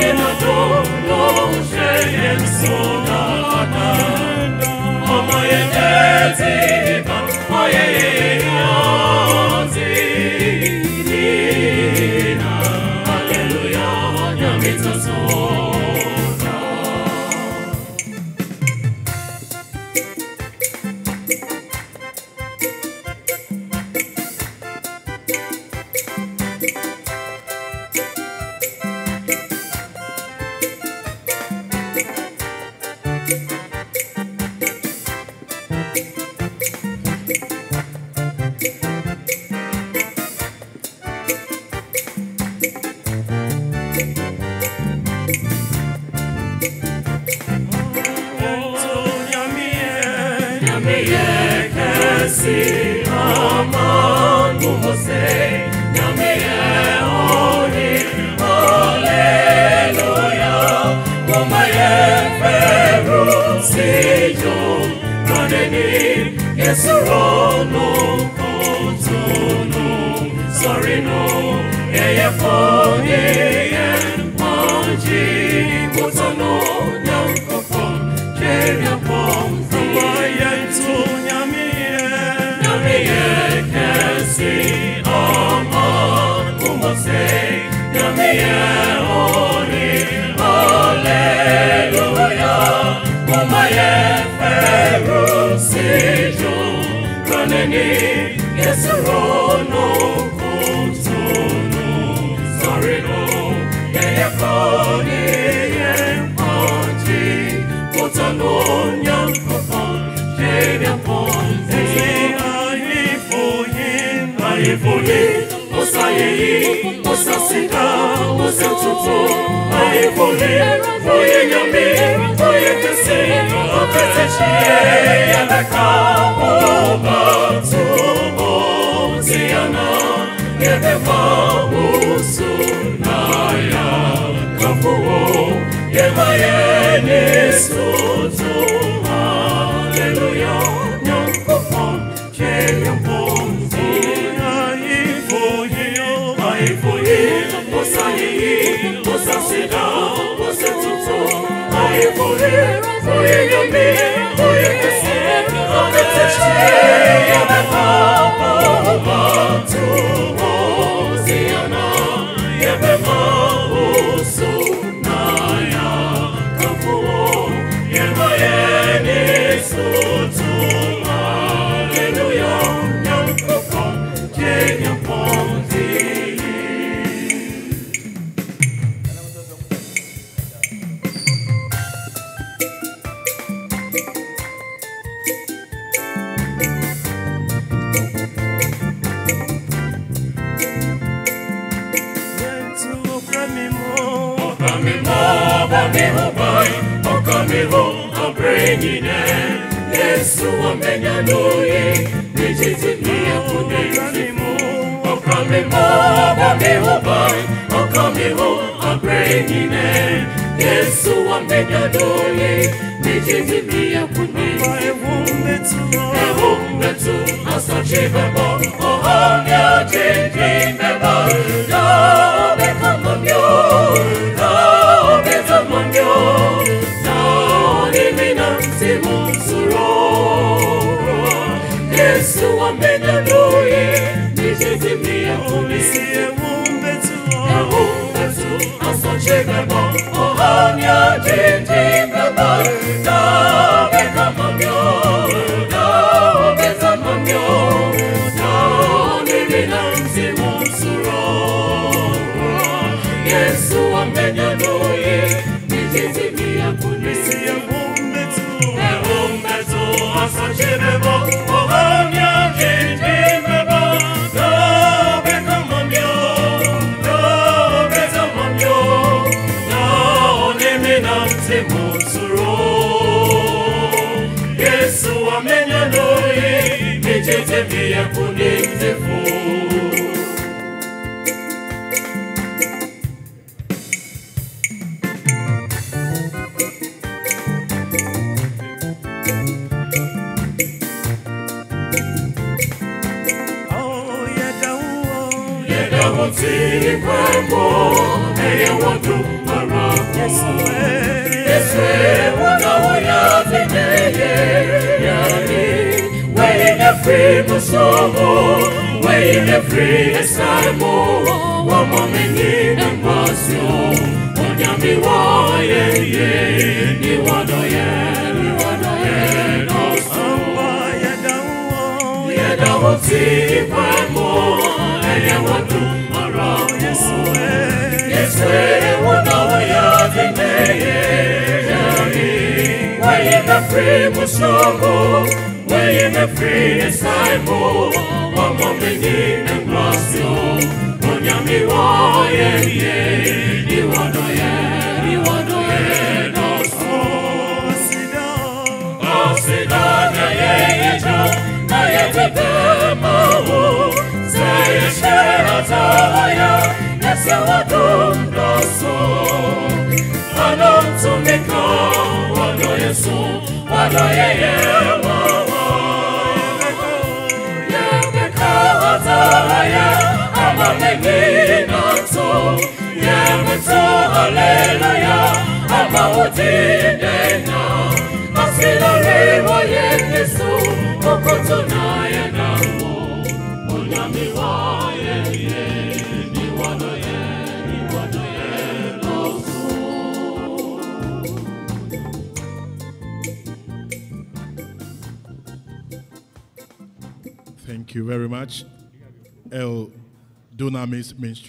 Odinado no ṣe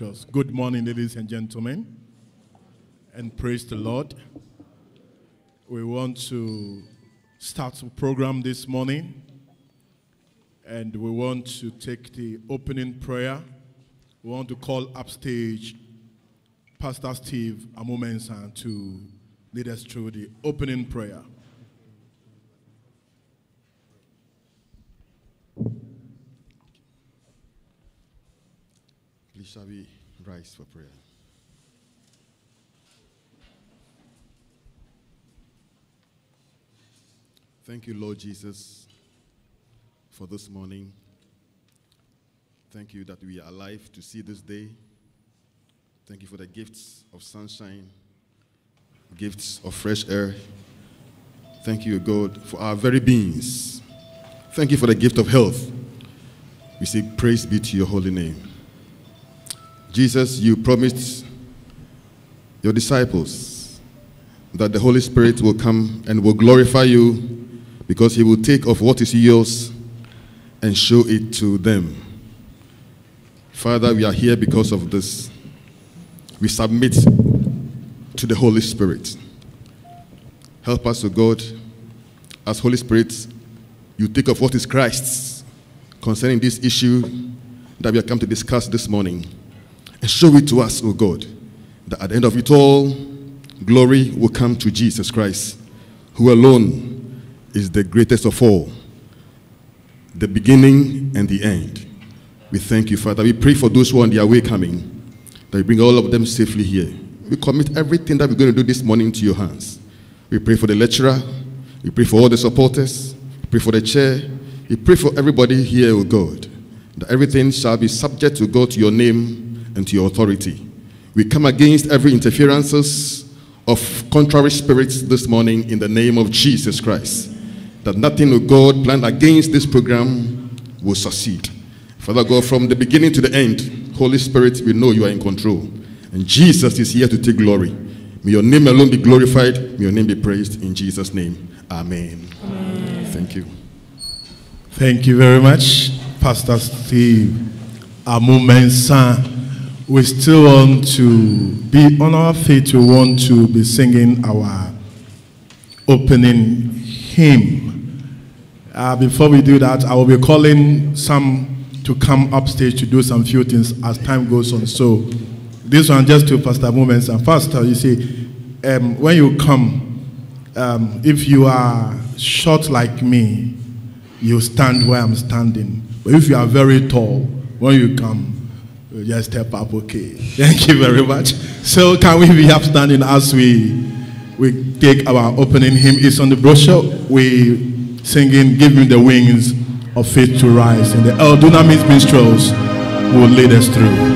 Minstrels. Good morning, ladies and gentlemen, and praise the Lord. We want to start the program this morning, and we want to take the opening prayer. We want to call upstage Pastor Steve Amumensan to lead us through the opening prayer. Please shall we rise for prayer. Thank you, Lord Jesus, for this morning. Thank you that we are alive to see this day. Thank you for the gifts of sunshine, gifts of fresh air. Thank you, God, for our very beings. Thank you for the gift of health. We say, Praise be to your holy name. Jesus, you promised your disciples that the Holy Spirit will come and will glorify you because he will take of what is yours and show it to them. Father, we are here because of this. We submit to the Holy Spirit. Help us, O God, as Holy Spirit, you take of what is Christ's concerning this issue that we have come to discuss this morning. And show it to us, O God, that at the end of it all, glory will come to Jesus Christ, who alone is the greatest of all, the beginning and the end. We thank you, Father. We pray for those who are on their way coming, that you bring all of them safely here. We commit everything that we're going to do this morning to your hands. We pray for the lecturer. We pray for all the supporters. We pray for the chair. We pray for everybody here, O God, that everything shall be subject to God, to your name, and to your authority. We come against every interferences of contrary spirits this morning in the name of Jesus Christ. That nothing of God planned against this program will succeed. Father God, from the beginning to the end, Holy Spirit, we know you are in control. And Jesus is here to take glory. May your name alone be glorified. May your name be praised in Jesus' name. Amen. Thank you. Thank you very much, Pastor Steve Amumensa. We still want to be on our feet. We want to be singing our opening hymn. Uh, before we do that, I will be calling some to come upstage to do some few things as time goes on. So, this one just to Pastor Amumensa. and uh, you see, um, when you come, um, if you are short like me, you stand where I'm standing. But if you are very tall, when you come, you just step up, okay. Thank you very much. So can we be upstanding as we we take our opening hymn? It's on the brochure. We singing Give Me the Wings of Faith to Rise. And the El Dunamis Minstrels will lead us through.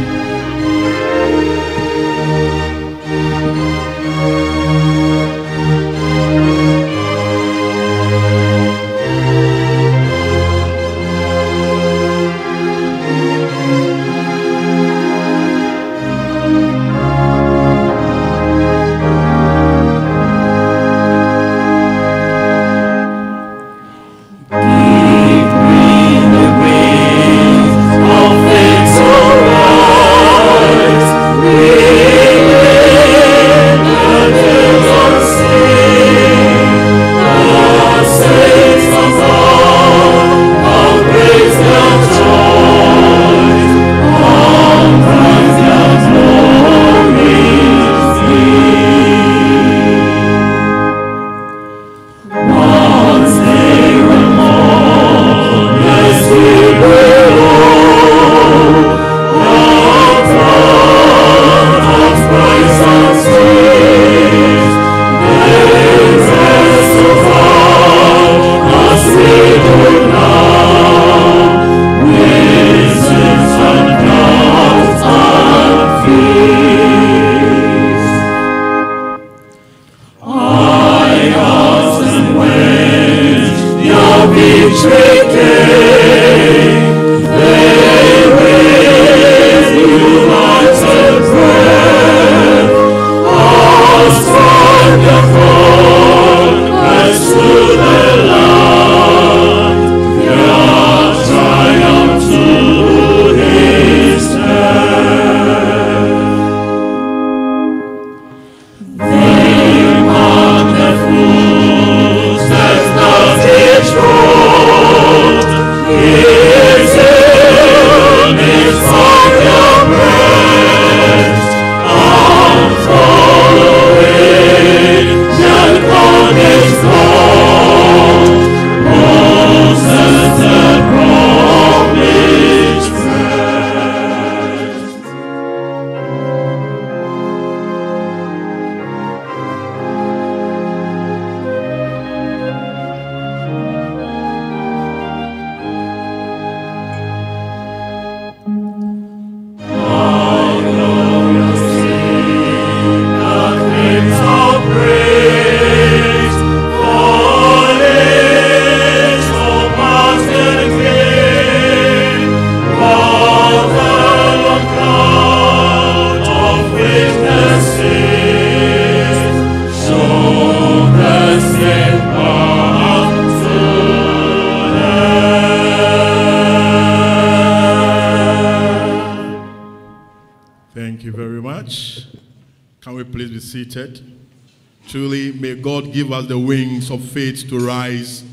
Faith to rise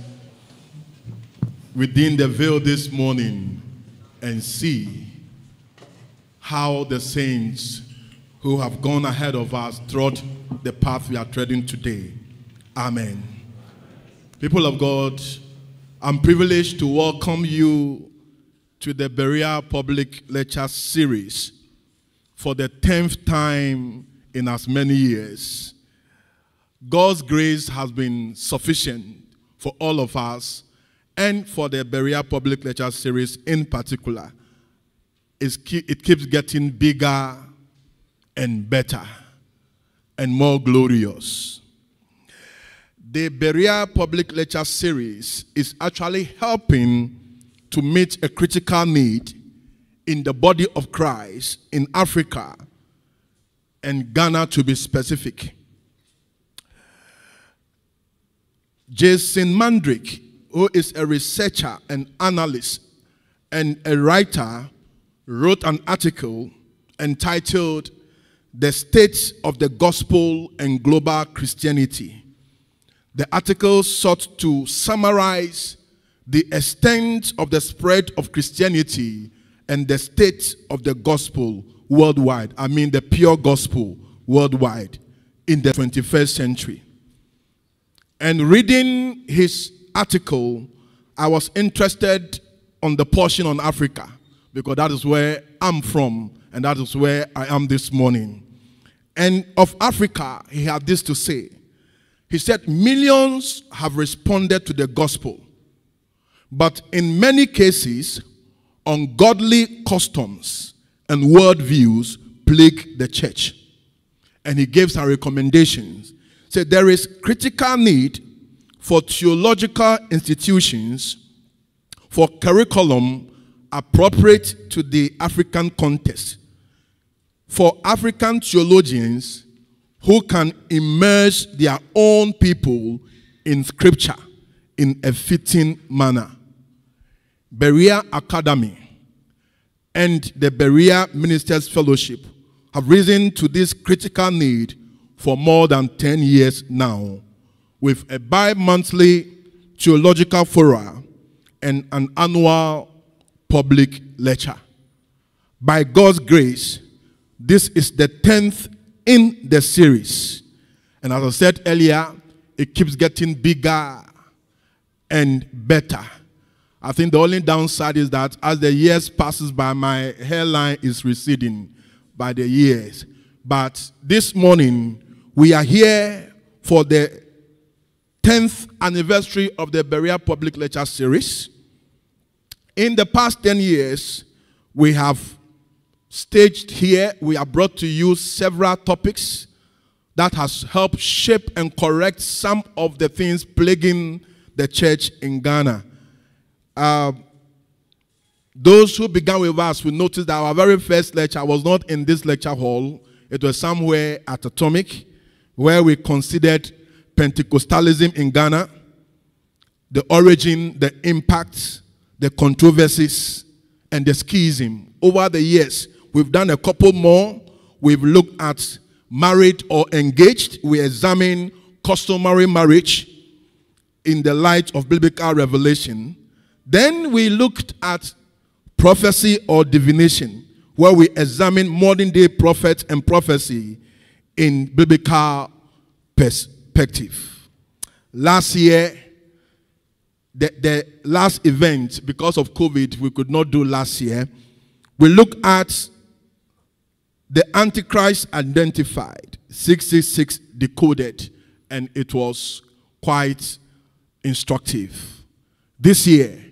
within the veil this morning and see how the saints who have gone ahead of us trod the path we are treading today. Amen. People of God, I'm privileged to welcome you to the Berea Public Lecture Series for the 10th time in as many years. God's grace has been sufficient for all of us and for the Berea Public Lecture Series in particular. it keeps getting bigger and better and more glorious. The Berea Public Lecture Series is actually helping to meet a critical need in the body of Christ in Africa and Ghana to be specific. Jason Mandryk, who is a researcher and analyst and a writer, wrote an article entitled The State of the Gospel and Global Christianity. The article sought to summarize the extent of the spread of Christianity and the state of the gospel worldwide. I mean, the pure gospel worldwide in the 21st century. And reading his article, I was interested on the portion on Africa because that is where I'm from and that is where I am this morning. And of Africa, he had this to say. He said, Millions have responded to the gospel, but in many cases, ungodly customs and worldviews plague the church. And he gave some recommendations. Said there is critical need for theological institutions for curriculum appropriate to the African context. For African theologians who can immerse their own people in scripture in a fitting manner. Berea Academy and the Berea Ministers Fellowship have risen to this critical need for more than 10 years now with a bi monthly theological forum and an annual public lecture. By God's grace, this is the 10th in the series. And as I said earlier, it keeps getting bigger and better. I think the only downside is that as the years passes by, my hairline is receding by the years. But this morning, we are here for the 10th anniversary of the Berea Public Lecture Series. In the past 10 years, we have staged here, we have brought to you several topics that has helped shape and correct some of the things plaguing the church in Ghana. Uh, those who began with us will notice that our very first lecture was not in this lecture hall. It was somewhere at Atomic, where we considered Pentecostalism in Ghana, the origin, the impact, the controversies, and the schism. Over the years, we've done a couple more. We've looked at married or engaged. We examine customary marriage in the light of biblical revelation. Then we looked at prophecy or divination, where we examine modern day prophets and prophecy in biblical perspective. Last year, the, the last event, because of COVID, we could not do last year. We looked at the Antichrist identified, 666 decoded, and it was quite instructive. This year,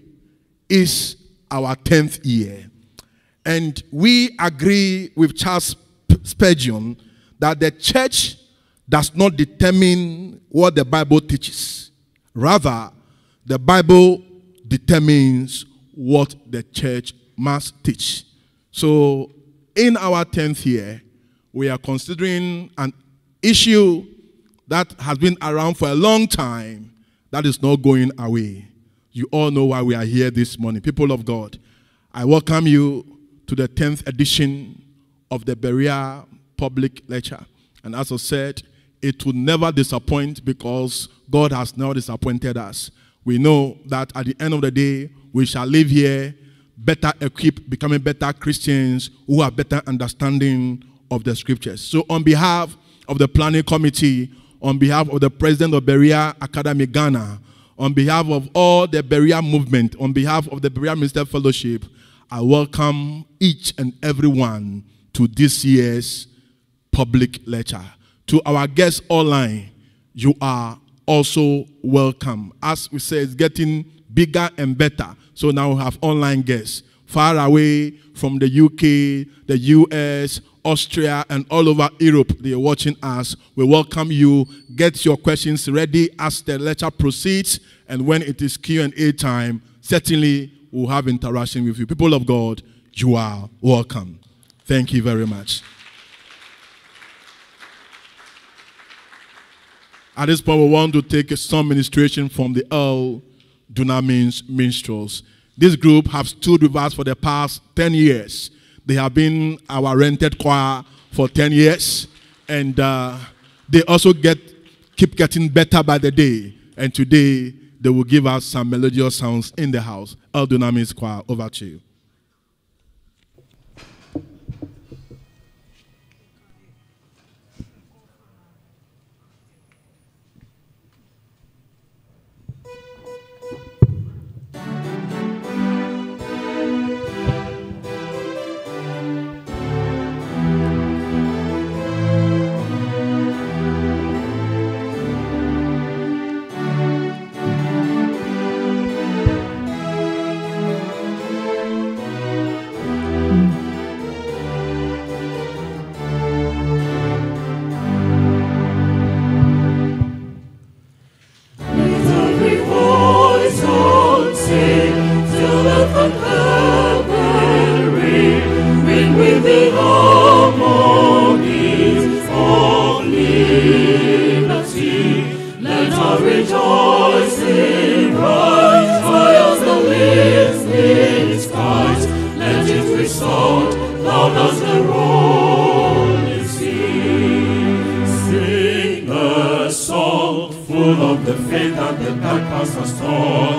is our 10th year. And we agree with Charles Spurgeon that the church does not determine what the Bible teaches. Rather, the Bible determines what the church must teach. So, in our 10th year, we are considering an issue that has been around for a long time that is not going away. You all know why we are here this morning. People of God, I welcome you to the 10th edition of the Berea Public Lecture. And as I said, it will never disappoint because God has never disappointed us. We know that at the end of the day, we shall live here better equipped, becoming better Christians who have better understanding of the scriptures. So, on behalf of the planning committee, on behalf of the president of Berea Academy Ghana, on behalf of all the Berea movement, on behalf of the Berea Minister Fellowship, I welcome each and everyone to this year's public lecture. To our guests online, you are also welcome. As we say, it's getting bigger and better. So now we have online guests far away from the UK, the US, Austria, and all over Europe. They are watching us. We welcome you. Get your questions ready as the lecture proceeds, and when it is Q&A time, certainly we'll have interaction with you. People of God, you are welcome. Thank you very much. At this point, we want to take some ministration from the El Dunamis Minstrels. This group have stood with us for the past 10 years. They have been our rented choir for 10 years, and uh, they also get keep getting better by the day. And today, they will give us some melodious sounds in the house. El Dunamis Choir, over to you. The dark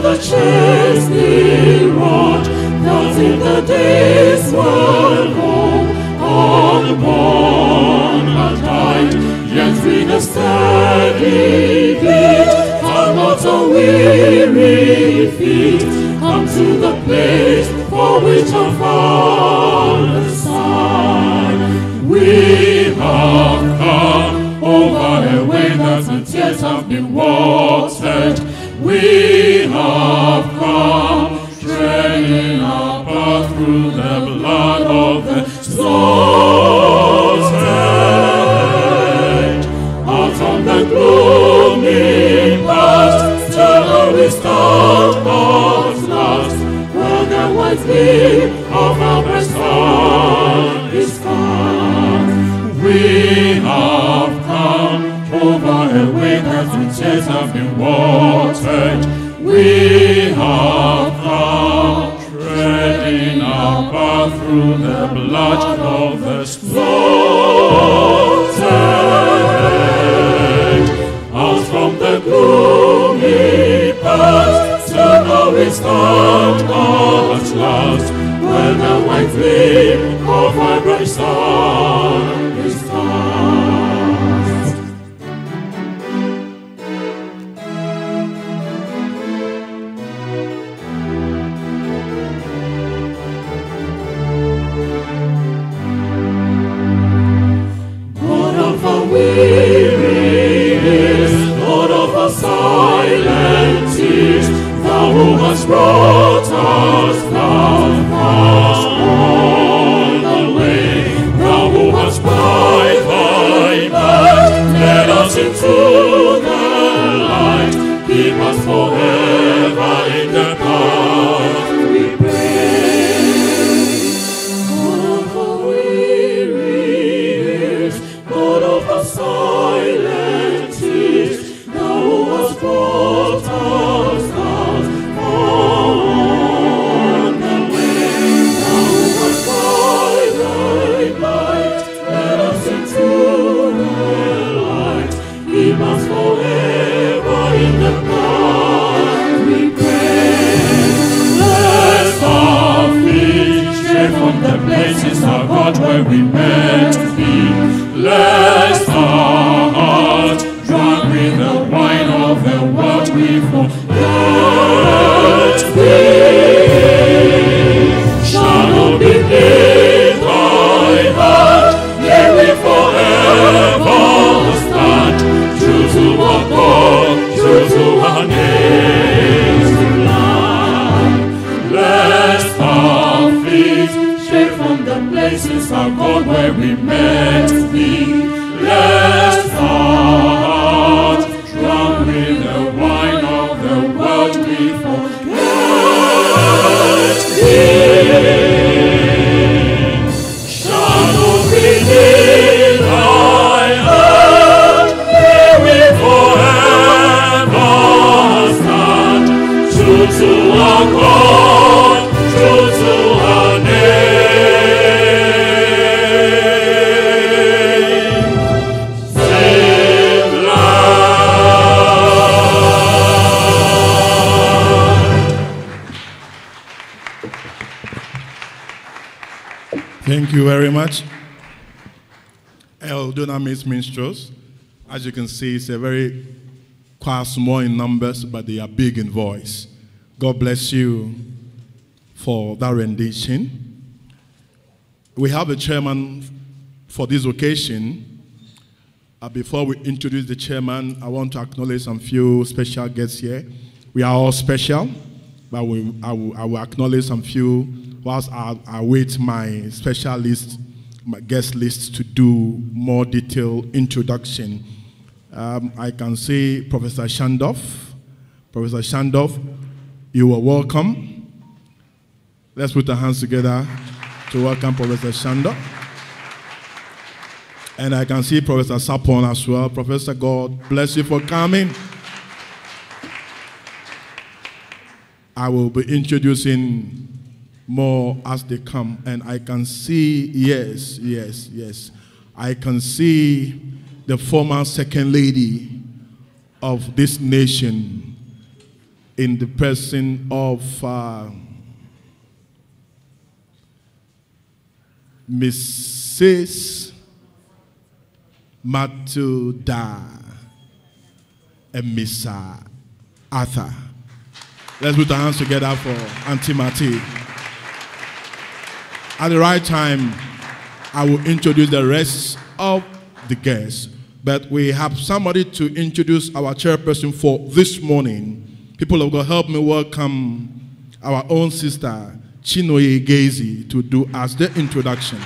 the chesney rod, that in the days were long, unborn and died, yet with a steady beat, and not a weary feet, come to the place for which our fathers sighed. We have come over a way that the tears have been watered. Through the blood of the slaughtered. We stand at last, where the white flame of our bright sun has of God As you can see, it's a very quite small in numbers, but they are big in voice. God bless you for that rendition. We have a chairman for this occasion. Uh, before we introduce the chairman, I want to acknowledge some few special guests here. We are all special, but we, I, will, I will acknowledge some few whilst I, I wait my special list, my guest list to do more detailed introduction. Um, I can see Professor Shandov. Professor Shandov, you are welcome. Let's put our hands together to welcome Professor Shandov. And I can see Professor Sapon as well. Professor, God bless you for coming. I will be introducing more as they come. And I can see, yes, yes, yes. I can see the former second lady of this nation in the person of uh, Mrs. Matilda and Mr. Arthur. Let's put our hands together for Auntie Mati. At the right time, I will introduce the rest of the guests. But we have somebody to introduce our chairperson for this morning. People of God, help me welcome our own sister, Chinoye Gazy, to do as the introduction.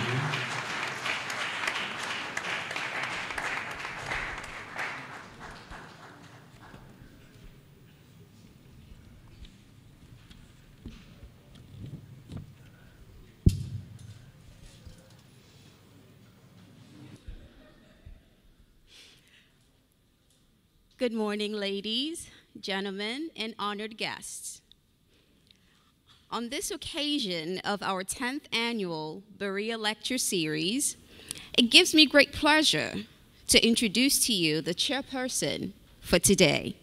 Good morning, ladies, gentlemen, and honored guests. On this occasion of our 10th annual Berea Lecture Series, it gives me great pleasure to introduce to you the chairperson for today.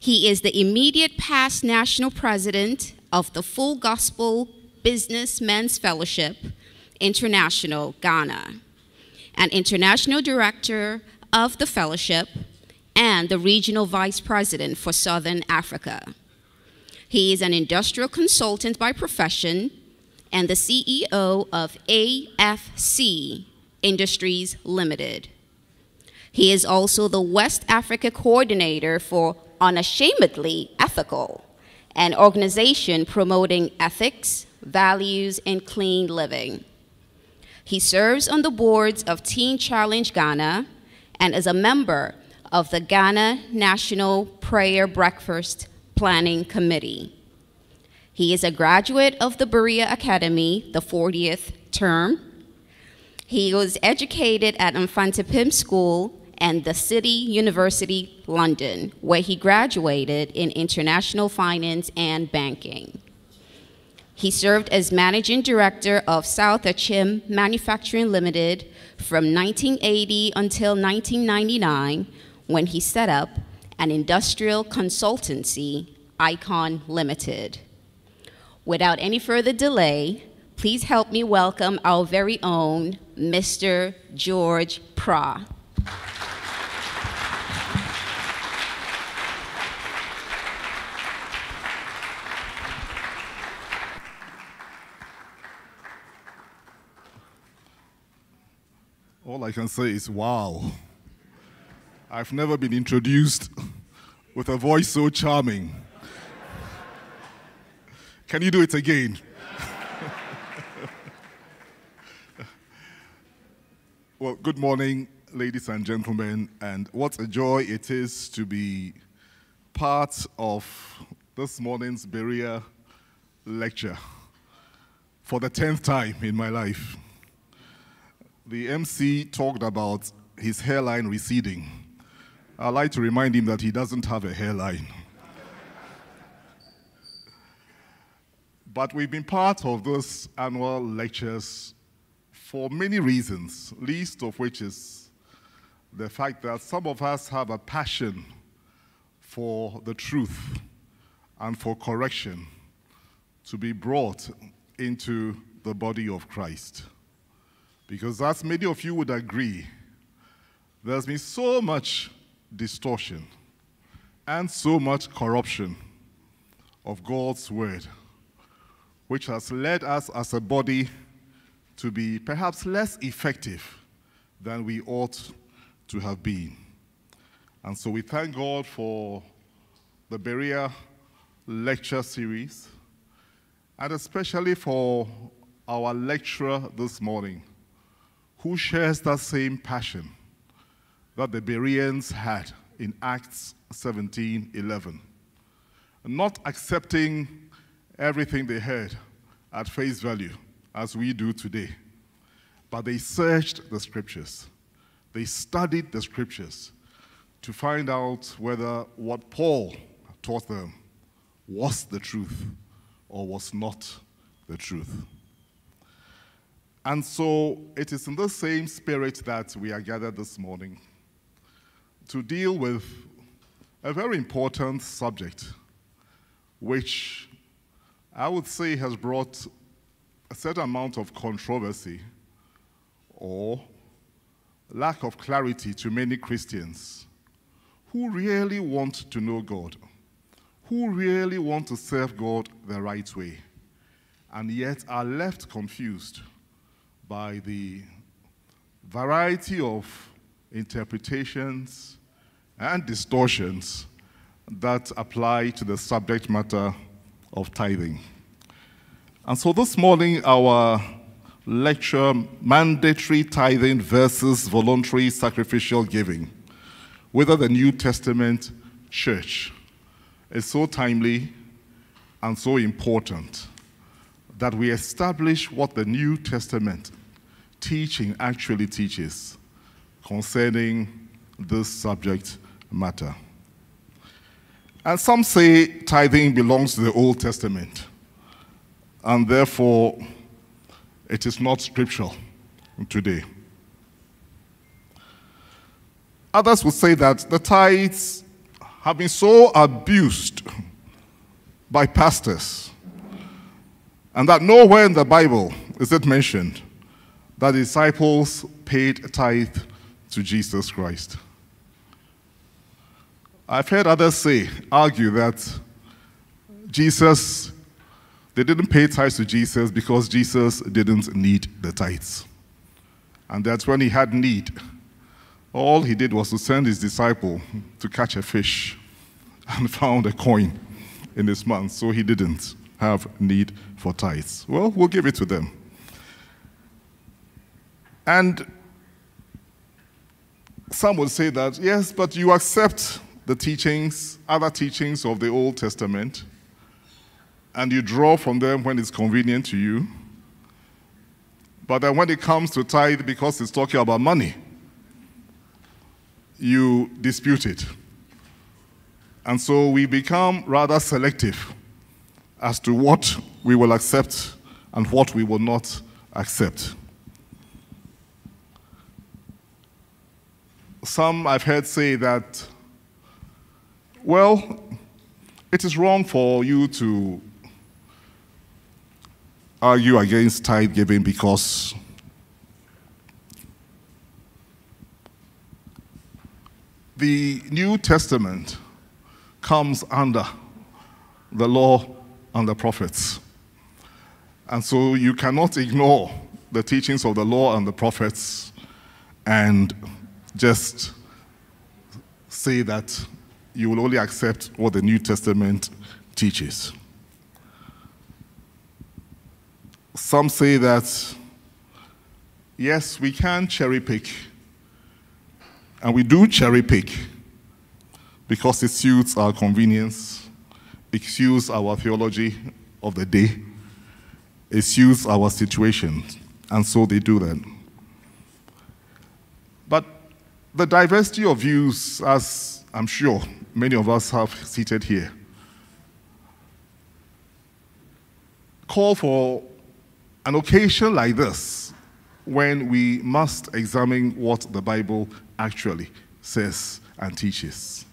He is the immediate past national president of the Full Gospel Business Men's Fellowship International, Ghana, and international director of the fellowship and the regional vice president for Southern Africa. He is an industrial consultant by profession and the CEO of AFC Industries Limited. He is also the West Africa coordinator for Unashamedly Ethical an organization promoting ethics, values, and clean living. He serves on the boards of Teen Challenge Ghana and is a member of the Ghana National Prayer Breakfast Planning Committee. He is a graduate of the Berea Academy, the 40th term. He was educated at Mfantsipim School and the City University, London, where he graduated in international finance and banking. He served as managing director of South Achim Manufacturing Limited from 1980 until 1999, when he set up an industrial consultancy, Icon Limited. Without any further delay, please help me welcome our very own Mr. George Pra. All I can say is, wow. I've never been introduced with a voice so charming. Can you do it again? well, good morning, ladies and gentlemen, and what a joy it is to be part of this morning's Berea lecture for the 10th time in my life. The MC talked about his hairline receding. I'd like to remind him that he doesn't have a hairline. but we've been part of those annual lectures for many reasons, least of which is the fact that some of us have a passion for the truth and for correction to be brought into the body of Christ. Because as many of you would agree, there's been so much distortion and so much corruption of God's word, which has led us as a body to be perhaps less effective than we ought to have been. And so we thank God for the Berea lecture series, and especially for our lecturer this morning, who shares that same passion that the Bereans had in Acts 17 11. Not accepting everything they heard at face value, as we do today, but they searched the scriptures. They studied the scriptures to find out whether what Paul taught them was the truth or was not the truth. And so it is in the same spirit that we are gathered this morning to deal with a very important subject, which I would say has brought a certain amount of controversy or lack of clarity to many Christians who really want to know God, who really want to serve God the right way, and yet are left confused by the variety of interpretations and distortions that apply to the subject matter of tithing. And so this morning, our lecture, Mandatory Tithing versus Voluntary Sacrificial Giving, whether the New Testament church is so timely and so important that we establish what the New Testament teaching actually teaches concerning this subject matter. And some say tithing belongs to the Old Testament, and therefore it is not scriptural today. Others would say that the tithes have been so abused by pastors, and that nowhere in the Bible is it mentioned that the disciples paid tithe to Jesus Christ. I've heard others say, argue that Jesus, they didn't pay tithes to Jesus because Jesus didn't need the tithes. And that's when he had need. All he did was to send his disciple to catch a fish and found a coin in his month, so he didn't have need for tithes. Well, we'll give it to them. And some would say that, yes, but you accept the teachings, other teachings of the Old Testament, and you draw from them when it's convenient to you. But then when it comes to tithe, because it's talking about money, you dispute it. And so we become rather selective as to what we will accept and what we will not accept. Some I've heard say that, well, it is wrong for you to argue against tithe giving because the New Testament comes under the law and the prophets. And so you cannot ignore the teachings of the law and the prophets and just say that you will only accept what the New Testament teaches. Some say that, yes, we can cherry pick, and we do cherry pick because it suits our convenience, it suits our theology of the day, it suits our situation, and so they do that. But the diversity of views, as I'm sure many of us have seated here, call for an occasion like this when we must examine what the Bible actually says and teaches.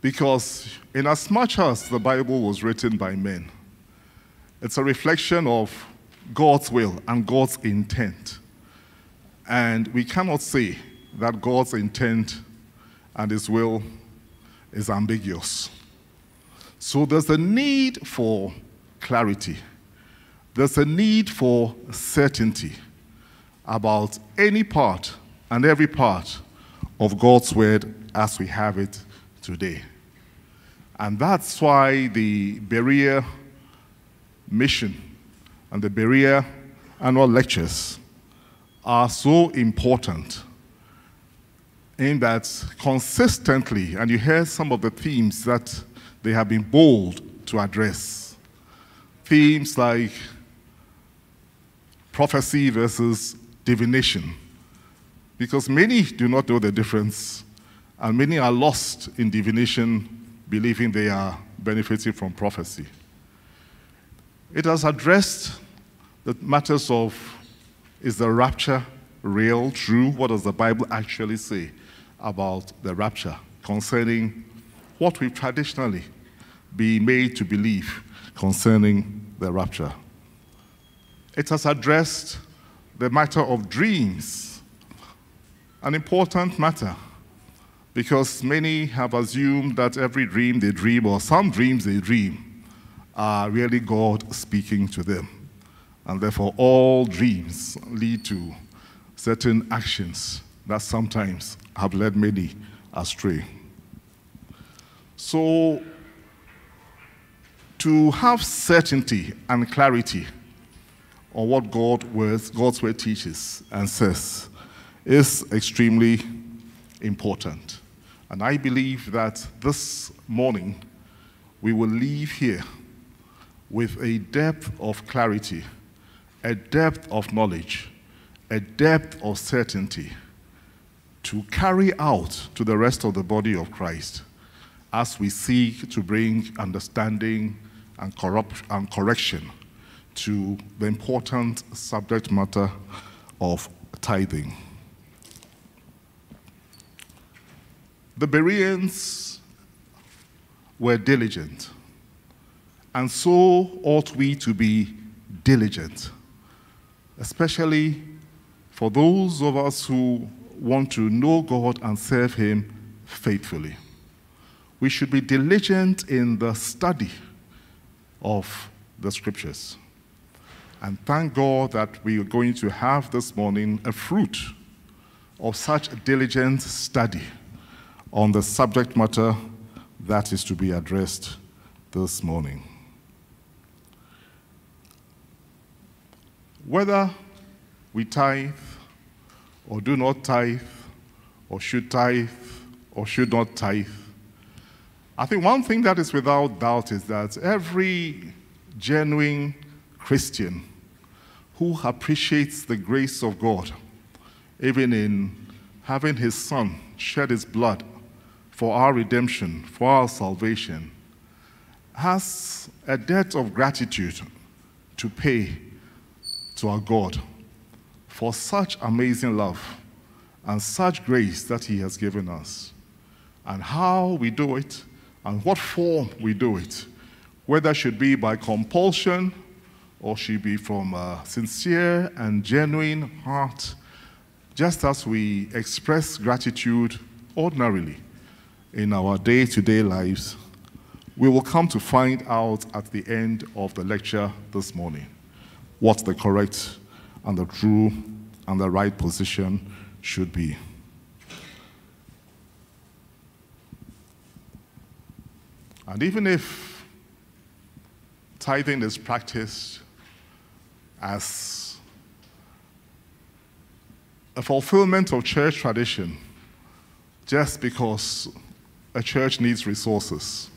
Because, in as much as the Bible was written by men, it's a reflection of God's will and God's intent. And we cannot say that God's intent and His will is ambiguous. So there's a need for clarity, there's a need for certainty about any part and every part of God's Word as we have it today. And that's why the Berea mission and the Berea annual lectures are so important in that consistently, and you hear some of the themes that they have been bold to address. Themes like prophecy versus divination, because many do not know the difference, and many are lost in divination, believing they are benefiting from prophecy. It has addressed the matters of is the rapture real, true? What does the Bible actually say about the rapture concerning what we've traditionally been made to believe concerning the rapture? It has addressed the matter of dreams, an important matter because many have assumed that every dream they dream, or some dreams they dream, are really God speaking to them. And therefore, all dreams lead to certain actions that sometimes have led many astray. So, to have certainty and clarity on what God words, God's word teaches and says is extremely important. And I believe that this morning we will leave here with a depth of clarity, a depth of knowledge, a depth of certainty to carry out to the rest of the body of Christ as we seek to bring understanding and, and correction to the important subject matter of tithing. The Bereans were diligent, and so ought we to be diligent, especially for those of us who want to know God and serve Him faithfully. We should be diligent in the study of the scriptures. And thank God that we are going to have this morning a fruit of such diligent study on the subject matter that is to be addressed this morning. Whether we tithe or do not tithe, or should tithe or should not tithe, I think one thing that is without doubt is that every genuine Christian who appreciates the grace of God, even in having his son shed his blood for our redemption, for our salvation, has a debt of gratitude to pay to our God for such amazing love and such grace that He has given us. And how we do it and what form we do it, whether it should be by compulsion or should be from a sincere and genuine heart, just as we express gratitude ordinarily in our day to day lives, we will come to find out at the end of the lecture this morning what the correct and the true and the right position should be. And even if tithing is practiced as a fulfillment of church tradition, just because a church needs resources,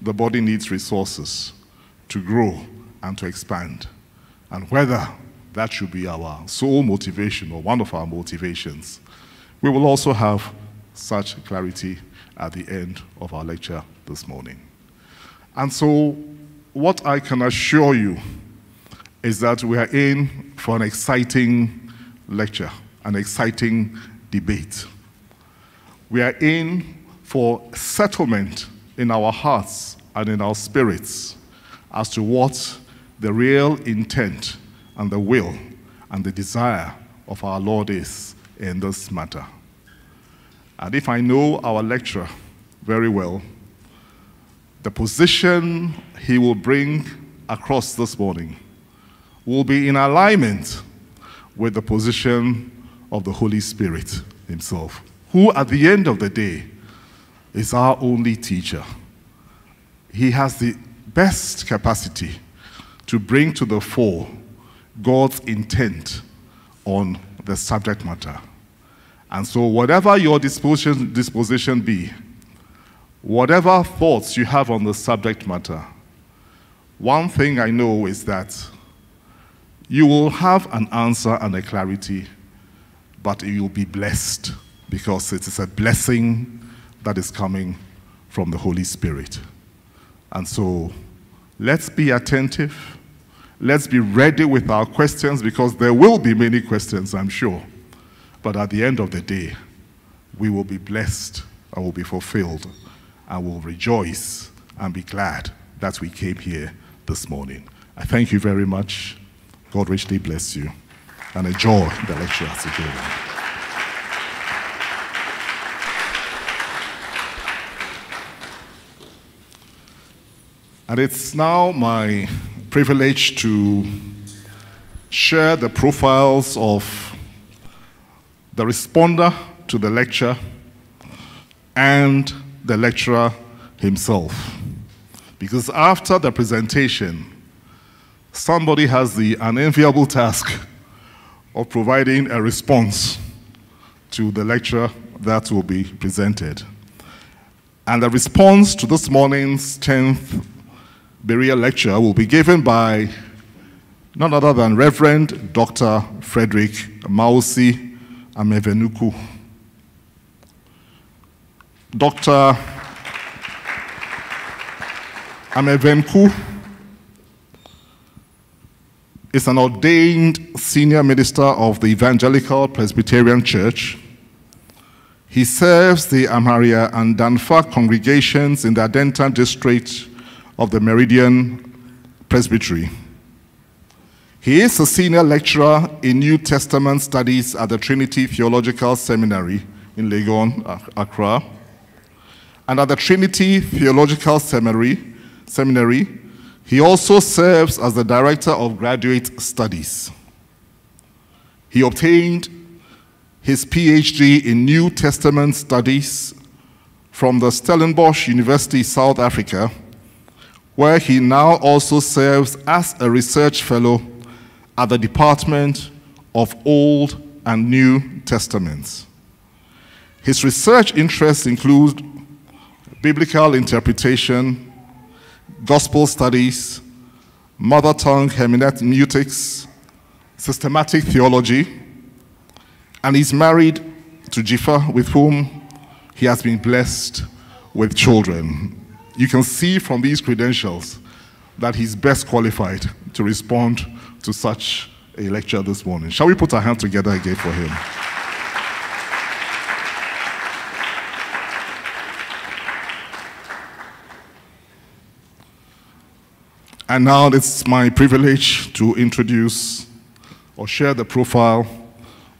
the body needs resources to grow and to expand, and whether that should be our sole motivation or one of our motivations. We will also have such clarity at the end of our lecture this morning. And so, what I can assure you is that we are in for an exciting lecture, an exciting debate. We are in for settlement in our hearts and in our spirits as to what the real intent and the will and the desire of our Lord is in this matter. And if I know our lecturer very well, the position he will bring across this morning will be in alignment with the position of the Holy Spirit himself, who at the end of the day is our only teacher. He has the best capacity to bring to the fore God's intent on the subject matter. And so, whatever your disposition, disposition be, whatever thoughts you have on the subject matter, one thing I know is that you will have an answer and a clarity, but you'll be blessed because it is a blessing that is coming from the Holy Spirit. And so, let's be attentive Let's be ready with our questions because there will be many questions, I'm sure. But at the end of the day, we will be blessed and will be fulfilled and will rejoice and be glad that we came here this morning. I thank you very much. God richly bless you and enjoy the lecture as goes. And it's now my privilege to share the profiles of the responder to the lecture and the lecturer himself. Because after the presentation, somebody has the unenviable task of providing a response to the lecture that will be presented. And the response to this morning's 10th Berea lecture will be given by none other than Reverend Dr. Frederick Mawusi Amevenku. Dr. Amevenku is an ordained senior minister of the Evangelical Presbyterian Church. He serves the Amrahia and Danfa congregations in the Adenta district of the Meridian Presbytery. He is a senior lecturer in New Testament studies at the Trinity Theological Seminary in Legon, Accra. And at the Trinity Theological Seminary, Seminary, he also serves as the Director of Graduate Studies. He obtained his PhD in New Testament Studies from the Stellenbosch University, South Africa, where he now also serves as a research fellow at the Department of Old and New Testaments. His research interests include biblical interpretation, gospel studies, mother tongue hermeneutics, systematic theology, and he's married to Jifa, with whom he has been blessed with children. You can see from these credentials that he's best qualified to respond to such a lecture this morning. Shall we put our hands together again for him? And now it's my privilege to introduce or share the profile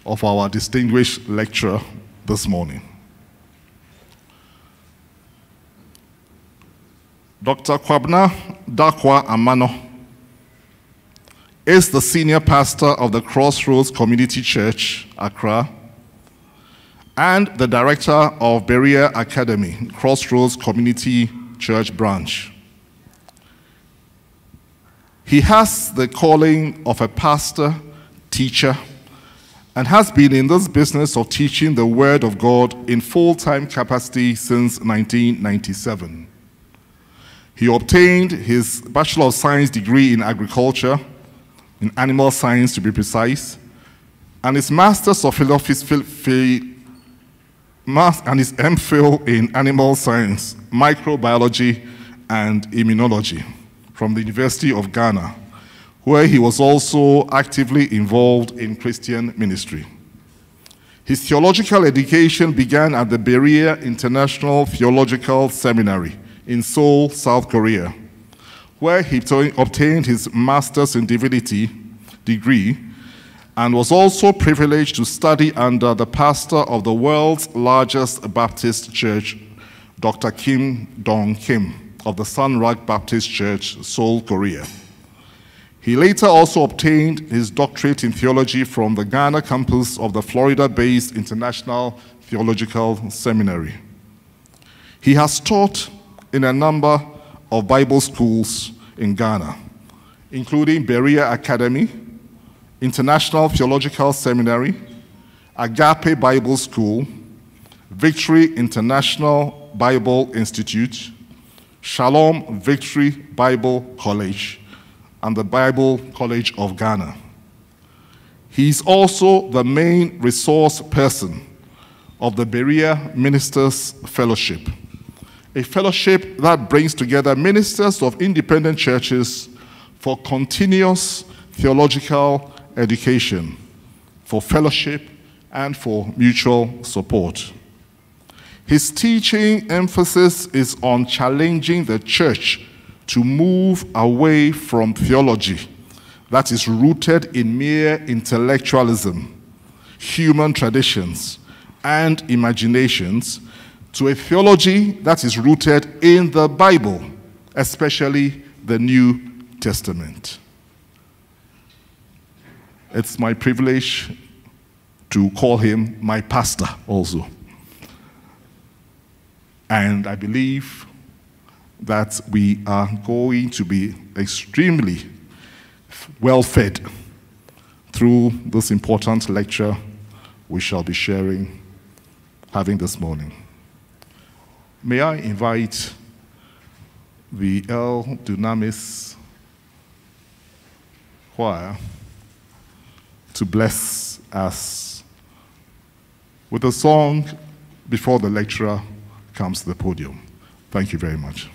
of our distinguished lecturer this morning. Dr. Kwabena Dakwa Amano is the senior pastor of the Crossroads Community Church, Accra, and the director of Berea Academy, Crossroads Community Church branch. He has the calling of a pastor, teacher, and has been in this business of teaching the Word of God in full time capacity since 1997. He obtained his Bachelor of Science degree in agriculture, in animal science to be precise, and his Master's of Philosophy and his MPhil in animal science, microbiology, and immunology from the University of Ghana, where he was also actively involved in Christian ministry. His theological education began at the Berea International Theological Seminary in Seoul, South Korea, where he obtained his master's in divinity degree and was also privileged to study under the pastor of the world's largest Baptist church, Dr. Ki Dong Kim of the Sungrak Baptist Church, Seoul, Korea. He later also obtained his doctorate in theology from the Ghana campus of the Florida based International Theological Seminary. He has taught in a number of Bible schools in Ghana, including Berea Academy, International Theological Seminary, Agape Bible School, Victory International Bible Institute, Shalom Victory Bible College, and the Bible College of Ghana. He's also the main resource person of the Berea Ministers Fellowship, a fellowship that brings together ministers of independent churches for continuous theological education, for fellowship, and for mutual support. His teaching emphasis is on challenging the church to move away from theology that is rooted in mere intellectualism, human traditions, and imaginations to a theology that is rooted in the Bible, especially the New Testament. It's my privilege to call him my pastor also. And I believe that we are going to be extremely well fed through this important lecture we shall be sharing, having this morning. May I invite the El Dunamis choir to bless us with a song before the lecturer comes to the podium. Thank you very much.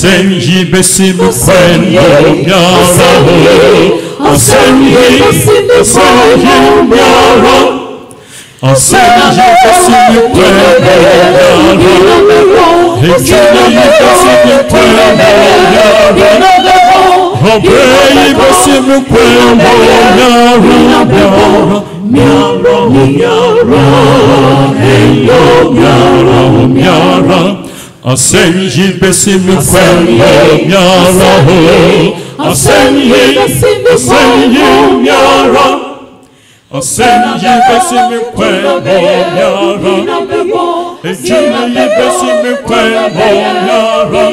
Asenyi besimu kwendo miara Asenyi asenyi miara Asenyi besimu kwendo miara Ejuni besimu kwendo miara Obreyi besimu kwendo miara miara Oh, miara eyo miara miara kwendo miara Asenyi asenyi miara Asenyi besimu kwendo miara Ejuni besimu kwendo miara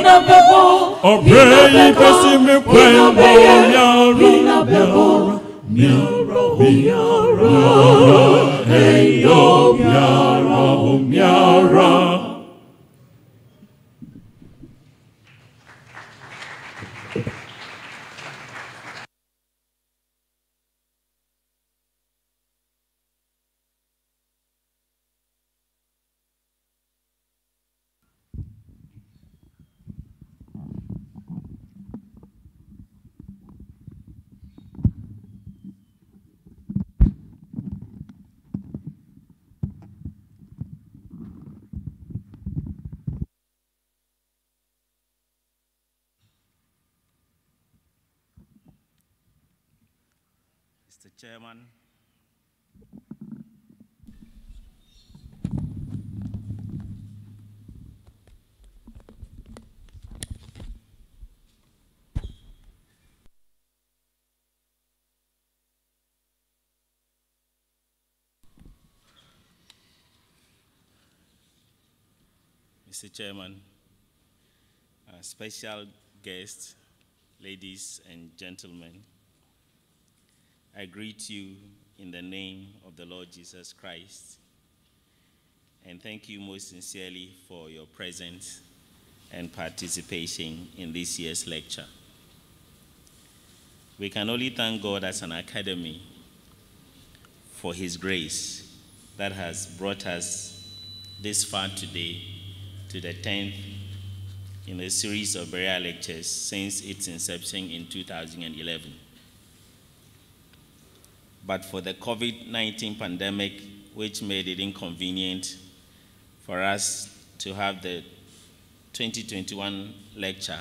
Obreyi besimu kwendo miara miara miara miara eyo miara miara Mr. Chairman, Mr. Chairman, uh, special guests, ladies and gentlemen, I greet you in the name of the Lord Jesus Christ and thank you most sincerely for your presence and participation in this year's lecture. We can only thank God as an academy for His grace that has brought us this far today to the 10th in a series of Berea lectures since its inception in 2011 but for the COVID 19 pandemic, which made it inconvenient for us to have the 2021 lecture,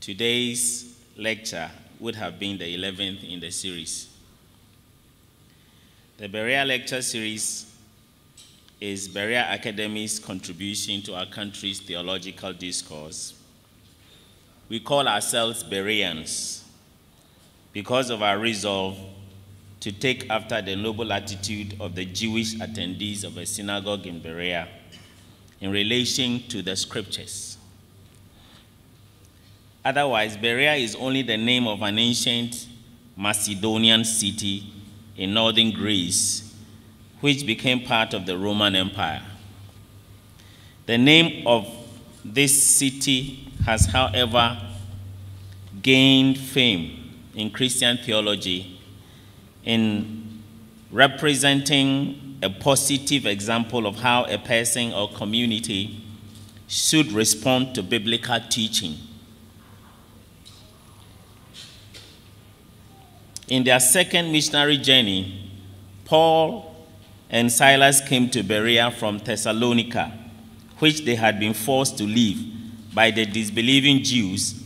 today's lecture would have been the 11th in the series. The Berea Lecture Series is Berea Academy's contribution to our country's theological discourse. We call ourselves Bereans because of our resolve to take after the noble attitude of the Jewish attendees of a synagogue in Berea in relation to the scriptures. Otherwise, Berea is only the name of an ancient Macedonian city in northern Greece, which became part of the Roman Empire. The name of this city has, however, gained fame in Christian theology in representing a positive example of how a person or community should respond to biblical teaching. In their second missionary journey, Paul and Silas came to Berea from Thessalonica, which they had been forced to leave by the disbelieving Jews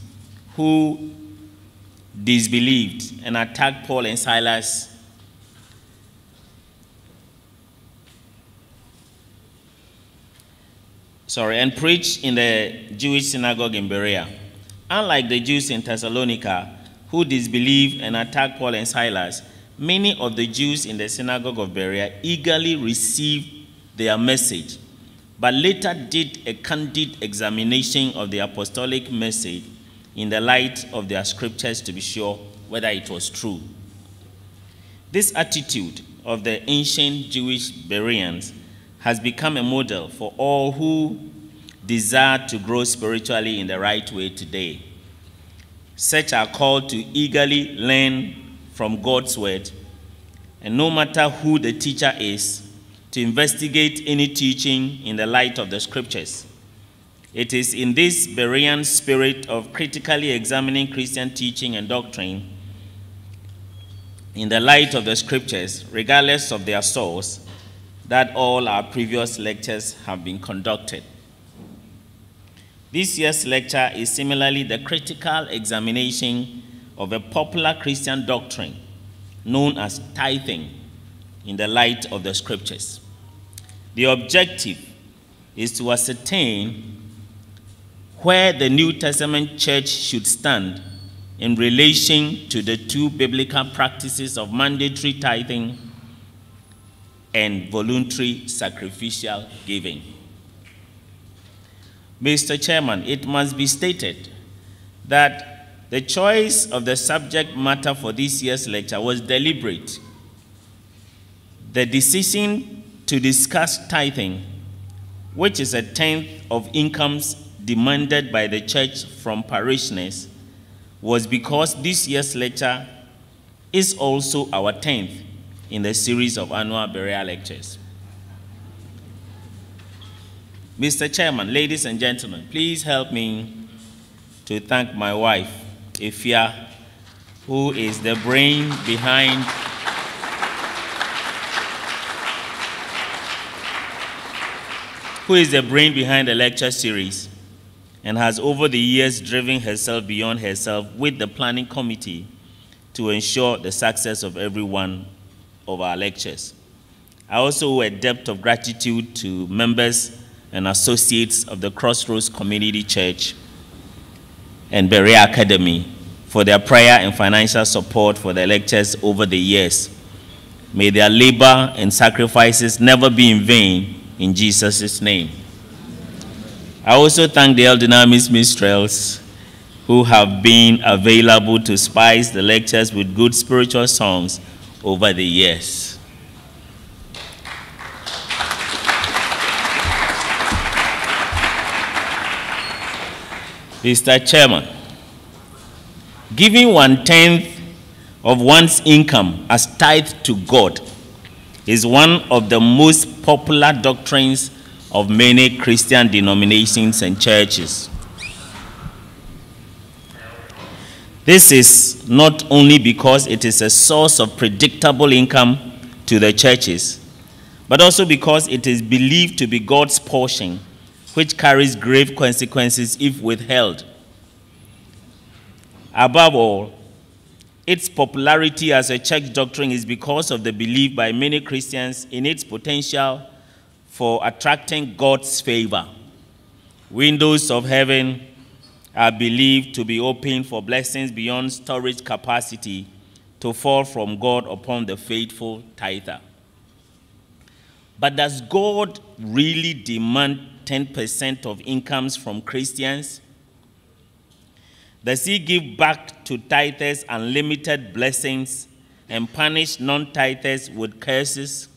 who disbelieved and attacked Paul and Silas. Sorry, and preached in the Jewish synagogue in Berea. Unlike the Jews in Thessalonica, who disbelieved and attacked Paul and Silas, many of the Jews in the synagogue of Berea eagerly received their message, but later did a candid examination of the apostolic message in the light of their scriptures to be sure whether it was true. This attitude of the ancient Jewish Bereans has become a model for all who desire to grow spiritually in the right way today. Such are called to eagerly learn from God's word, and no matter who the teacher is, to investigate any teaching in the light of the scriptures. It is in this Berean spirit of critically examining Christian teaching and doctrine in the light of the scriptures, regardless of their source, that all our previous lectures have been conducted. This year's lecture is similarly the critical examination of a popular Christian doctrine known as tithing in the light of the scriptures. The objective is to ascertain where the New Testament church should stand in relation to the two biblical practices of mandatory tithing and voluntary sacrificial giving. Mr. Chairman, it must be stated that the choice of the subject matter for this year's lecture was deliberate. The decision to discuss tithing, which is a tenth of incomes demanded by the church from parishioners, was because this year's lecture is also our tenth in the series of annual Berea lectures. Mr. Chairman, ladies and gentlemen, please help me to thank my wife, Ifia, who is the brain behind who is the brain behind the lecture series and has over the years driven herself beyond herself with the planning committee to ensure the success of every one of our lectures. I also owe a debt of gratitude to members and associates of the Crossroads Community Church and Berea Academy for their prayer and financial support for the lectures over the years. May their labor and sacrifices never be in vain in Jesus' name. I also thank the El Dynamis Minstrels who have been available to spice the lectures with good spiritual songs over the years. Mr. Chairman, giving one tenth of one's income as tithe to God is one of the most popular doctrines of many Christian denominations and churches. This is not only because it is a source of predictable income to the churches, but also because it is believed to be God's portion, which carries grave consequences if withheld. Above all, its popularity as a church doctrine is because of the belief by many Christians in its potential for attracting God's favor. Windows of heaven are believed to be open for blessings beyond storage capacity to fall from God upon the faithful tither. But does God really demand 10% of incomes from Christians? Does he give back to tithers unlimited blessings and punish non tithers with curses?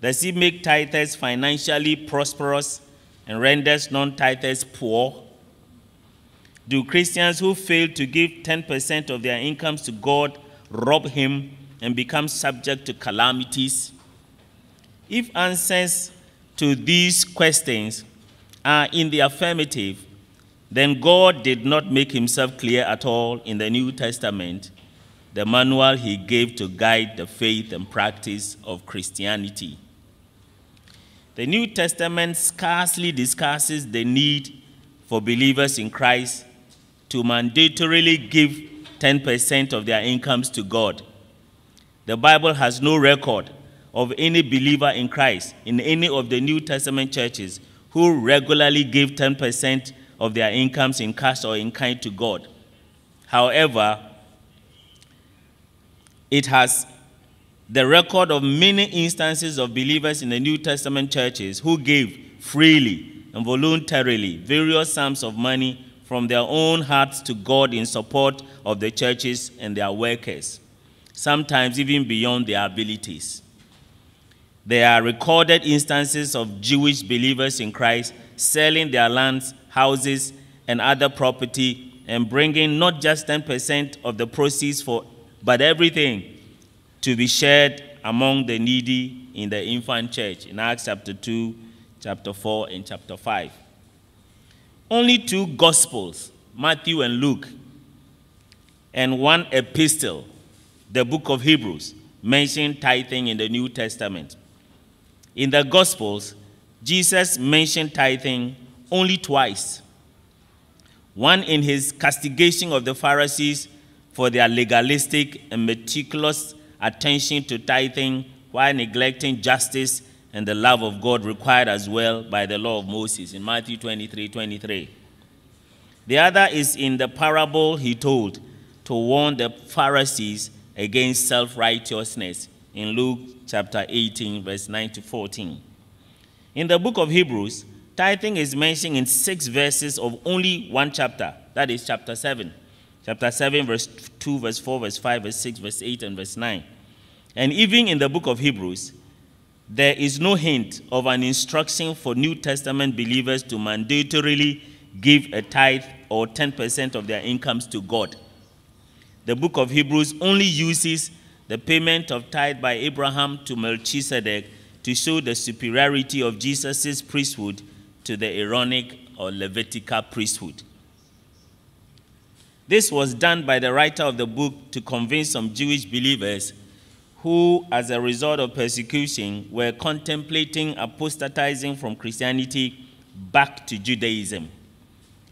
Does he make tithers financially prosperous and renders non tithers poor? Do Christians who fail to give 10% of their incomes to God rob him and become subject to calamities? If answers to these questions are in the affirmative, then God did not make himself clear at all in the New Testament, the manual he gave to guide the faith and practice of Christianity. The New Testament scarcely discusses the need for believers in Christ to mandatorily give 10% of their incomes to God. The Bible has no record of any believer in Christ in any of the New Testament churches who regularly give 10% of their incomes in cash or in kind to God. However, it has the record of many instances of believers in the New Testament churches who gave freely and voluntarily various sums of money from their own hearts to God in support of the churches and their workers, sometimes even beyond their abilities. There are recorded instances of Jewish believers in Christ selling their lands, houses, and other property and bringing not just 10% of the proceeds for but everything to be shared among the needy in the infant church in Acts chapter 2, chapter 4, and chapter 5. Only two gospels, Matthew and Luke, and one epistle, the book of Hebrews, mention tithing in the New Testament. In the gospels, Jesus mentioned tithing only twice. One in his castigation of the Pharisees for their legalistic and meticulous attention to tithing while neglecting justice and the love of God required as well by the law of Moses in Matthew 23 23. The other is in the parable he told to warn the Pharisees against self righteousness in Luke chapter 18, verse 9 to 14. In the book of Hebrews, tithing is mentioned in six verses of only one chapter, that is chapter 7 chapter 7, verse 2, verse 4, verse 5, verse 6, verse 8, and verse 9. And even in the book of Hebrews, there is no hint of an instruction for New Testament believers to mandatorily give a tithe or 10% of their incomes to God. The book of Hebrews only uses the payment of tithe by Abraham to Melchizedek to show the superiority of Jesus' priesthood to the Aaronic or Levitical priesthood. This was done by the writer of the book to convince some Jewish believers who, as a result of persecution, were contemplating apostatizing from Christianity back to Judaism.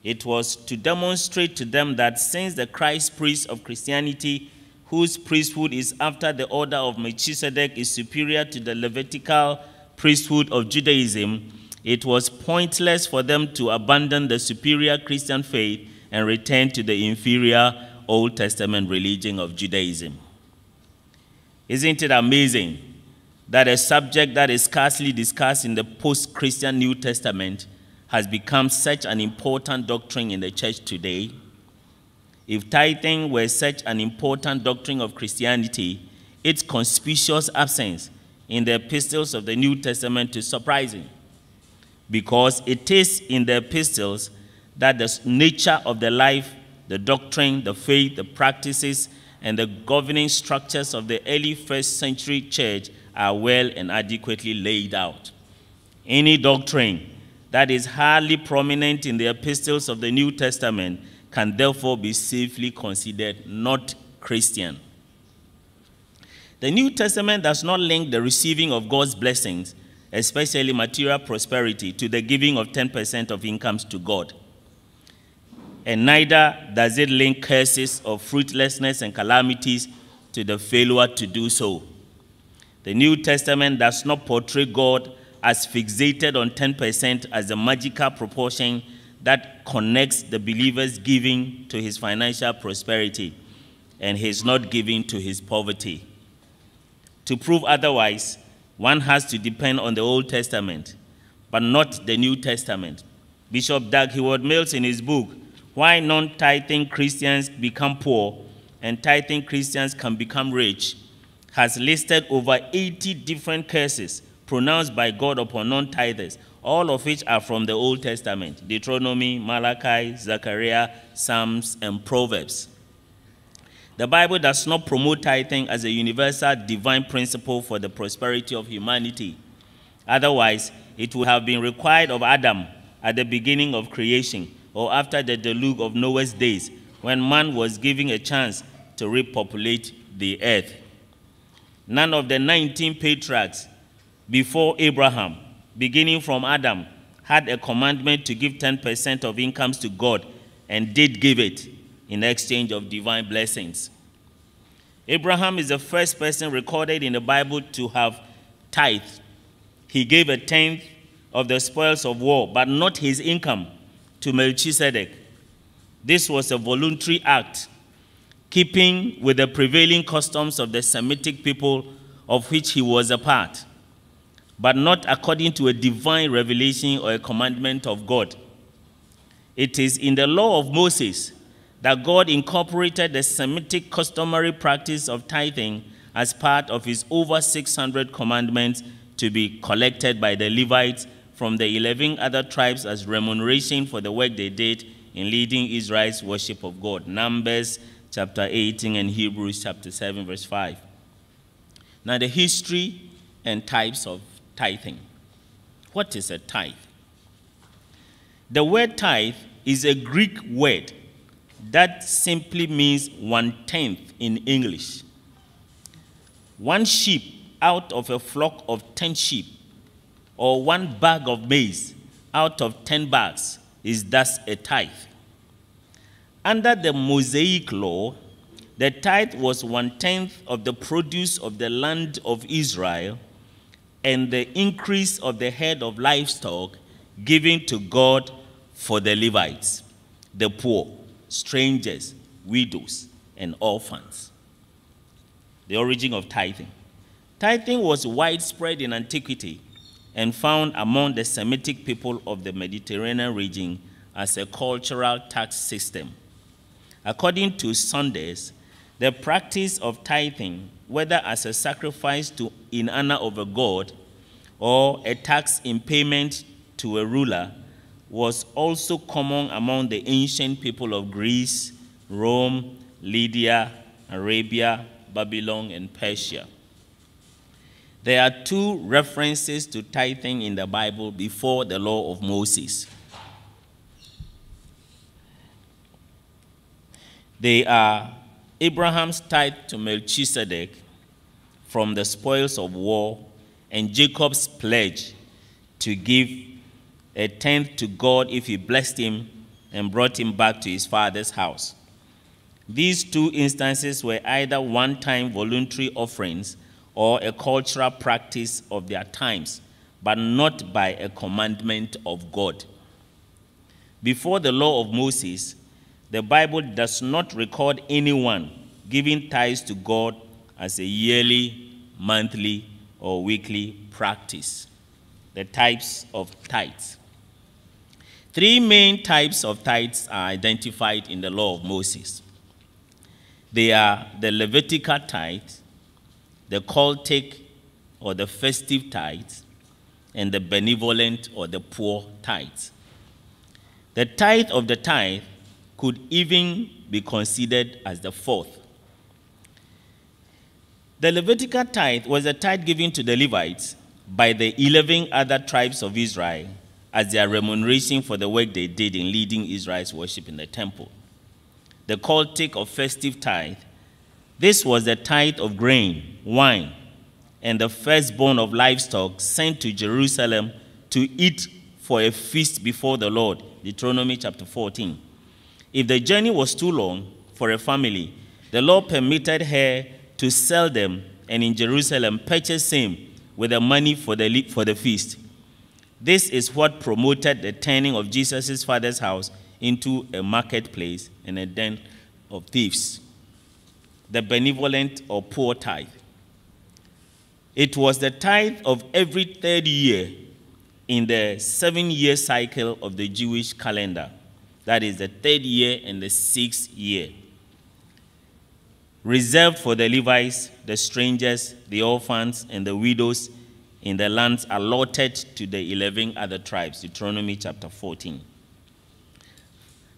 It was to demonstrate to them that since the Christ priest of Christianity, whose priesthood is after the order of Melchizedek, is superior to the Levitical priesthood of Judaism, it was pointless for them to abandon the superior Christian faith and return to the inferior Old Testament religion of Judaism. Isn't it amazing that a subject that is scarcely discussed in the post Christian New Testament has become such an important doctrine in the church today? If tithing were such an important doctrine of Christianity, its conspicuous absence in the epistles of the New Testament is surprising because it is in the epistles that the nature of the life, the doctrine, the faith, the practices, and the governing structures of the early first century church are well and adequately laid out. Any doctrine that is hardly prominent in the epistles of the New Testament can therefore be safely considered not Christian. The New Testament does not link the receiving of God's blessings, especially material prosperity, to the giving of 10% of incomes to God and neither does it link curses of fruitlessness and calamities to the failure to do so. The New Testament does not portray God as fixated on 10% as a magical proportion that connects the believer's giving to his financial prosperity and his not giving to his poverty. To prove otherwise, one has to depend on the Old Testament, but not the New Testament. Bishop Dag Heward-Mills, in his book, why non-tithing Christians become poor and tithing Christians can become rich, has listed over 80 different curses pronounced by God upon non-tithers, all of which are from the Old Testament, Deuteronomy, Malachi, Zechariah, Psalms, and Proverbs. The Bible does not promote tithing as a universal divine principle for the prosperity of humanity. Otherwise, it would have been required of Adam at the beginning of creation or after the deluge of Noah's days, when man was given a chance to repopulate the earth. None of the 19 patriarchs before Abraham, beginning from Adam, had a commandment to give 10% of incomes to God and did give it in exchange of divine blessings. Abraham is the first person recorded in the Bible to have tithed. He gave a tenth of the spoils of war, but not his income to Melchizedek. This was a voluntary act, keeping with the prevailing customs of the Semitic people of which he was a part. But not according to a divine revelation or a commandment of God. It is in the law of Moses that God incorporated the Semitic customary practice of tithing as part of his over 600 commandments to be collected by the Levites from the 11 other tribes as remuneration for the work they did in leading Israel's worship of God. Numbers chapter 18 and Hebrews chapter 7, verse 5. Now, the history and types of tithing. What is a tithe? The word tithe is a Greek word that simply means one tenth in English. One sheep out of a flock of ten sheep, or one bag of maize out of ten bags, is thus a tithe. Under the Mosaic law, the tithe was one tenth of the produce of the land of Israel and the increase of the head of livestock given to God for the Levites, the poor, strangers, widows, and orphans. The origin of tithing. Tithing was widespread in antiquity and found among the Semitic people of the Mediterranean region as a cultural tax system. According to Saunders, the practice of tithing, whether as a sacrifice to, in honor of a god or a tax in payment to a ruler, was also common among the ancient people of Greece, Rome, Lydia, Arabia, Babylon, and Persia. There are two references to tithing in the Bible before the law of Moses. They are Abraham's tithe to Melchizedek from the spoils of war and Jacob's pledge to give a tenth to God if he blessed him and brought him back to his father's house. These two instances were either one time voluntary offerings or a cultural practice of their times, but not by a commandment of God. Before the law of Moses, the Bible does not record anyone giving tithes to God as a yearly, monthly, or weekly practice. The types of tithes. Three main types of tithes are identified in the law of Moses. They are the Levitical tithe, the cultic or the festive tithe, and the benevolent or the poor tithe. The tithe of the tithe could even be considered as the fourth. The Levitical tithe was a tithe given to the Levites by the 11 other tribes of Israel as their remuneration for the work they did in leading Israel's worship in the temple. The cultic or festive tithe, this was the tithe of grain, wine, and the firstborn of livestock sent to Jerusalem to eat for a feast before the Lord. Deuteronomy chapter 14. If the journey was too long for a family, the Lord permitted her to sell them and in Jerusalem purchase same with the money for the, for the feast. This is what promoted the turning of Jesus' father's house into a marketplace and a den of thieves. The benevolent or poor tithe. It was the tithe of every third year in the seven year cycle of the Jewish calendar. That is the third year and the sixth year. Reserved for the Levites, the strangers, the orphans, and the widows in the lands allotted to the 11 other tribes. Deuteronomy chapter 14.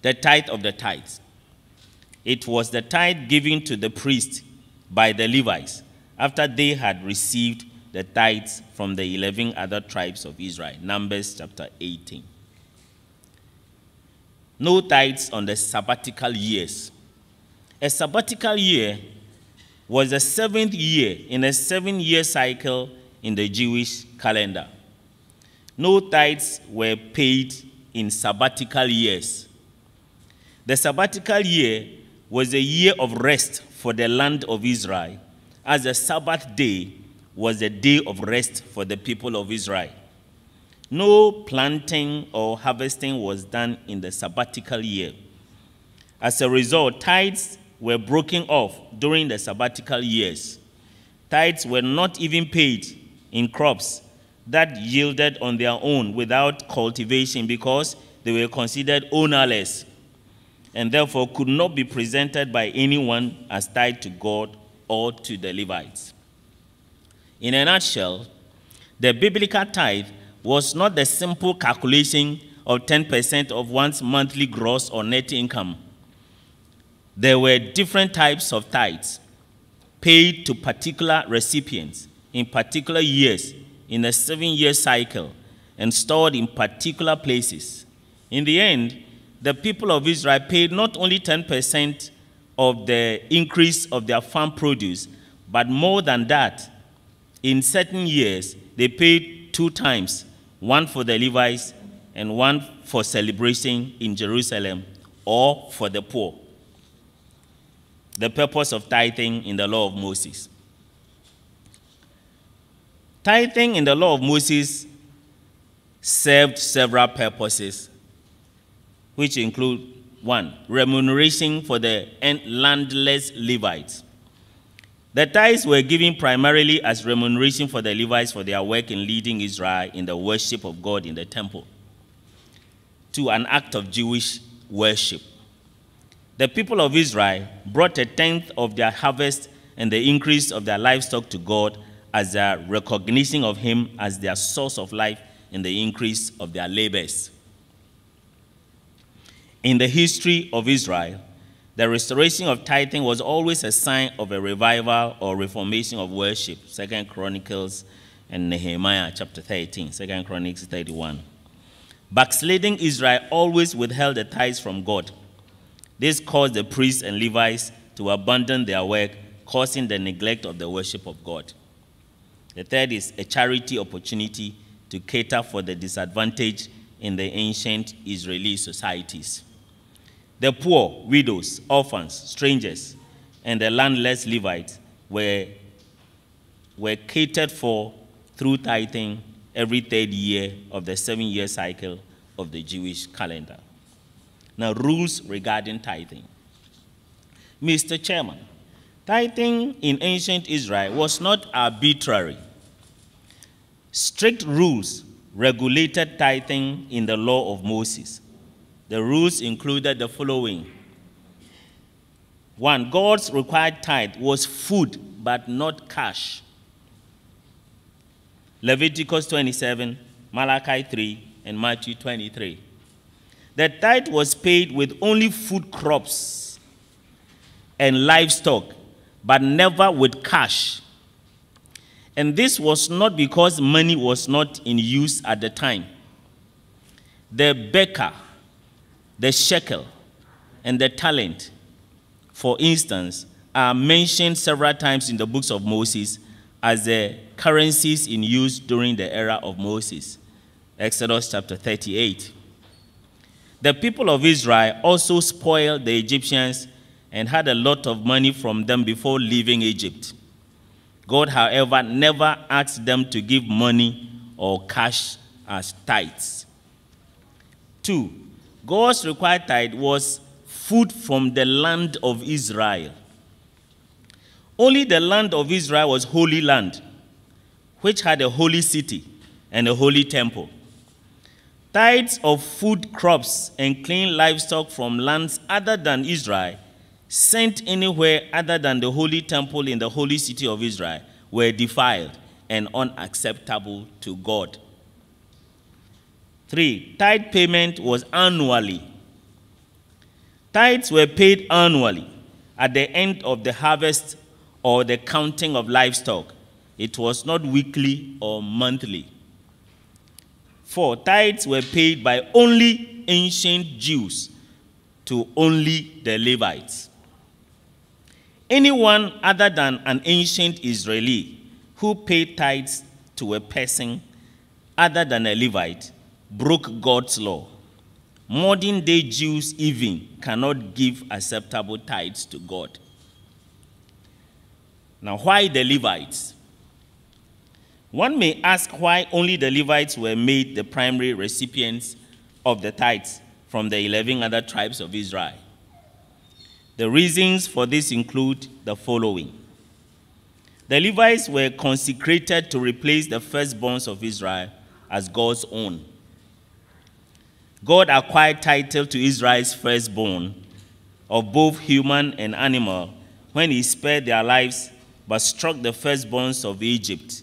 The tithe of the tithes. It was the tithe given to the priest by the Levites after they had received the tithes from the 11 other tribes of Israel. Numbers chapter 18 no tithes on the sabbatical years. A sabbatical year was the seventh year in a seven year cycle in the Jewish calendar. No tithes were paid in sabbatical years. The sabbatical year was a year of rest for the land of Israel, as the Sabbath day was a day of rest for the people of Israel. No planting or harvesting was done in the sabbatical year. As a result, tithes were broken off during the sabbatical years. Tithes were not even paid in crops, that yielded on their own without cultivation because they were considered ownerless and therefore could not be presented by anyone as tied to God or to the Levites. In a nutshell, the biblical tithe was not the simple calculation of 10% of one's monthly gross or net income. There were different types of tithes paid to particular recipients in particular years in a seven year cycle and stored in particular places. In the end, the people of Israel paid not only 10% of the increase of their farm produce, but more than that. In certain years, they paid two times one for the Levites and one for celebration in Jerusalem or for the poor. The purpose of tithing in the law of Moses. Tithing in the law of Moses served several purposes, which include one, remuneration for the landless Levites. The tithes were given primarily as remuneration for the Levites for their work in leading Israel in the worship of God in the temple. To an act of Jewish worship. The people of Israel brought a tenth of their harvest and the increase of their livestock to God as a recognition of him as their source of life and the increase of their labors. In the history of Israel, the restoration of tithing was always a sign of a revival or reformation of worship. Second Chronicles and Nehemiah chapter 13, Second Chronicles 31. Backsliding Israel always withheld the tithes from God. This caused the priests and Levites to abandon their work, causing the neglect of the worship of God. The third is a charity opportunity to cater for the disadvantaged in the ancient Israeli societies. The poor, widows, orphans, strangers, and the landless Levites were, were catered for through tithing every third year of the seven year cycle of the Jewish calendar. Now, rules regarding tithing. Mr. Chairman, tithing in ancient Israel was not arbitrary. Strict rules regulated tithing in the law of Moses. The rules included the following one, God's required tithe was food, but not cash. Leviticus 27, Malachi 3, and Matthew 23. The tithe was paid with only food crops and livestock, but never with cash. And this was not because money was not in use at the time. The bekah, the shekel, and the talent, for instance, are mentioned several times in the books of Moses as the currencies in use during the era of Moses. Exodus chapter 38. The people of Israel also spoiled the Egyptians and had a lot of money from them before leaving Egypt. God, however, never asked them to give money or cash as tithes. Two, God's required tithe was food from the land of Israel. Only the land of Israel was holy land, which had a holy city and a holy temple. Tithes of food crops and clean livestock from lands other than Israel sent anywhere other than the holy temple in the holy city of Israel were defiled and unacceptable to God. Three, tithe payment was annually. Tithes were paid annually at the end of the harvest or the counting of livestock. It was not weekly or monthly. Four, tithes were paid by only ancient Jews to only the Levites. Anyone other than an ancient Israeli who paid tithes to a person other than a Levite broke God's law. Modern day Jews even cannot give acceptable tithes to God. Now, why the Levites? One may ask why only the Levites were made the primary recipients of the tithes from the 11 other tribes of Israel. The reasons for this include the following The Levites were consecrated to replace the firstborns of Israel as God's own. God acquired title to Israel's firstborn of both human and animal when he spared their lives but struck the firstborns of Egypt.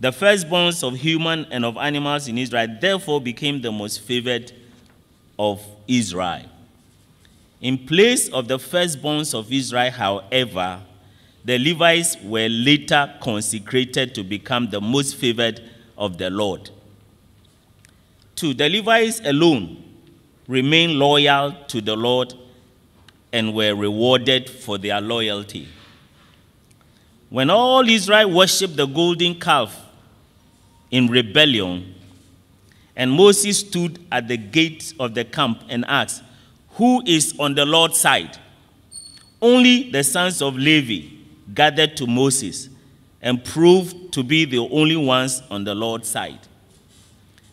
The firstborns of human and of animals in Israel therefore became the most favored of Israel. In place of the firstborns of Israel, however, the Levites were later consecrated to become the most favored of the Lord. Two, the Levites alone remained loyal to the Lord and were rewarded for their loyalty. When all Israel worshiped the golden calf in rebellion, and Moses stood at the gate of the camp and asked, Who is on the Lord's side? Only the sons of Levi gathered to Moses and proved to be the only ones on the Lord's side.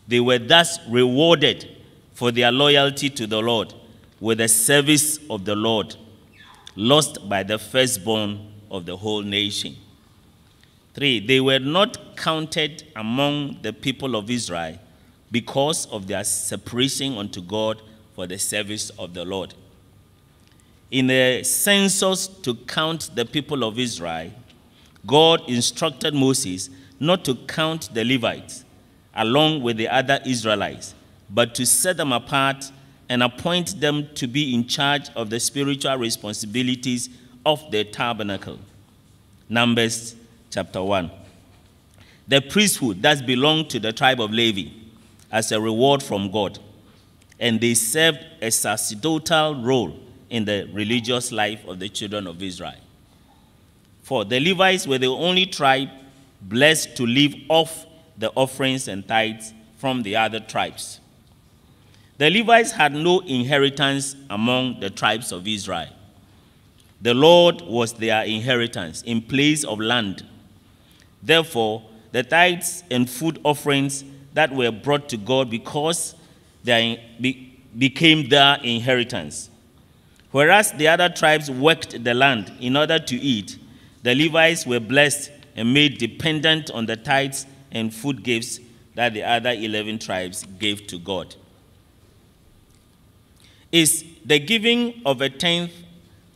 They were thus rewarded for their loyalty to the Lord with the service of the Lord, lost by the firstborn of the whole nation. Three, they were not counted among the people of Israel because of their separation unto God for the service of the Lord. In the census to count the people of Israel, God instructed Moses not to count the Levites along with the other Israelites, but to set them apart and appoint them to be in charge of the spiritual responsibilities of the tabernacle. Numbers chapter 1. The priesthood that belonged to the tribe of Levi as a reward from God, and they served a sacerdotal role in the religious life of the children of Israel. For the Levites were the only tribe blessed to live off the offerings and tithes from the other tribes. The Levites had no inheritance among the tribes of Israel. The Lord was their inheritance in place of land. Therefore, the tithes and food offerings that were brought to God because they became their inheritance. Whereas the other tribes worked the land in order to eat, the Levites were blessed and made dependent on the tithes and food gifts that the other 11 tribes gave to God. Is the giving of a tenth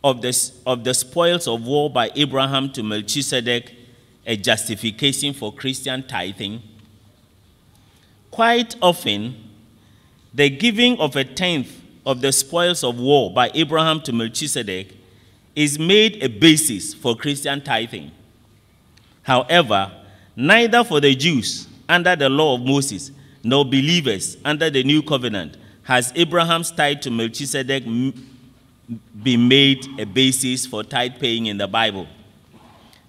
of the, of the spoils of war by Abraham to Melchizedek a justification for Christian tithing? Quite often, the giving of a tenth of the spoils of war by Abraham to Melchizedek is made a basis for Christian tithing. However, neither for the Jews under the law of Moses nor believers under the new covenant has Abraham's tithe to Melchizedek been made a basis for tithe paying in the Bible.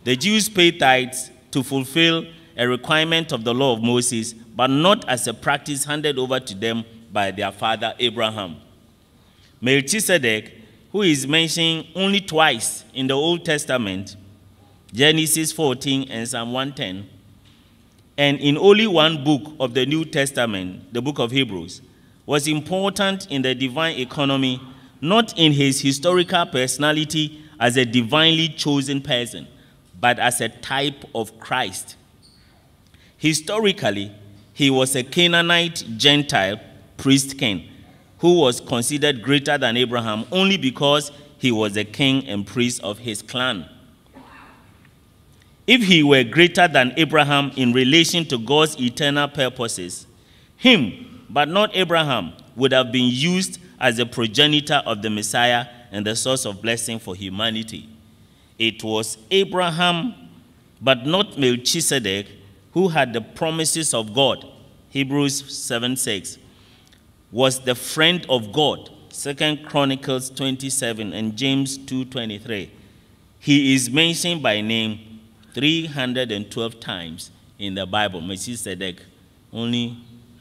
The Jews pay tithes to fulfill a requirement of the law of Moses, but not as a practice handed over to them by their father Abraham. Melchizedek, who is mentioned only twice in the Old Testament, Genesis 14 and Psalm 110, and in only one book of the New Testament, the book of Hebrews, was important in the divine economy, not in his historical personality as a divinely chosen person, but as a type of Christ. Historically, he was a Canaanite Gentile priest king who was considered greater than Abraham only because he was a king and priest of his clan. If he were greater than Abraham in relation to God's eternal purposes, him, but not Abraham, would have been used as the progenitor of the Messiah and the source of blessing for humanity. It was Abraham, but not Melchizedek, who had the promises of God. Hebrews 7 6 was the friend of God. Second Chronicles 27 and James 2:23. He is mentioned by name 312 times in the Bible. Melchizedek only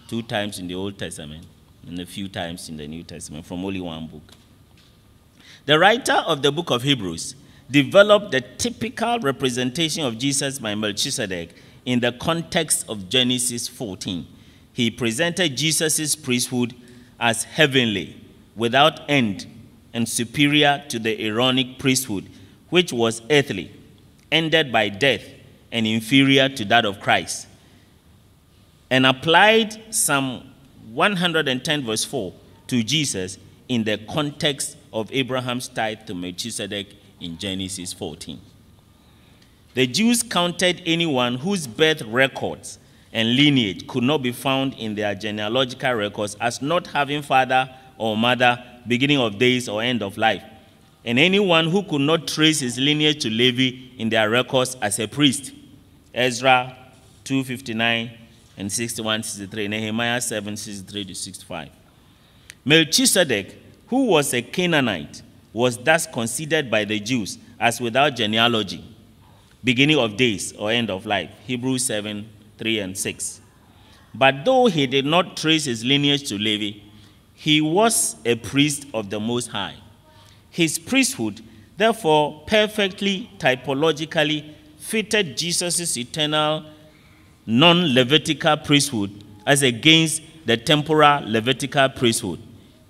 two times in the Old Testament and a few times in the New Testament from only one book. The writer of the book of Hebrews developed the typical representation of Jesus by Melchizedek in the context of Genesis 14 he presented Jesus' priesthood as heavenly, without end, and superior to the Aaronic priesthood, which was earthly. Ended by death and inferior to that of Christ, and applied Psalm 110, verse 4, to Jesus in the context of Abraham's tithe to Melchizedek in Genesis 14. The Jews counted anyone whose birth records and lineage could not be found in their genealogical records as not having father or mother, beginning of days or end of life, and anyone who could not trace his lineage to Levi in their records as a priest. Ezra 259 and 61 63, Nehemiah 7 63 to 65. Melchizedek, who was a Canaanite, was thus considered by the Jews as without genealogy, beginning of days or end of life. Hebrews 7 3 and 6. But though he did not trace his lineage to Levi, he was a priest of the Most High. His priesthood, therefore, perfectly typologically fitted Jesus' eternal non Levitical priesthood as against the temporal Levitical priesthood.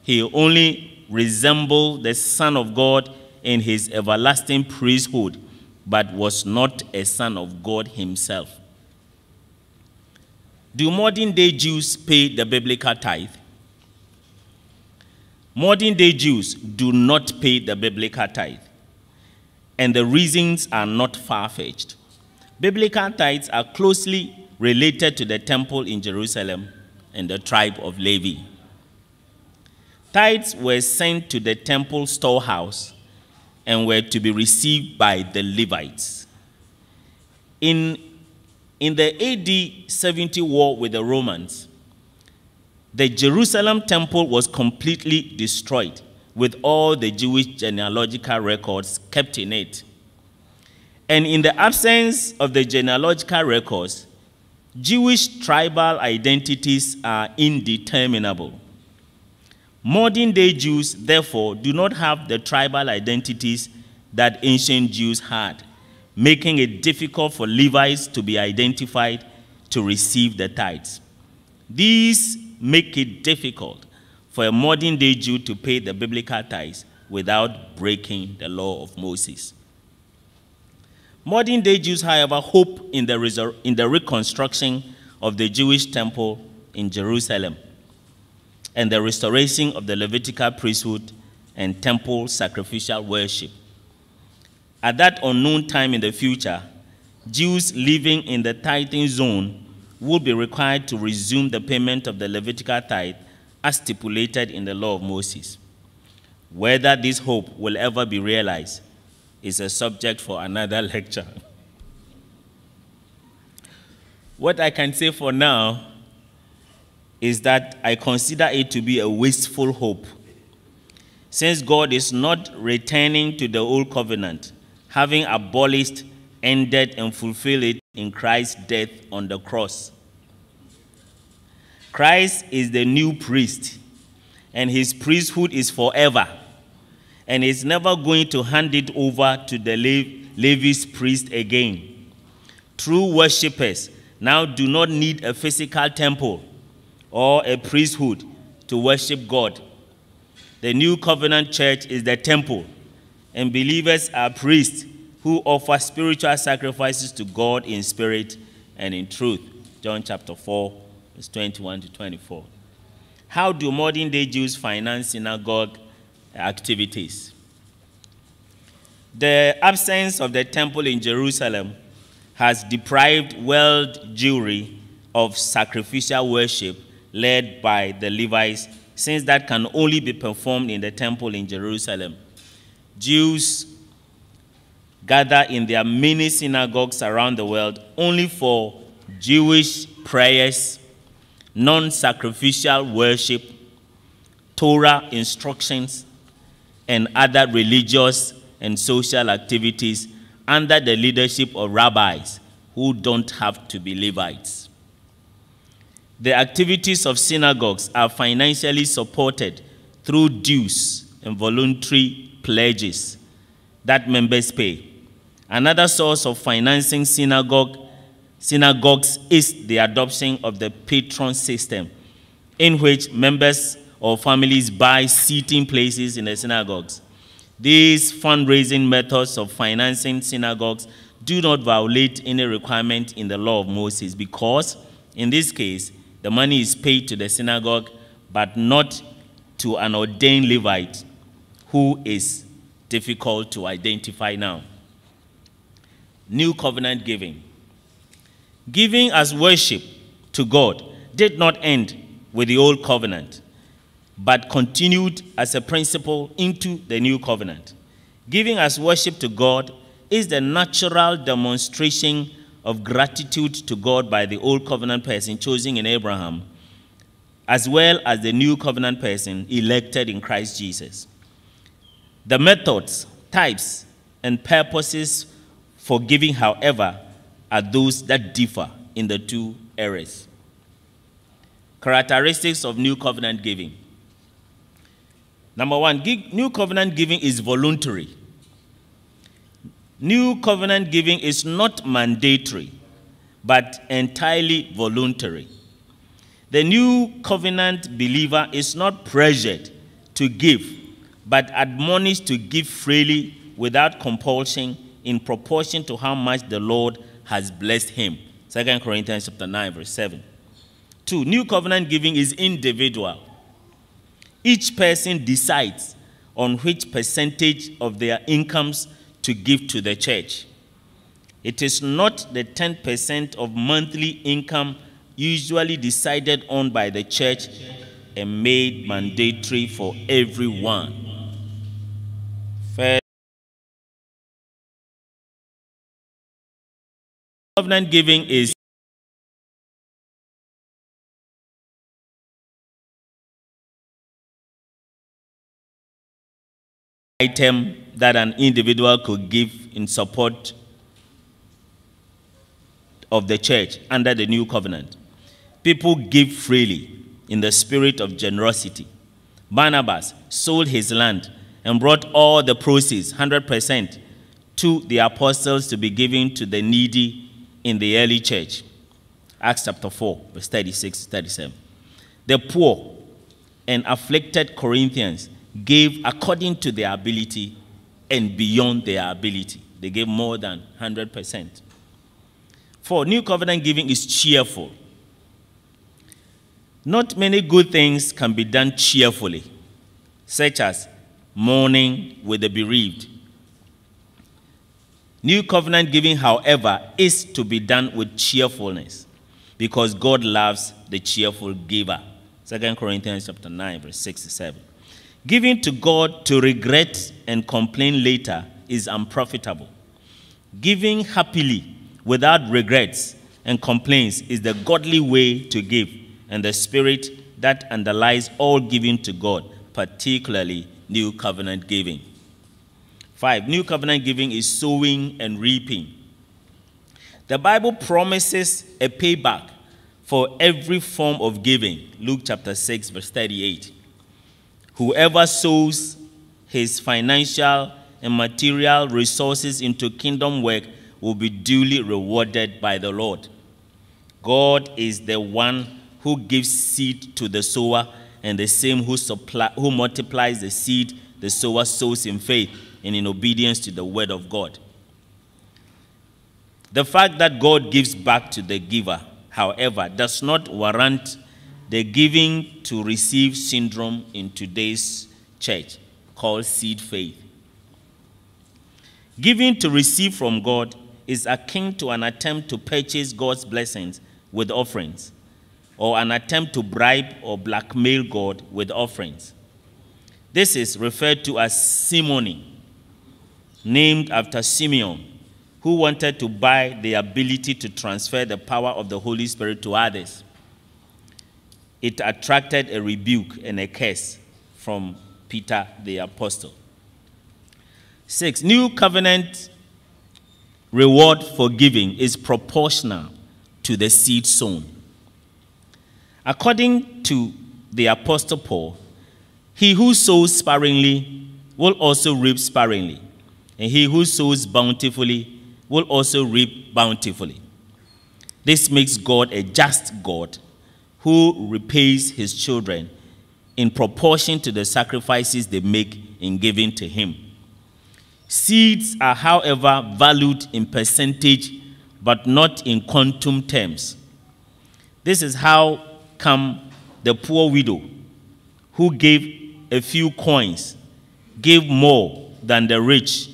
He only resembled the Son of God in his everlasting priesthood, but was not a Son of God himself. Do modern day Jews pay the biblical tithe? Modern day Jews do not pay the biblical tithe, and the reasons are not far fetched. Biblical tithes are closely related to the temple in Jerusalem and the tribe of Levi. Tithes were sent to the temple storehouse and were to be received by the Levites. In, in the AD 70 war with the Romans, the Jerusalem temple was completely destroyed with all the Jewish genealogical records kept in it. And in the absence of the genealogical records, Jewish tribal identities are indeterminable. Modern day Jews, therefore, do not have the tribal identities that ancient Jews had, making it difficult for Levites to be identified to receive the tithes. These make it difficult for a modern day Jew to pay the biblical tithes without breaking the law of Moses. Modern day Jews, however, hope in the, in the reconstruction of the Jewish temple in Jerusalem and the restoration of the Levitical priesthood and temple sacrificial worship. At that unknown time in the future, Jews living in the tithing zone will be required to resume the payment of the Levitical tithe as stipulated in the law of Moses. Whether this hope will ever be realized is a subject for another lecture. What I can say for now is that I consider it to be a wasteful hope. Since God is not returning to the old covenant, having abolished, ended, and fulfilled it in Christ's death on the cross. Christ is the new priest, and his priesthood is forever and is never going to hand it over to the Levi's priest again. True worshippers now do not need a physical temple or a priesthood to worship God. The new covenant church is the temple, and believers are priests who offer spiritual sacrifices to God in spirit and in truth. John chapter 4, verse 21 to 24. How do modern day Jews finance synagogue activities. The absence of the temple in Jerusalem has deprived world Jewry of sacrificial worship led by the Levites, since that can only be performed in the temple in Jerusalem. Jews gather in their many synagogues around the world only for Jewish prayers, non sacrificial worship, Torah instructions, and other religious and social activities under the leadership of rabbis who don't have to be Levites. The activities of synagogues are financially supported through dues and voluntary pledges that members pay. Another source of financing synagogue, synagogues is the adoption of the patron system, in which members or families buy seating places in the synagogues. These fundraising methods of financing synagogues do not violate any requirement in the law of Moses because, in this case, the money is paid to the synagogue but not to an ordained Levite who is difficult to identify now. New covenant giving. Giving as worship to God did not end with the old covenant, but continued as a principle into the new covenant. Giving as worship to God is the natural demonstration of gratitude to God by the old covenant person chosen in Abraham, as well as the new covenant person elected in Christ Jesus. The methods, types, and purposes for giving, however, are those that differ in the two areas. Characteristics of New Covenant giving. Number one, New Covenant giving is voluntary. New Covenant giving is not mandatory, but entirely voluntary. The New Covenant believer is not pressured to give, but admonished to give freely without compulsion in proportion to how much the Lord has blessed him. 2 Corinthians chapter 9, verse 7. Two, new covenant giving is individual. Each person decides on which percentage of their incomes to give to the church. It is not the 10% of monthly income usually decided on by the church and made mandatory for everyone. Covenant giving is item that an individual could give in support of the church under the new covenant. People give freely in the spirit of generosity. Barnabas sold his land and brought all the proceeds, 100%, to the apostles to be given to the needy in the early church. Acts chapter 4, verse 36 37. The poor and afflicted Corinthians gave according to their ability and beyond their ability. They gave more than 100%. Four new covenant giving is cheerful. Not many good things can be done cheerfully, such as mourning with the bereaved. New covenant giving, however, is to be done with cheerfulness because God loves the cheerful giver. 2 Corinthians chapter 9, verse 67. Giving to God to regret and complain later is unprofitable. Giving happily without regrets and complaints is the godly way to give and the spirit that underlies all giving to God, particularly new covenant giving. Five, new covenant giving is sowing and reaping. The Bible promises a payback for every form of giving. Luke chapter 6, verse 38. Whoever sows his financial and material resources into kingdom work will be duly rewarded by the Lord. God is the one who gives seed to the sower and the same who, supply, who multiplies the seed the sower sows in faith and in obedience to the word of God. The fact that God gives back to the giver, however, does not warrant the giving to receive syndrome in today's church called seed faith. Giving to receive from God is akin to an attempt to purchase God's blessings with offerings, or an attempt to bribe or blackmail God with offerings. This is referred to as simony, named after Simeon, who wanted to buy the ability to transfer the power of the Holy Spirit to others it attracted a rebuke and a curse from Peter the apostle. Six, new covenant reward for giving is proportional to the seed sown. According to the apostle Paul, he who sows sparingly will also reap sparingly, and he who sows bountifully will also reap bountifully. This makes God a just God who repays his children in proportion to the sacrifices they make in giving to him. Seeds are, however, valued in percentage but not in quantum terms. This is how come the poor widow who gave a few coins gave more than the rich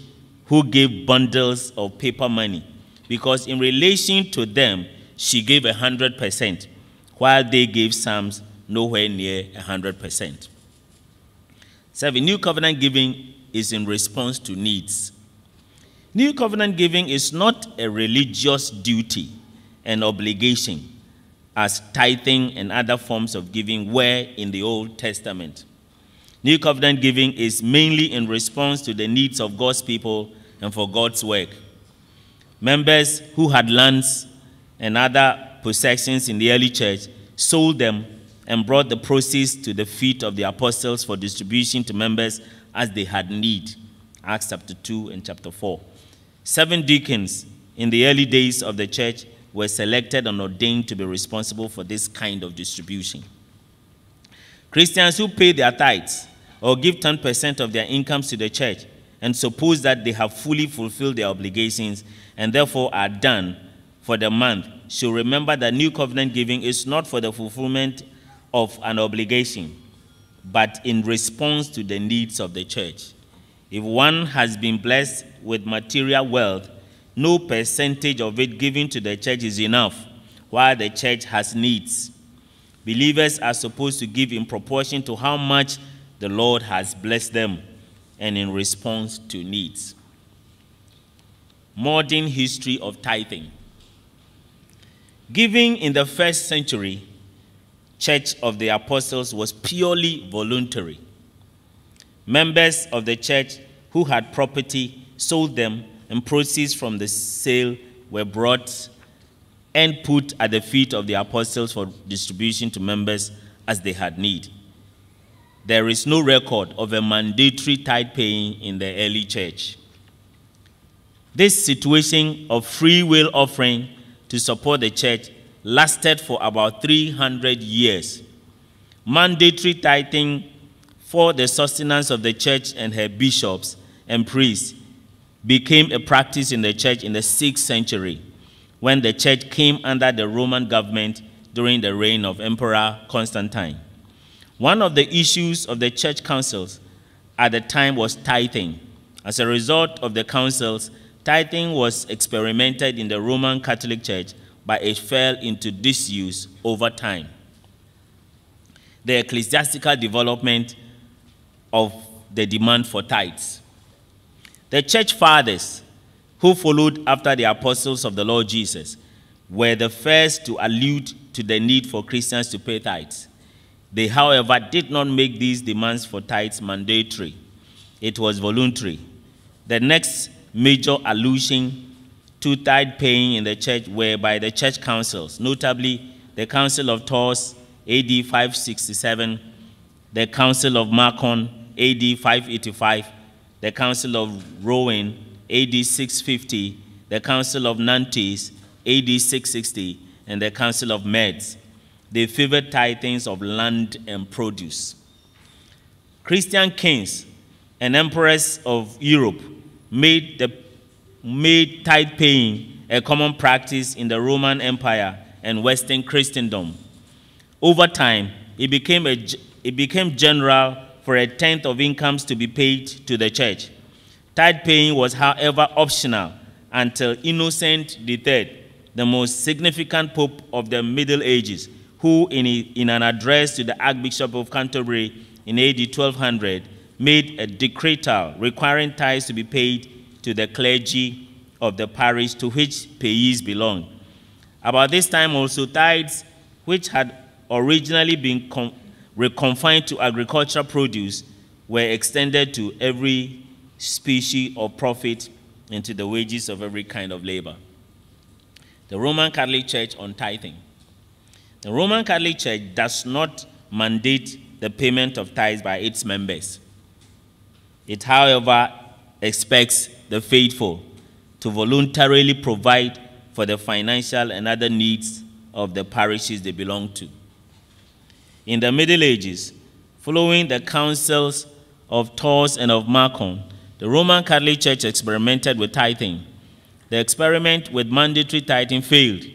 who gave bundles of paper money because in relation to them she gave a hundred percent while they gave sums nowhere near a hundred percent. Seven, new covenant giving is in response to needs. New covenant giving is not a religious duty and obligation as tithing and other forms of giving were in the Old Testament. New covenant giving is mainly in response to the needs of God's people and for God's work. Members who had lands and other possessions in the early church sold them and brought the proceeds to the feet of the apostles for distribution to members as they had need. Acts chapter 2 and chapter 4. Seven deacons in the early days of the church were selected and ordained to be responsible for this kind of distribution. Christians who pay their tithes or give 10% of their incomes to the church and suppose that they have fully fulfilled their obligations and therefore are done for the month should remember that new covenant giving is not for the fulfillment of an obligation, but in response to the needs of the church. If one has been blessed with material wealth, no percentage of it given to the church is enough, while the church has needs. Believers are supposed to give in proportion to how much the Lord has blessed them and in response to needs. Modern history of tithing. Giving in the first century church of the apostles was purely voluntary. Members of the church who had property sold them, and proceeds from the sale were brought and put at the feet of the apostles for distribution to members as they had need. There is no record of a mandatory tithe paying in the early church. This situation of free will offering to support the church lasted for about 300 years. Mandatory tithing for the sustenance of the church and her bishops and priests became a practice in the church in the 6th century when the church came under the Roman government during the reign of Emperor Constantine. One of the issues of the church councils at the time was tithing. As a result of the councils, tithing was experimented in the Roman Catholic Church, but it fell into disuse over time. The ecclesiastical development of the demand for tithes. The church fathers who followed after the apostles of the Lord Jesus were the first to allude to the need for Christians to pay tithes. They, however, did not make these demands for tithes mandatory. It was voluntary. The next major allusion to tithe paying in the church were by the church councils, notably the Council of Tours, AD 567, the Council of Macon, AD 585, the Council of Rouen, AD 650, the Council of Nantes, AD 660, and the Council of Metz. They favored tithings of land and produce. Christian kings and emperors of Europe made, the, made tithe paying a common practice in the Roman Empire and Western Christendom. Over time, it became, a, it became general for a tenth of incomes to be paid to the church. Tithe paying was, however, optional until Innocent III, the most significant pope of the Middle Ages, who, in, in an address to the Archbishop of Canterbury in AD 1200, made a decretal requiring tithes to be paid to the clergy of the parish to which payees belonged. About this time also, tithes, which had originally been confined to agricultural produce were extended to every species of profit and to the wages of every kind of labor. The Roman Catholic Church on tithing. The Roman Catholic Church does not mandate the payment of tithes by its members. It, however, expects the faithful to voluntarily provide for the financial and other needs of the parishes they belong to. In the Middle Ages, following the councils of Tours and of Macon, the Roman Catholic Church experimented with tithing. The experiment with mandatory tithing failed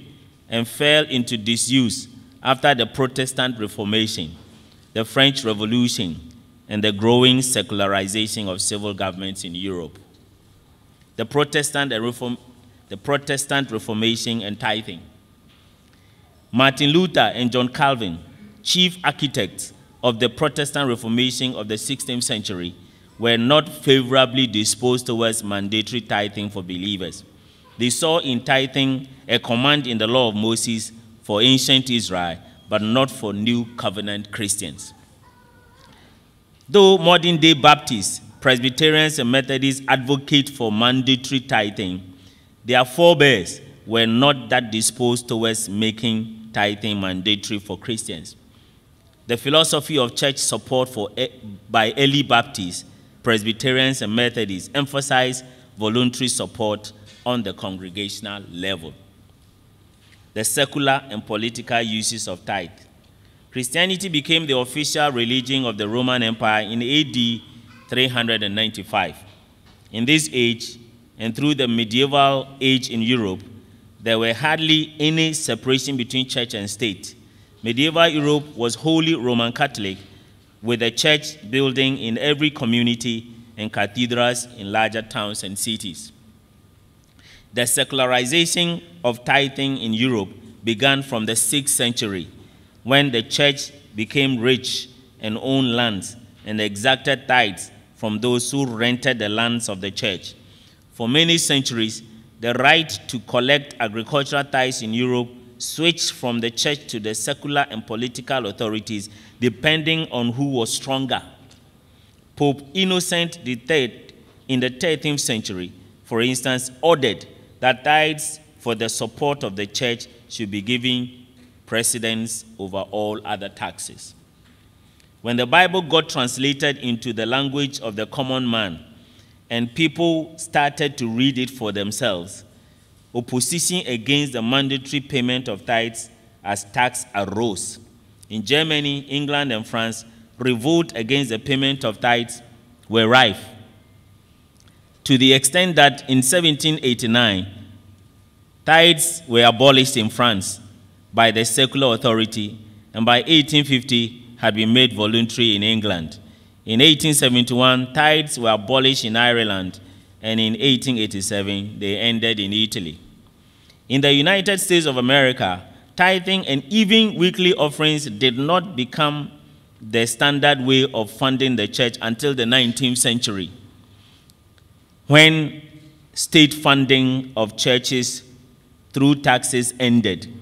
and fell into disuse after the Protestant Reformation, the French Revolution, and the growing secularization of civil governments in Europe. The Protestant, Reform, the Protestant Reformation and tithing. Martin Luther and John Calvin, chief architects of the Protestant Reformation of the 16th century, were not favorably disposed towards mandatory tithing for believers. They saw in tithing a command in the law of Moses for ancient Israel, but not for new covenant Christians. Though modern day Baptists, Presbyterians, and Methodists advocate for mandatory tithing, their forebears were not that disposed towards making tithing mandatory for Christians. The philosophy of church support for, by early Baptists, Presbyterians, and Methodists emphasized voluntary support on the congregational level. The secular and political uses of tithe. Christianity became the official religion of the Roman Empire in AD 395. In this age, and through the medieval age in Europe, there were hardly any separation between church and state. Medieval Europe was wholly Roman Catholic, with a church building in every community and cathedrals in larger towns and cities. The secularization of tithing in Europe began from the 6th century when the church became rich and owned lands and exacted tithes from those who rented the lands of the church. For many centuries, the right to collect agricultural tithes in Europe switched from the church to the secular and political authorities, depending on who was stronger. Pope Innocent III in the 13th century, for instance, ordered that tithes for the support of the church should be given precedence over all other taxes. When the Bible got translated into the language of the common man and people started to read it for themselves, opposition against the mandatory payment of tithes as tax arose. In Germany, England, and France, revolt against the payment of tithes were rife. To the extent that in 1789, tithes were abolished in France by the secular authority, and by 1850 had been made voluntary in England. In 1871, tithes were abolished in Ireland, and in 1887, they ended in Italy. In the United States of America, tithing and even weekly offerings did not become the standard way of funding the church until the 19th century, when state funding of churches through taxes ended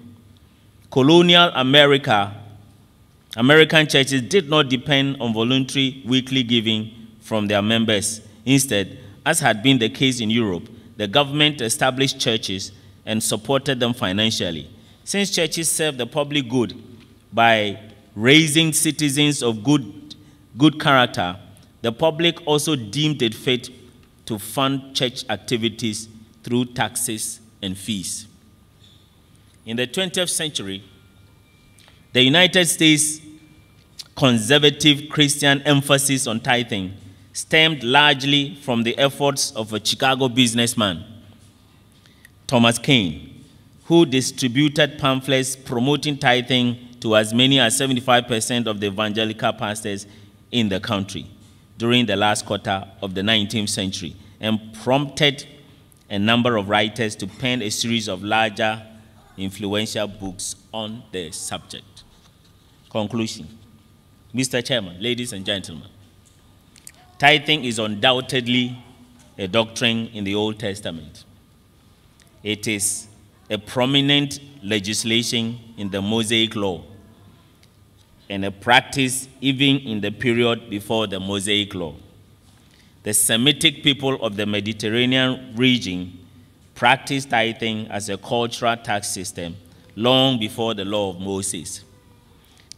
colonial America, American churches did not depend on voluntary weekly giving from their members. Instead, as had been the case in Europe, the government established churches and supported them financially. Since churches serve the public good by raising citizens of good, good character, the public also deemed it fit to fund church activities through taxes and fees. In the 20th century, the United States conservative Christian emphasis on tithing stemmed largely from the efforts of a Chicago businessman, Thomas Kane, who distributed pamphlets promoting tithing to as many as 75% of the evangelical pastors in the country during the last quarter of the 19th century and prompted a number of writers to pen a series of larger influential books on the subject. Conclusion. Mr. Chairman, ladies and gentlemen, tithing is undoubtedly a doctrine in the Old Testament. It is a prominent legislation in the Mosaic Law and a practice even in the period before the Mosaic Law. The Semitic people of the Mediterranean region practiced tithing as a cultural tax system long before the law of Moses.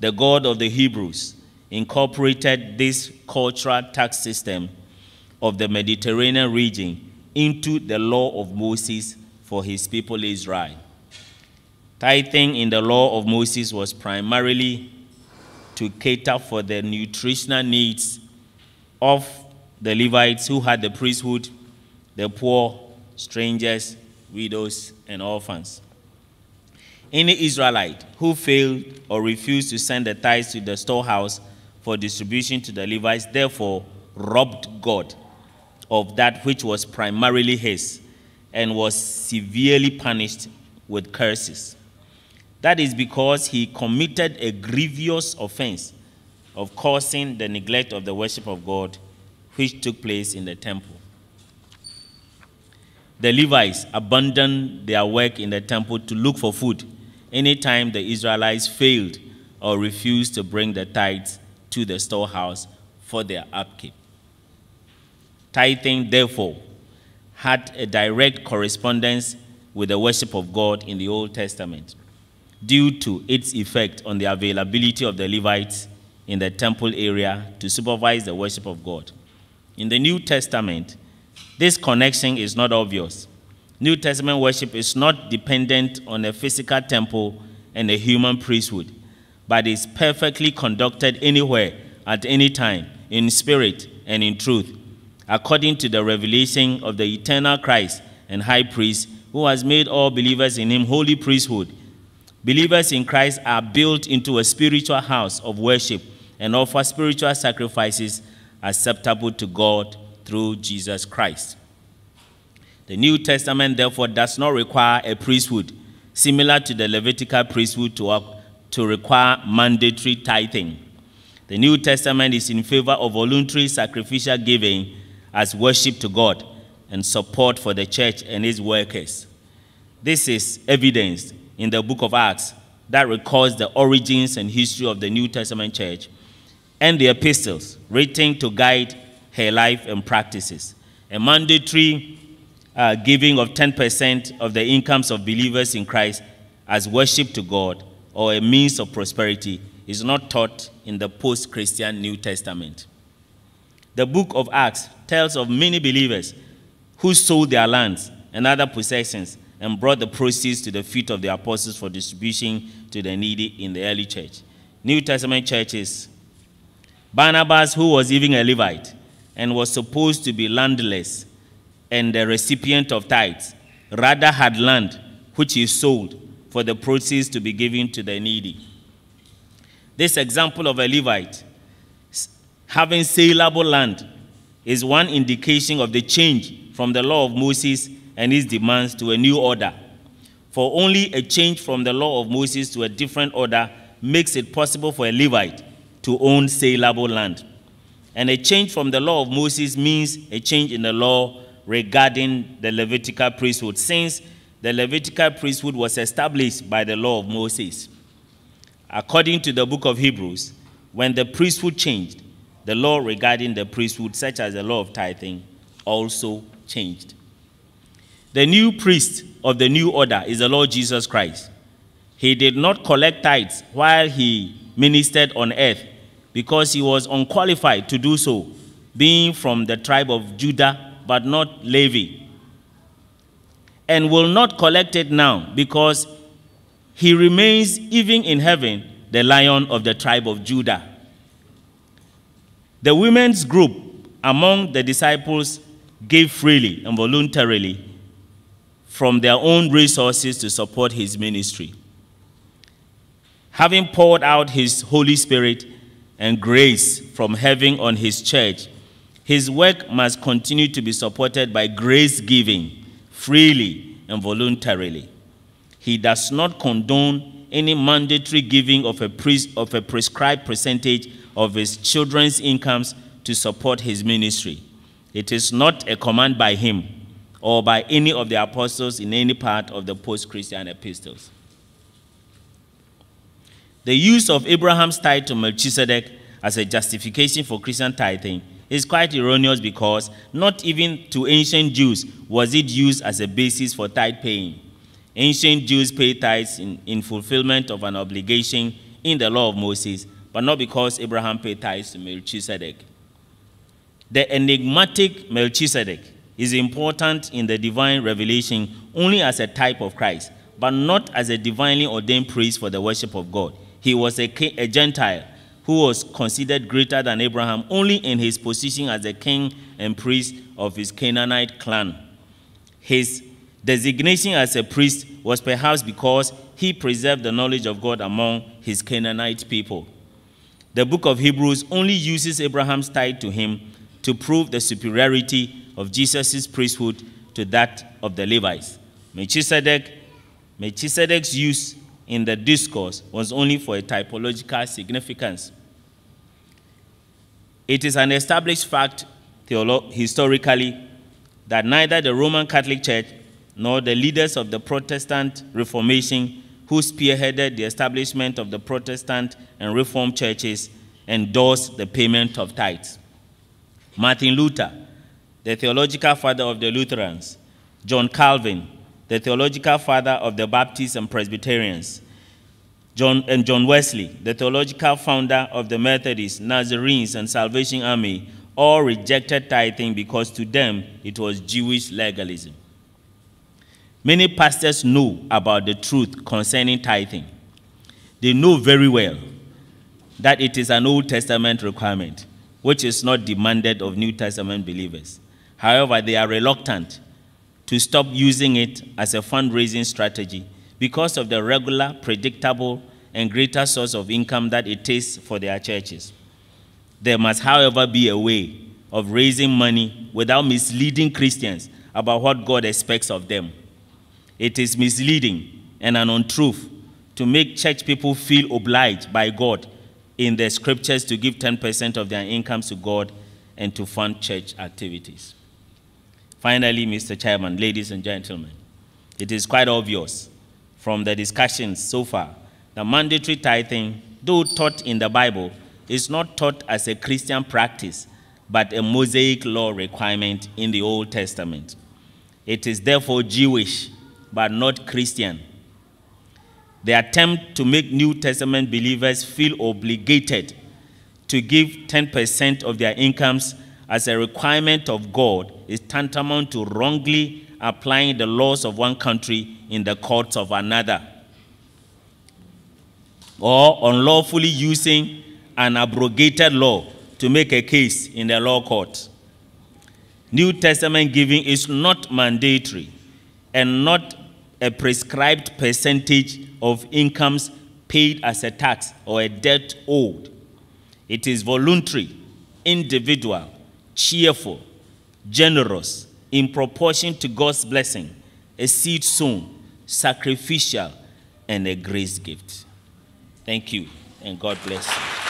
The God of the Hebrews incorporated this cultural tax system of the Mediterranean region into the law of Moses for his people Israel. Tithing in the law of Moses was primarily to cater for the nutritional needs of the Levites who had the priesthood, the poor, strangers, widows, and orphans. Any Israelite who failed or refused to send the tithes to the storehouse for distribution to the Levites, therefore, robbed God of that which was primarily his and was severely punished with curses. That is because he committed a grievous offense of causing the neglect of the worship of God which took place in the temple. The Levites abandoned their work in the temple to look for food anytime the Israelites failed or refused to bring the tithes to the storehouse for their upkeep. Tithing, therefore, had a direct correspondence with the worship of God in the Old Testament due to its effect on the availability of the Levites in the temple area to supervise the worship of God. In the New Testament, this connection is not obvious. New Testament worship is not dependent on a physical temple and a human priesthood, but is perfectly conducted anywhere, at any time, in spirit and in truth, according to the revelation of the eternal Christ and high priest who has made all believers in him holy priesthood. Believers in Christ are built into a spiritual house of worship and offer spiritual sacrifices acceptable to God through Jesus Christ. The New Testament, therefore, does not require a priesthood similar to the Levitical priesthood to, to require mandatory tithing. The New Testament is in favor of voluntary sacrificial giving as worship to God and support for the church and its workers. This is evidenced in the book of Acts that records the origins and history of the New Testament church and the epistles written to guide her life and practices. A mandatory uh, giving of 10% of the incomes of believers in Christ as worship to God or a means of prosperity is not taught in the post Christian New Testament. The book of Acts tells of many believers who sold their lands and other possessions and brought the proceeds to the feet of the apostles for distribution to the needy in the early church. New Testament churches. Barnabas, who was even a Levite and was supposed to be landless and the recipient of tithes, rather had land which he sold for the proceeds to be given to the needy. This example of a Levite having saleable land is one indication of the change from the law of Moses and his demands to a new order. For only a change from the law of Moses to a different order makes it possible for a Levite to own saleable land. And a change from the law of Moses means a change in the law regarding the Levitical priesthood, since the Levitical priesthood was established by the law of Moses. According to the book of Hebrews, when the priesthood changed, the law regarding the priesthood, such as the law of tithing, also changed. The new priest of the new order is the Lord Jesus Christ. He did not collect tithes while he ministered on earth because he was unqualified to do so, being from the tribe of Judah but not Levi, and will not collect it now because he remains even in heaven the lion of the tribe of Judah. The women's group among the disciples gave freely and voluntarily from their own resources to support his ministry. Having poured out his Holy Spirit and grace from heaven on his church, his work must continue to be supported by grace giving freely and voluntarily. He does not condone any mandatory giving of a, of a prescribed percentage of his children's incomes to support his ministry. It is not a command by him or by any of the apostles in any part of the post Christian epistles. The use of Abraham's tithe to Melchizedek as a justification for Christian tithing is quite erroneous because not even to ancient Jews was it used as a basis for tithe paying. Ancient Jews paid tithes in, in fulfillment of an obligation in the law of Moses, but not because Abraham paid tithes to Melchizedek. The enigmatic Melchizedek is important in the divine revelation only as a type of Christ, but not as a divinely ordained priest for the worship of God. He was a, a Gentile who was considered greater than Abraham only in his position as a king and priest of his Canaanite clan. His designation as a priest was perhaps because he preserved the knowledge of God among his Canaanite people. The book of Hebrews only uses Abraham's tie to him to prove the superiority of Jesus' priesthood to that of the Levites. Melchizedek, Melchizedek's use in the discourse was only for a typological significance. It is an established fact historically that neither the Roman Catholic Church nor the leaders of the Protestant Reformation who spearheaded the establishment of the Protestant and Reformed churches endorsed the payment of tithes. Martin Luther, the theological father of the Lutherans, John Calvin, the theological father of the Baptists and Presbyterians, John, and John Wesley, the theological founder of the Methodists, Nazarenes, and Salvation Army, all rejected tithing because to them it was Jewish legalism. Many pastors know about the truth concerning tithing. They know very well that it is an Old Testament requirement, which is not demanded of New Testament believers. However, they are reluctant to stop using it as a fundraising strategy because of the regular, predictable, and greater source of income that it is for their churches. There must, however, be a way of raising money without misleading Christians about what God expects of them. It is misleading and an untruth to make church people feel obliged by God in the scriptures to give 10% of their incomes to God and to fund church activities. Finally, Mr. Chairman, ladies and gentlemen, it is quite obvious from the discussions so far that mandatory tithing, though taught in the Bible, is not taught as a Christian practice, but a Mosaic law requirement in the Old Testament. It is therefore Jewish, but not Christian. The attempt to make New Testament believers feel obligated to give 10% of their incomes as a requirement of God is tantamount to wrongly applying the laws of one country in the courts of another, or unlawfully using an abrogated law to make a case in the law court. New Testament giving is not mandatory and not a prescribed percentage of incomes paid as a tax or a debt owed. It is voluntary, individual, cheerful, generous, in proportion to God's blessing, a seed sown, sacrificial, and a grace gift. Thank you, and God bless you.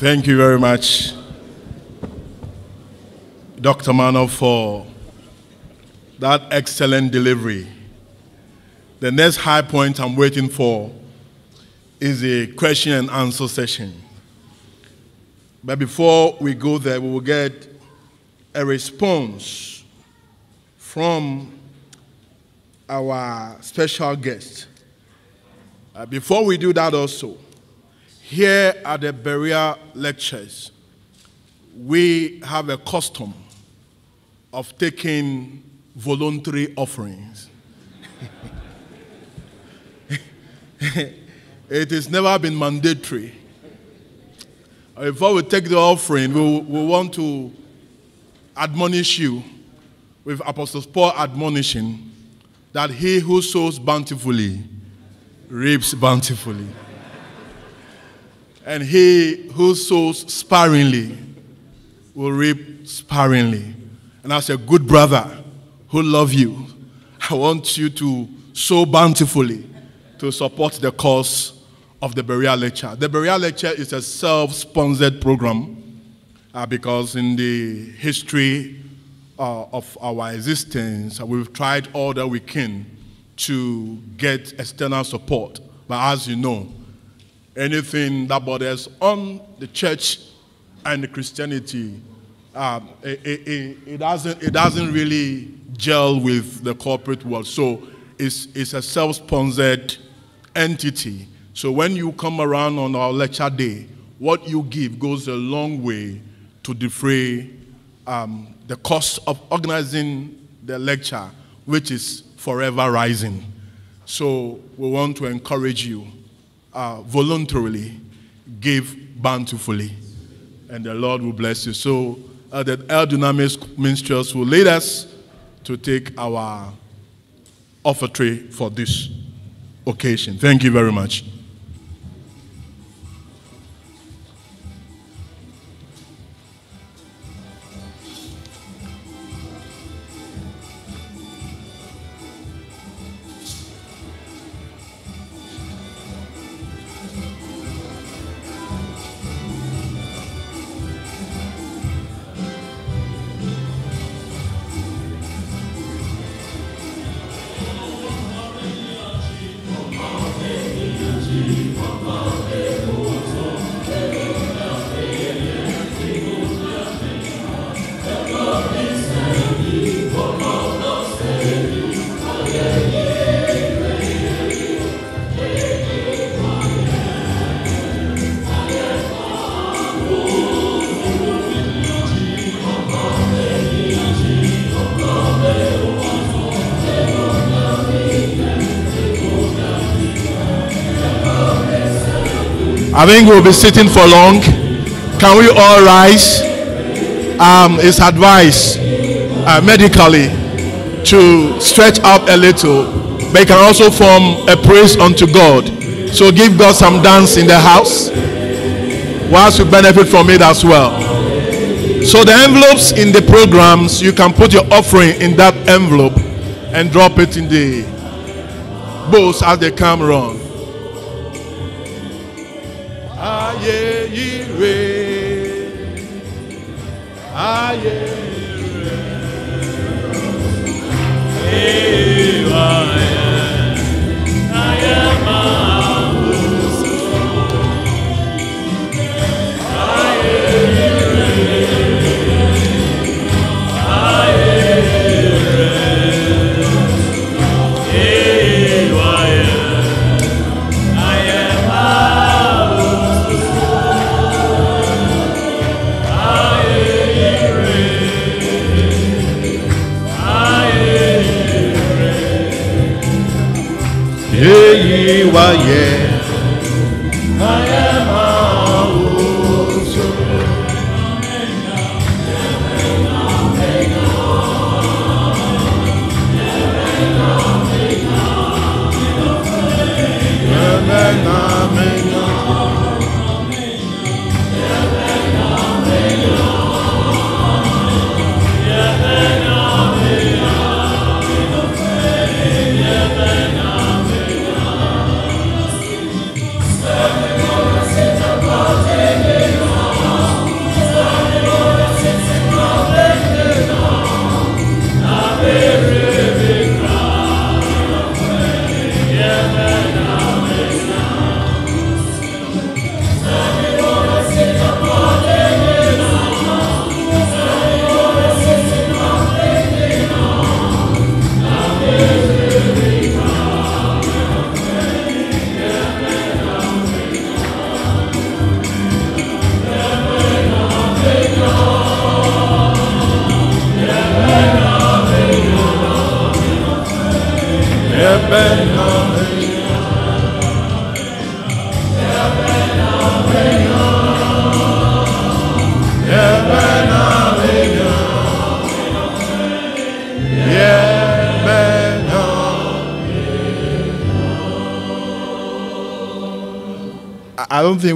Thank you very much, Dr. Mano, for that excellent delivery. The next high point I'm waiting for is a question and answer session. But before we go there, we will get a response from our special guest. Uh, before we do that, also, here at the Berea lectures, we have a custom of taking voluntary offerings. it has never been mandatory. Before we take the offering, we, we want to admonish you with Apostle Paul admonishing that he who sows bountifully reaps bountifully. And he who sows sparingly will reap sparingly. And as a good brother who love you, I want you to sow bountifully to support the cause of the Berea Lecture. The Berea Lecture is a self-sponsored program uh, because in the history uh, of our existence, we've tried all that we can to get external support. But as you know, anything that borders on the church and the Christianity um, it, it, it, doesn't, it doesn't really gel with the corporate world. So it's, it's a self sponsored entity. So when you come around on our lecture day, what you give goes a long way to defray um, the cost of organizing the lecture, which is forever rising. So we want to encourage you uh, voluntarily give bountifully, and the Lord will bless you. So uh, the El Dunamis will lead us to take our offertory for this occasion. Thank you very much. I think we'll be sitting for long. Can we all rise? Um, it's advised uh, medically to stretch up a little, but it can also form a praise unto God. So give God some dance in the house, whilst you benefit from it as well. So the envelopes in the programs, you can put your offering in that envelope and drop it in the bowls as they come around.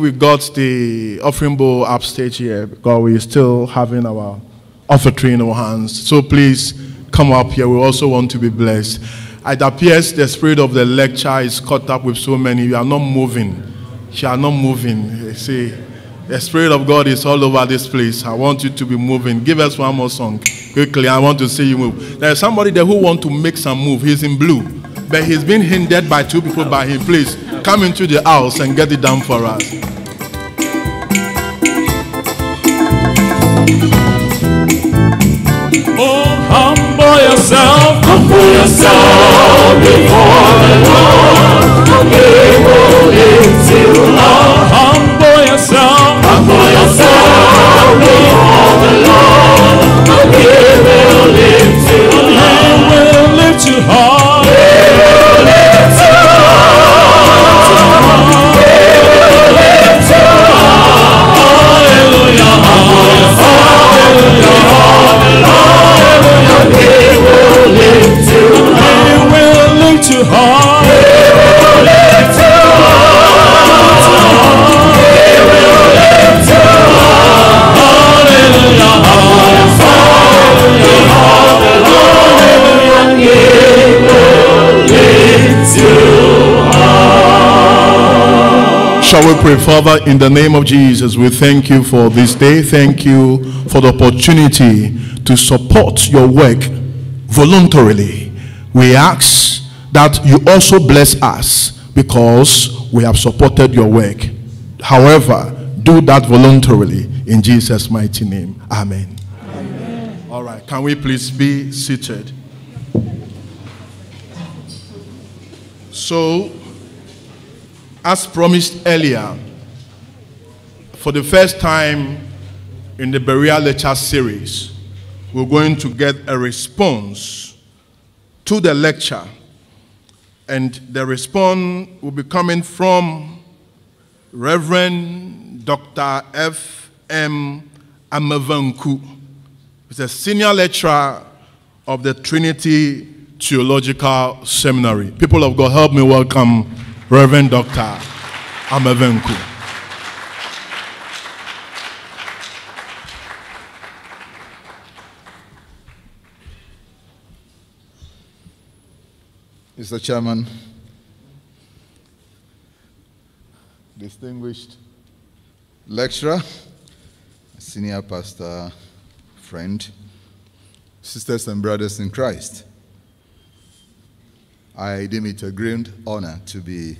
We got the offering bowl upstage here because we're still having our offertory in our hands. So please come up here. We also want to be blessed. It appears the spirit of the lecture is caught up with so many. You are not moving. You are not moving. You see, the spirit of God is all over this place. I want you to be moving. Give us one more song quickly. I want to see you move. There is somebody there who want to make some move. He's in blue, but he's been hindered by two people by him. Please come into the house and get it done for us. Oh, humble yourself. Humble yourself before the Lord, He will lift you up. Humble yourself. Humble yourself before the Lord, He will lift you up. He will lift you up. He will lift you up. He will lift you. Hallelujah. Shall we pray, Father, in the name of Jesus? We thank you for this day. Thank you for the opportunity to support your work voluntarily. We ask that you also bless us because we have supported your work. However, do that voluntarily in Jesus' mighty name. Amen. All right, can we please be seated? So, as promised earlier, for the first time in the Berea Lecture series, we're going to get a response to the lecture. And the response will be coming from Reverend Dr. F. M. Amevenku. He's a senior lecturer of the Trinity Theological Seminary. People of God, help me welcome Reverend Dr. Amevenku. Mr. Chairman, distinguished lecturer, senior pastor, friend, sisters and brothers in Christ, I deem it a great honor to be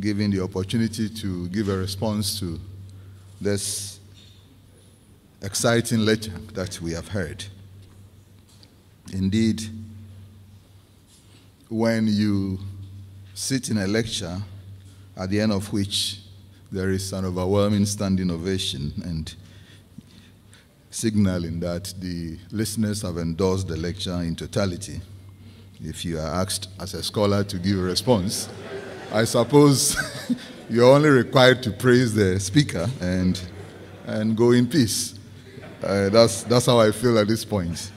given the opportunity to give a response to this exciting lecture that we have heard. Indeed, when you sit in a lecture at the end of which there is an overwhelming standing ovation and signaling that the listeners have endorsed the lecture in totality. If you are asked as a scholar to give a response, I suppose you're only required to praise the speaker and, and go in peace. Uh, that's, that's how I feel at this point.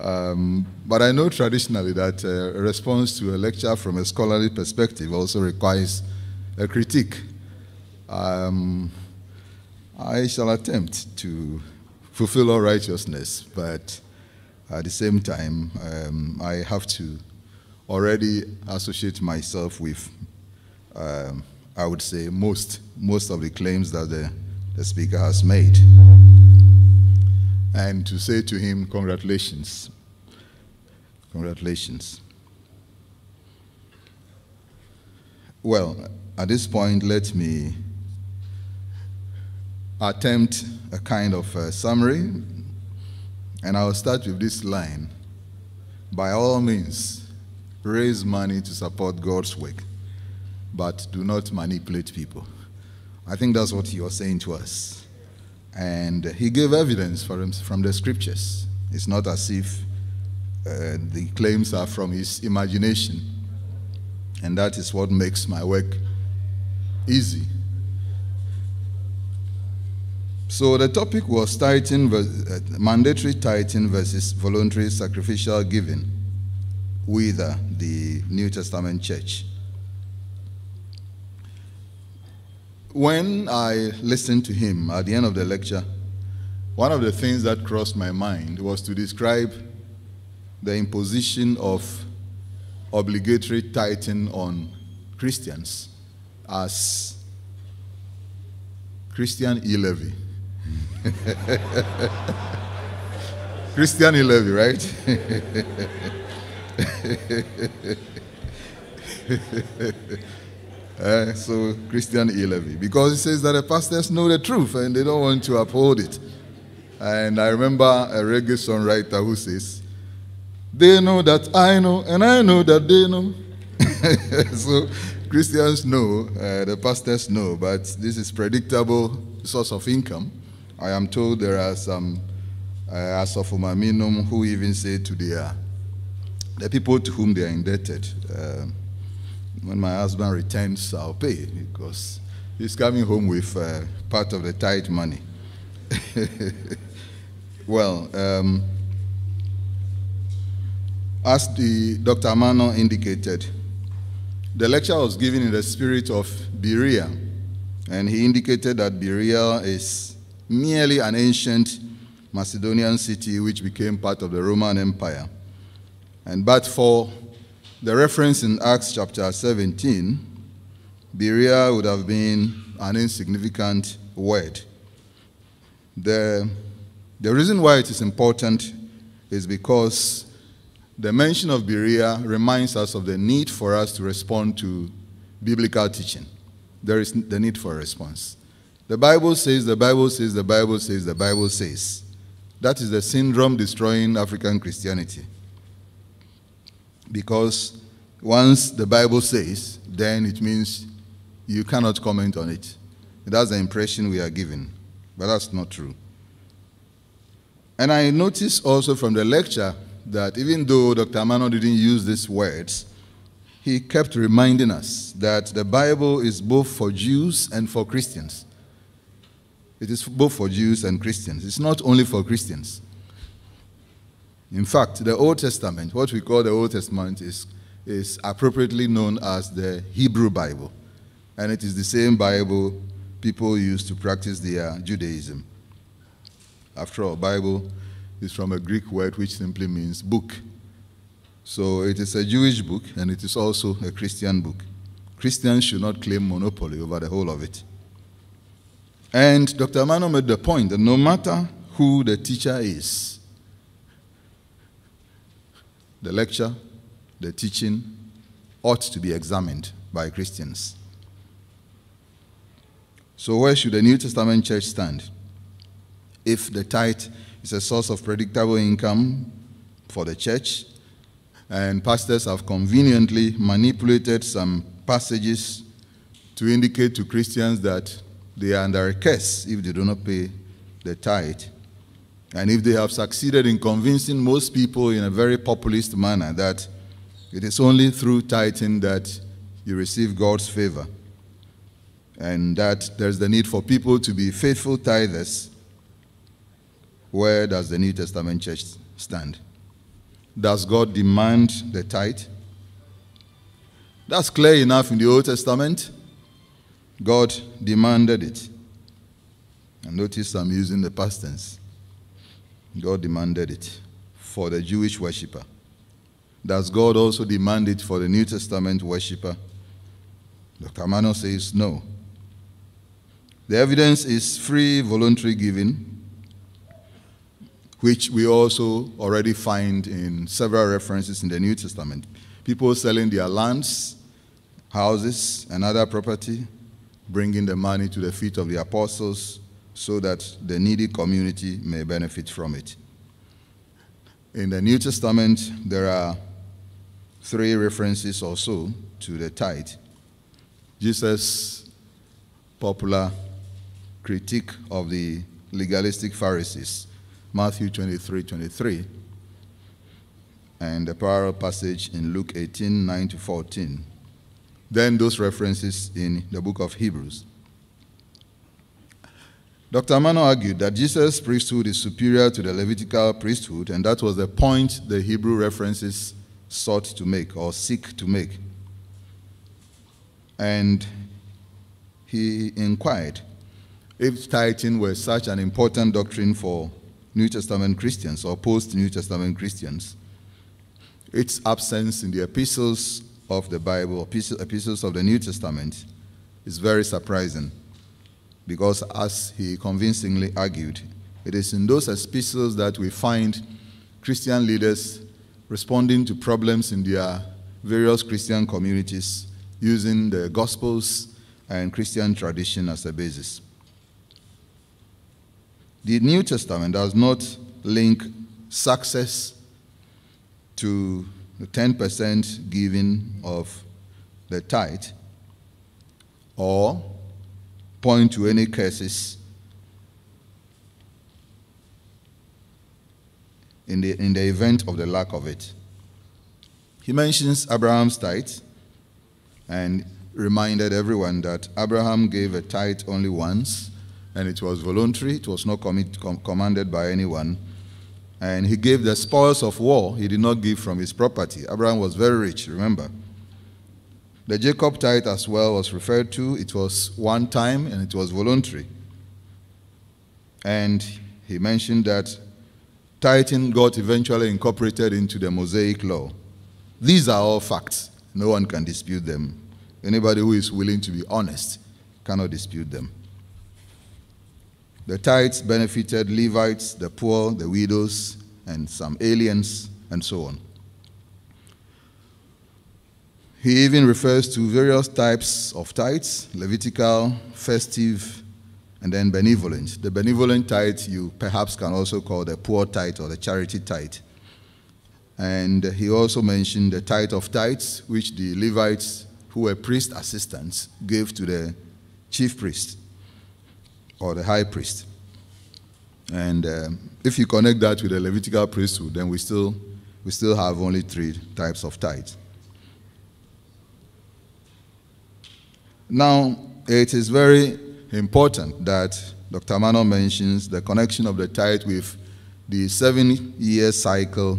Um, but I know traditionally that uh, a response to a lecture from a scholarly perspective also requires a critique. Um, I shall attempt to fulfill all righteousness, but at the same time, um, I have to already associate myself with, um, I would say, most, most of the claims that the, the speaker has made and to say to him, Congratulations. Congratulations. Well, at this point, let me attempt a kind of a summary, and I'll start with this line By all means, raise money to support God's work, but do not manipulate people. I think that's what was saying to us. And he gave evidence for him from the scriptures. It's not as if uh, the claims are from his imagination. And that is what makes my work easy. So the topic was tithing, uh, mandatory tithing versus voluntary sacrificial giving with uh, the New Testament church. When I listened to him at the end of the lecture, one of the things that crossed my mind was to describe the imposition of obligatory tithing on Christians as Christian e-levy. Christian e-levy, right? Uh, so Christian e-levy because it says that the pastors know the truth and they don't want to uphold it. And I remember a reggae songwriter who says, They know that I know, and I know that they know. so Christians know, uh, the pastors know, but this is predictable source of income. I am told there are some uh, osofo maamenom who even say to their the people to whom they are indebted, uh, when my husband returns, I'll pay because he's coming home with uh, part of the tithe money. well, um, as the Dr. Mano indicated, the lecture was given in the spirit of Berea, and he indicated that Berea is merely an ancient Macedonian city which became part of the Roman Empire. And but for the reference in Acts chapter 17, Berea would have been an insignificant word. The, the reason why it is important is because the mention of Berea reminds us of the need for us to respond to biblical teaching. There is the need for a response. The Bible says, the Bible says, the Bible says, the Bible says. That is the syndrome destroying African Christianity. Because once the Bible says, then it means you cannot comment on it. That's the impression we are given, but that's not true. And I noticed also from the lecture that even though Dr. Mano didn't use these words, he kept reminding us that the Bible is both for Jews and for Christians. It is both for Jews and Christians. It's not only for Christians. In fact, the Old Testament, what we call the Old Testament, is, is appropriately known as the Hebrew Bible. And it is the same Bible people use to practice their Judaism. After all, Bible is from a Greek word which simply means book. So it is a Jewish book and it is also a Christian book. Christians should not claim monopoly over the whole of it. And Dr. Mano made the point that no matter who the teacher is, the lecture, the teaching ought to be examined by Christians. So, where should the New Testament church stand? If the tithe is a source of predictable income for the church, and pastors have conveniently manipulated some passages to indicate to Christians that they are under a curse if they do not pay the tithe. And if they have succeeded in convincing most people in a very populist manner that it is only through tithing that you receive God's favor, and that there's the need for people to be faithful tithers, where does the New Testament church stand? Does God demand the tithe? That's clear enough in the Old Testament. God demanded it. And notice I'm using the past tense. God demanded it for the Jewish worshiper. Does God also demand it for the New Testament worshiper? Dr. Mano says no. The evidence is free voluntary giving, which we also already find in several references in the New Testament. People selling their lands, houses, and other property, bringing the money to the feet of the apostles so that the needy community may benefit from it. In the New Testament, there are three references or so to the tithe. Jesus' popular critique of the legalistic Pharisees, Matthew 23 23, and the parallel passage in Luke 18 9 to 14. Then those references in the book of Hebrews. Dr. Mano argued that Jesus' priesthood is superior to the Levitical priesthood, and that was the point the Hebrew references sought to make or seek to make. And he inquired if tithing were such an important doctrine for New Testament Christians or post New Testament Christians. Its absence in the epistles of the Bible, epistles of the New Testament, is very surprising because, as he convincingly argued, it is in those epistles that we find Christian leaders responding to problems in their various Christian communities using the Gospels and Christian tradition as a basis. The New Testament does not link success to the 10% giving of the tithe or point to any curses in the, in the event of the lack of it. He mentions Abraham's tithe and reminded everyone that Abraham gave a tithe only once and it was voluntary, it was not commit, com- commanded by anyone. And he gave the spoils of war, he did not give from his property. Abraham was very rich, remember. The Jacob tithe as well was referred to. It was one time and it was voluntary. And he mentioned that tithing got eventually incorporated into the Mosaic law. These are all facts. No one can dispute them. Anybody who is willing to be honest cannot dispute them. The tithes benefited Levites, the poor, the widows, and some aliens, and so on. He even refers to various types of tithes Levitical, festive, and then benevolent. The benevolent tithe you perhaps can also call the poor tithe or the charity tithe. And he also mentioned the tithe of tithes, which the Levites, who were priest assistants, gave to the chief priest or the high priest. And um, if you connect that with the Levitical priesthood, then we still, we still have only three types of tithes. Now, it is very important that Dr. Mano mentions the connection of the tithe with the seven year cycle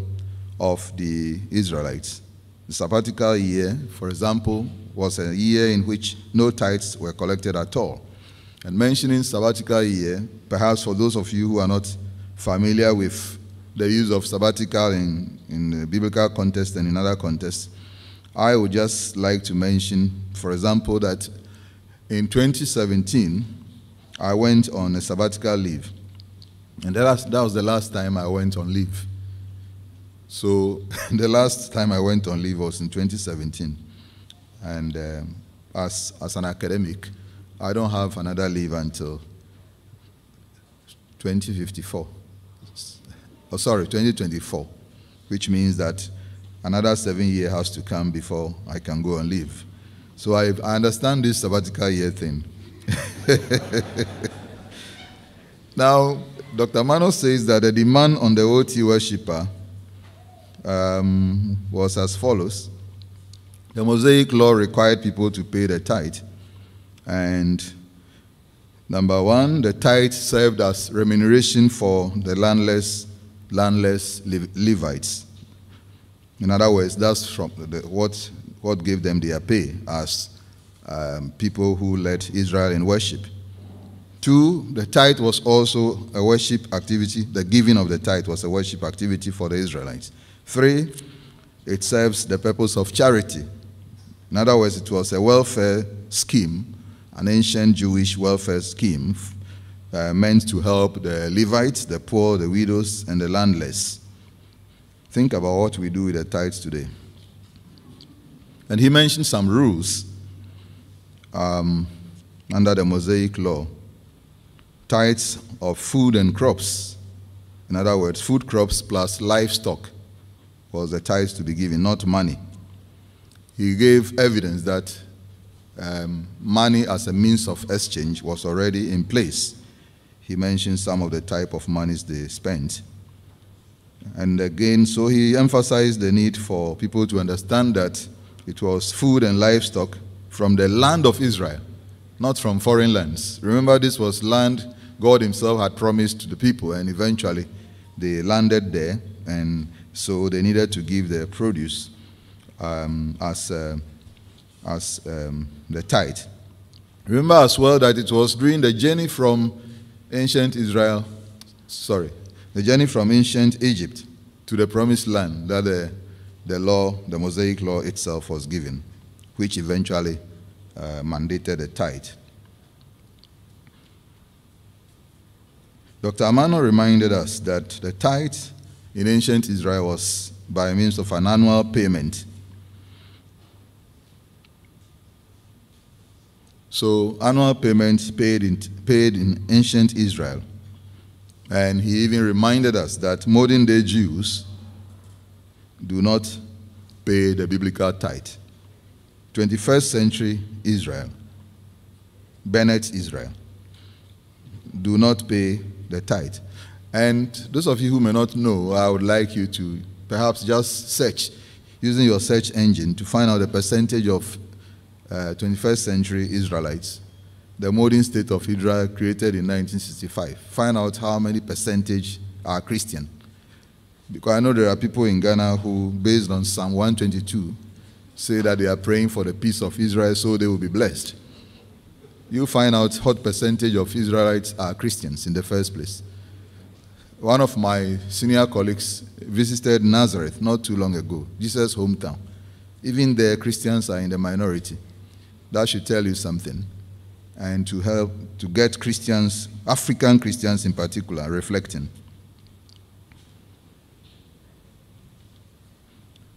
of the Israelites. The sabbatical year, for example, was a year in which no tithes were collected at all. And mentioning sabbatical year, perhaps for those of you who are not familiar with the use of sabbatical in, in the biblical context and in other contexts, I would just like to mention, for example, that in 2017, I went on a sabbatical leave. And that was, the last time I went on leave. So the last time I went on leave was in 2017. And um, as, as an academic, I don't have another leave until 2054. Oh, sorry, 2024, which means that another seven years has to come before I can go on leave. So I, I understand this sabbatical year thing. now, Dr. Mano says that the demand on the OT worshipper um, was as follows. The Mosaic law required people to pay the tithe. And number one, the tithe served as remuneration for the landless, landless Levites. In other words, that's from the, what, what gave them their pay as um, people who led Israel in worship. Two, the tithe was also a worship activity. The giving of the tithe was a worship activity for the Israelites. Three, it serves the purpose of charity. In other words, it was a welfare scheme, an ancient Jewish welfare scheme uh, meant to help the Levites, the poor, the widows, and the landless. Think about what we do with the tithes today. And he mentioned some rules um, under the Mosaic law tithes of food and crops. In other words, food crops plus livestock was the tithes to be given, not money. He gave evidence that um, money as a means of exchange was already in place. He mentioned some of the type of monies they spent. And again, so he emphasized the need for people to understand that it was food and livestock from the land of Israel, not from foreign lands. Remember, this was land God Himself had promised to the people, and eventually they landed there, and so they needed to give their produce um, as, uh, as um, the tithe. Remember as well that it was during the journey from ancient Israel, sorry, the journey from ancient Egypt to the promised land that the, the law, the Mosaic law itself was given which eventually uh, mandated a tithe. Dr. Amano reminded us that the tithe in ancient Israel was by means of an annual payment. So, annual payment paid in, paid in ancient Israel And he even reminded us that modern day Jews do not pay the biblical tithe. 21st century Israel, Bennett Israel, do not pay the tithe. And those of you who may not know, I would like you to perhaps just search using your search engine to find out the percentage of uh, 21st century Israelites, the modern state of Israel created in 1965. Find out how many percentage are Christian. Because I know there are people in Ghana who, based on Psalm 122, say that they are praying for the peace of Israel so they will be blessed. You find out what percentage of Israelites are Christians in the first place. One of my senior colleagues visited Nazareth not too long ago, Jesus' hometown. Even there, Christians are in the minority. That should tell you something. And to help to get Christians, African Christians in particular, reflecting.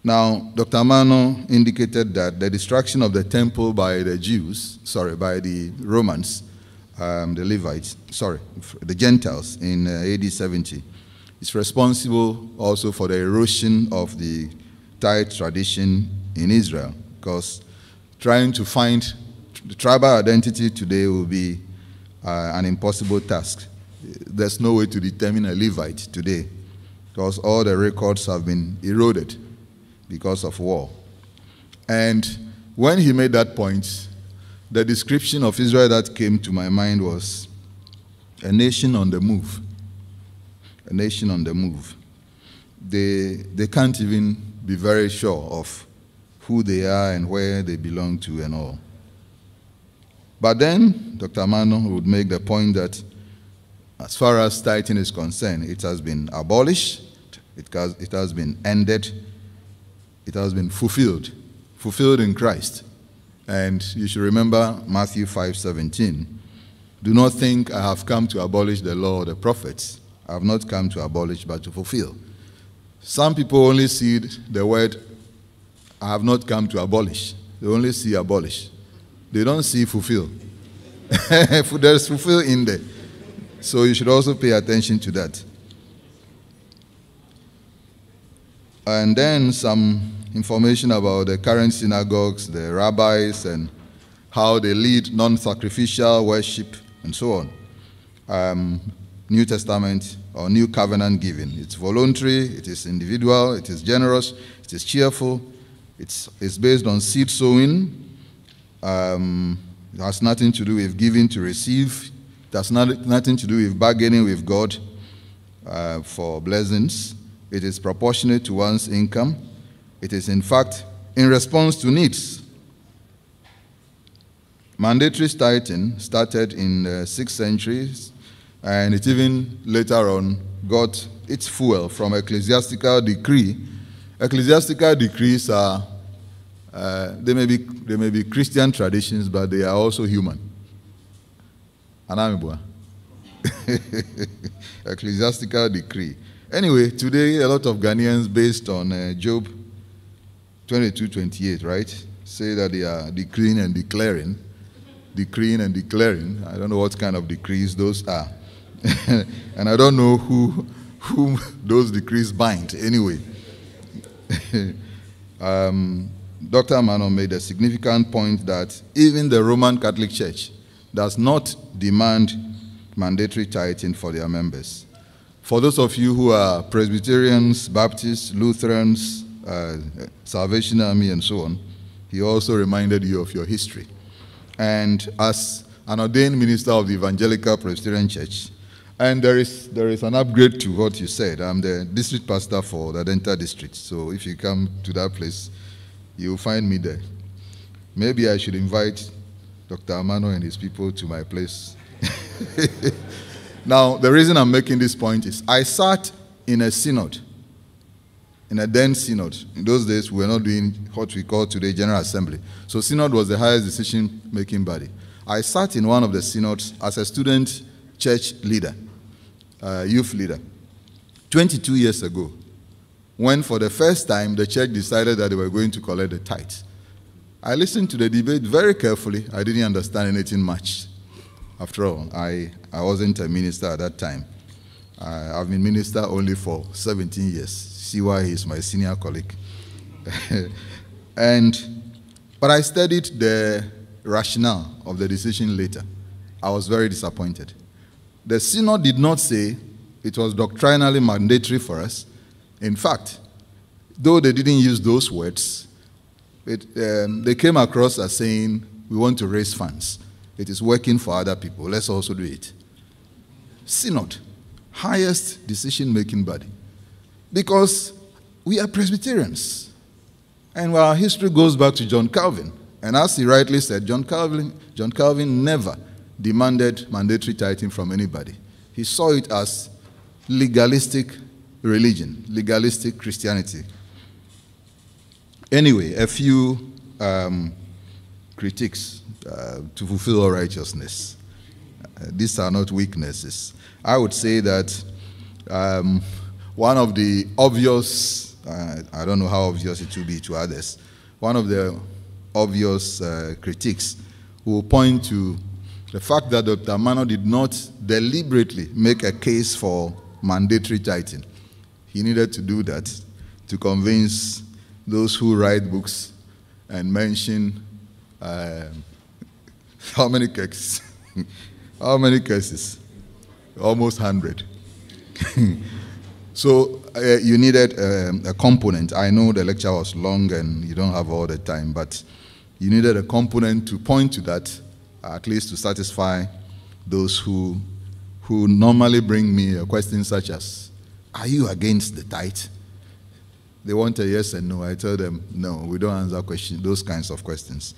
Now, Dr. Mano indicated that the destruction of the temple by the Jews, sorry, by the Romans, um, the Levites, sorry, the Gentiles in uh, AD 70, is responsible also for the erosion of the tithe tradition in Israel, because trying to find the tribal identity today will be uh, an impossible task. There's no way to determine a Levite today, because all the records have been eroded because of war. And when he made that point, the description of Israel that came to my mind was a nation on the move. A nation on the move. They, they can't even be very sure of who they are and where they belong to and all. But then Dr. Mano would make the point that as far as tithing is concerned, it has been abolished, it has, it has been ended, it has been fulfilled, fulfilled in Christ. And you should remember Matthew 5:17. Do not think I have come to abolish the law or the prophets. I have not come to abolish but to fulfill. Some people only see the word I have not come to abolish. They only see abolish. They don't see fulfill. There's fulfill in there. So you should also pay attention to that. And then some information about the current synagogues, the rabbis, and how they lead non sacrificial worship, and so on. Um, New Testament or New Covenant giving. It's voluntary, it is individual, it is generous, it is cheerful, it's, it's based on seed sowing. Um, it has nothing to do with giving to receive, it has not, nothing to do with bargaining with God uh, for blessings. It is proportionate to one's income. It is, in fact, in response to needs. Mandatory tithing started in the 6th century, and it even later on got its fuel from ecclesiastical decree. Ecclesiastical decrees are, uh, they, may be, they may be Christian traditions, but they are also human. Anamibua. ecclesiastical decree. Anyway, today a lot of Ghanaians, based on uh, Job 22 28, right, say that they are decreeing and declaring. Decreeing and declaring. I don't know what kind of decrees those are. and I don't know who, whom those decrees bind anyway. um, Dr. Mano made a significant point that even the Roman Catholic Church does not demand mandatory tithing for their members. For those of you who are Presbyterians, Baptists, Lutherans, uh, Salvation Army, and so on, he also reminded you of your history. And as an ordained minister of the Evangelical Presbyterian Church, and there is, there is an upgrade to what you said. I'm the district pastor for the Adenta district. So if you come to that place, you'll find me there. Maybe I should invite Dr. Amano and his people to my place. now, the reason I'm making this point is I sat in a synod, in a then synod. In those days, we were not doing what we call today General Assembly. So, synod was the highest decision making body. I sat in one of the synods as a student church leader, uh, youth leader, 22 years ago, when for the first time the church decided that they were going to collect the tithes. I listened to the debate very carefully. I didn't understand anything much. After all, I, I wasn't a minister at that time. I've been minister only for 17 years. See why he's my senior colleague. and, but I studied the rationale of the decision later. I was very disappointed. The synod did not say it was doctrinally mandatory for us. In fact, though they didn't use those words, it, um, they came across as saying, we want to raise funds. It is working for other people. Let's also do it. Synod, highest decision making body. Because we are Presbyterians. And our history goes back to John Calvin. And as he rightly said, John Calvin, John Calvin never demanded mandatory tithing from anybody. He saw it as legalistic religion, legalistic Christianity. Anyway, a few um, critiques uh, to fulfill righteousness. Uh, these are not weaknesses. I would say that um, one of the obvious, uh, I don't know how obvious it will be to others, one of the obvious uh, critiques will point to the fact that Dr. Mano did not deliberately make a case for mandatory tithing. He needed to do that to convince those who write books and mention uh, how many cases? how many cases? Almost 100. so uh, you needed um, a component. I know the lecture was long and you don't have all the time, but you needed a component to point to that, at least to satisfy those who, who normally bring me a question such as, Are you against the tithe? They want a yes and no. I tell them, No, we don't answer questions, those kinds of questions.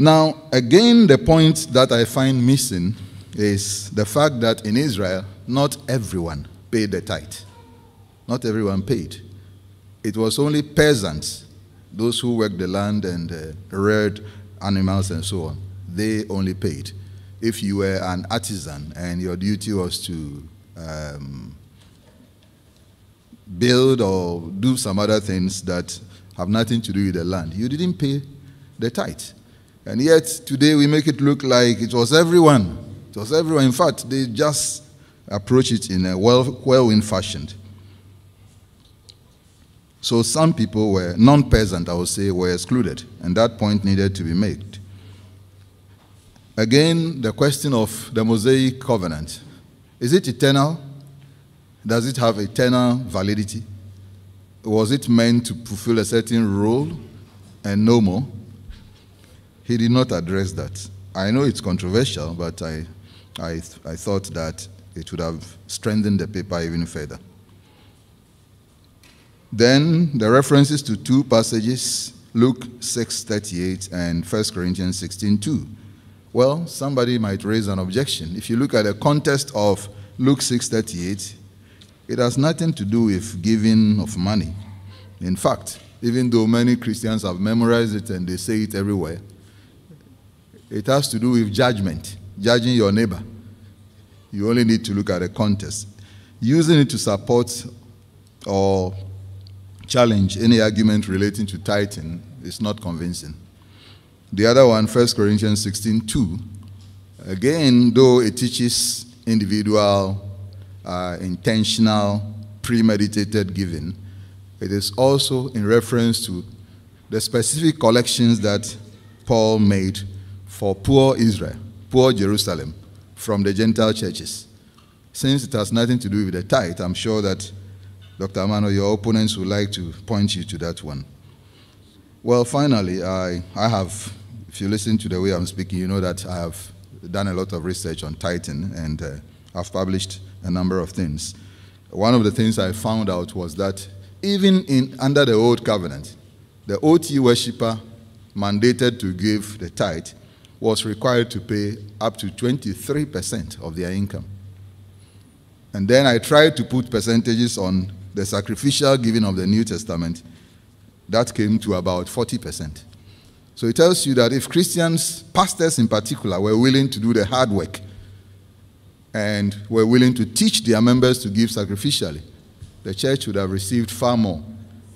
Now, again, the point that I find missing is the fact that in Israel, not everyone paid the tithe. Not everyone paid. It was only peasants, those who worked the land and uh, reared animals and so on, they only paid. If you were an artisan and your duty was to um, build or do some other things that have nothing to do with the land, you didn't pay the tithe. And yet, today we make it look like it was everyone. It was everyone. In fact, they just approach it in a well, well fashion. So some people were non-peasant, I would say, were excluded, and that point needed to be made. Again, the question of the Mosaic covenant. Is it eternal? Does it have eternal validity? Was it meant to fulfill a certain role and no more? He did not address that. I know it's controversial, but I, I, I thought that it would have strengthened the paper even further. Then the references to two passages, Luke 6:38 and 1 Corinthians 16:2. Well, somebody might raise an objection. If you look at the context of Luke 6:38, it has nothing to do with giving of money. In fact, even though many Christians have memorized it and they say it everywhere, it has to do with judgment, judging your neighbor. You only need to look at the context. Using it to support or challenge any argument relating to tithing is not convincing. The other one, 1 Corinthians 16 2, again, though it teaches individual, uh, intentional, premeditated giving, it is also in reference to the specific collections that Paul made for poor Israel, poor Jerusalem, from the Gentile churches. Since it has nothing to do with the tithe, I'm sure that Dr. Amano, your opponents would like to point you to that one. Well, finally, I, I have, if you listen to the way I'm speaking, you know that I have done a lot of research on tithing and uh, I've published a number of things. One of the things I found out was that even in, under the old covenant, the OT worshiper mandated to give the tithe was required to pay up to 23% of their income. And then I tried to put percentages on the sacrificial giving of the New Testament. That came to about 40%. So it tells you that if Christians, pastors in particular, were willing to do the hard work and were willing to teach their members to give sacrificially, the church would have received far more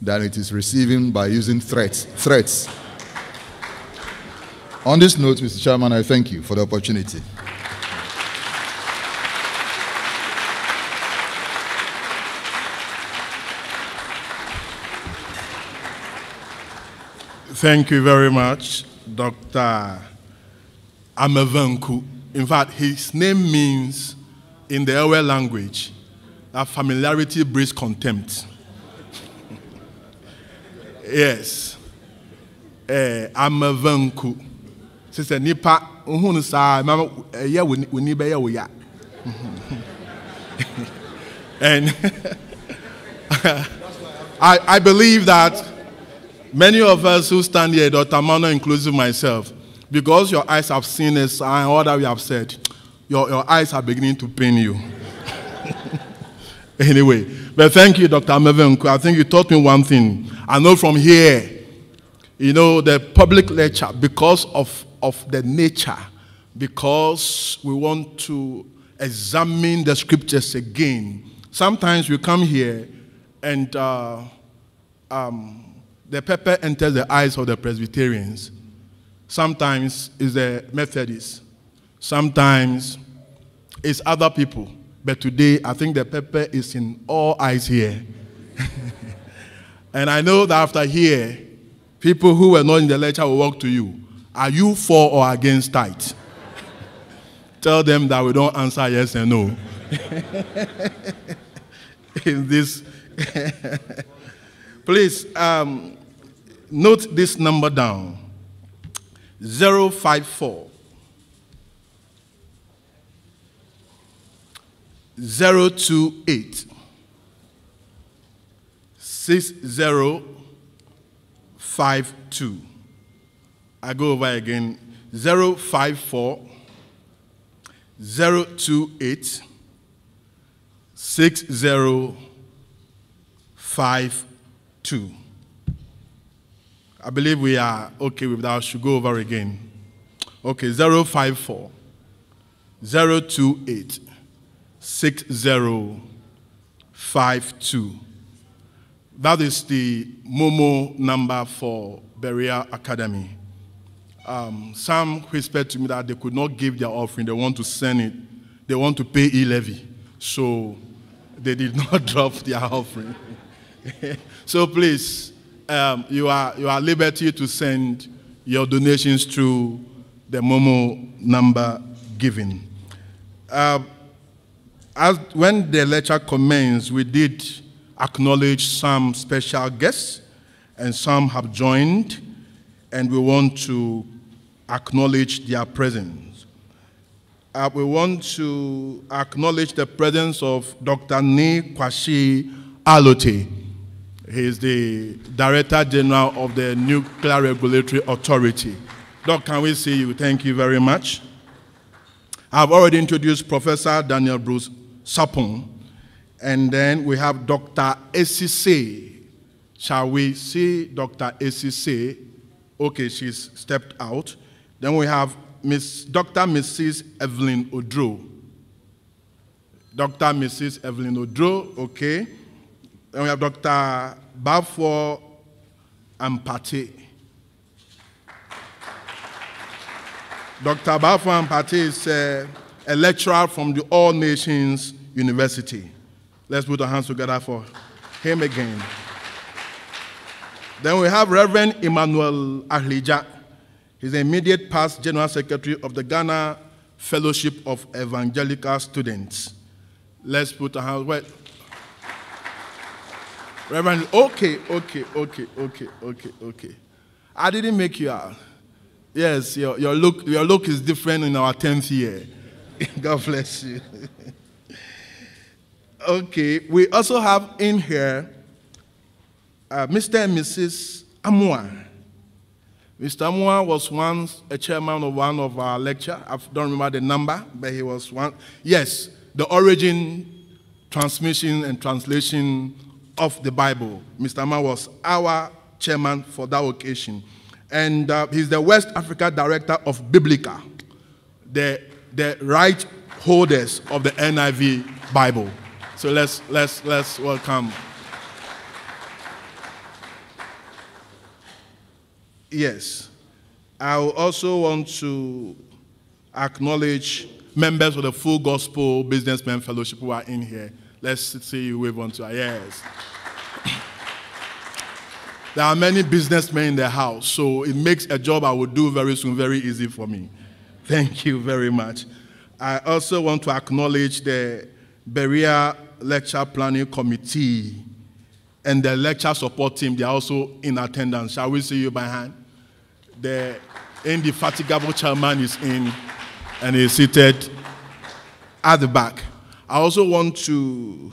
than it is receiving by using threats. Threats. On this note, Mr. Chairman, I thank you for the opportunity. Thank you very much, Dr. Amevenku. In fact, his name means, in the Ewe language, that familiarity breeds contempt. yes. Uh, Sister Nipa, uhunu sa, mama, we need be ya. And I, I believe that many of us who stand here, Dr. Mano inclusive myself, because your eyes have seen this and all that we have said, your, your eyes are beginning to pain you. anyway, but thank you, Dr. Mevenku. I think you taught me one thing. I know from here, you know, the public lecture, because of, of the nature, because we want to examine the scriptures again. Sometimes we come here and uh, um, the pepper enters the eyes of the Presbyterians. Sometimes it's the Methodists. Sometimes it's other people. But today, I think the pepper is in all eyes here. and I know that after here, people who were not in the lecture will walk to you. Are you for or against tithe? Tell them that we don't answer yes and no. in this. Please um, note this number down 054 028 6052. I go over again 054 028 6052. I believe we are okay with that. I should go over again. Okay, 054 028 6052. That is the Momo number for Berea Academy. Um, some whispered to me that they could not give their offering, they want to send it, they want to pay e levy. So they did not drop their offering. so please, um, you, are, you are liberty to send your donations through the Momo number given. Uh, as, when the lecture commenced, we did acknowledge some special guests, and some have joined, and we want to acknowledge their presence. Uh, we want to acknowledge the presence of Dr. Nii Kwashie Allotey. He is the Director General of the Nuclear Regulatory Authority. Doc, can we see you? Thank you very much. I've already introduced Professor Daniel Bruce Sarpong, and then we have Dr. Esise. Shall we see Dr. Esise? Okay, she's stepped out. Then we have Miss, Dr. Mrs. Evelyn Odro. Dr. Mrs. Evelyn Odro, okay. Then we have Dr. Bafo Ampate. Dr. Bafo Ampate is uh, a lecturer from the All Nations University. Let's put our hands together for him again. Then we have Reverend Emmanuel Ahlija. He's the immediate past General Secretary of the Ghana Fellowship of Evangelical Students. Let's put our hands. Well, Reverend, okay, okay, okay, okay, okay, okay. I didn't make you out. Yes, your, your, look, your look is different in our 10th year. God bless you. okay, we also have in here uh, Mr. and Mrs. Amua. Mr. Amua was once a chairman of one of our lecture. I don't remember the number, but he was one. Yes, the origin, transmission, and translation of the Bible. Mr. Amua was our chairman for that occasion. And uh, he's the West Africa Director of Biblica, the, the right holders of the NIV Bible. So let's, let's, let's welcome. Yes. I also want to acknowledge members of the Full Gospel Businessmen Fellowship who are in here. Let's see you wave on to our yes. there are many businessmen in the house, so it makes a job I will do very soon very easy for me. Thank you very much. I also want to acknowledge the Berea Lecture Planning Committee and the lecture support team. They are also in attendance. Shall we see you by hand? The indefatigable chairman is in and is seated at the back. I also want to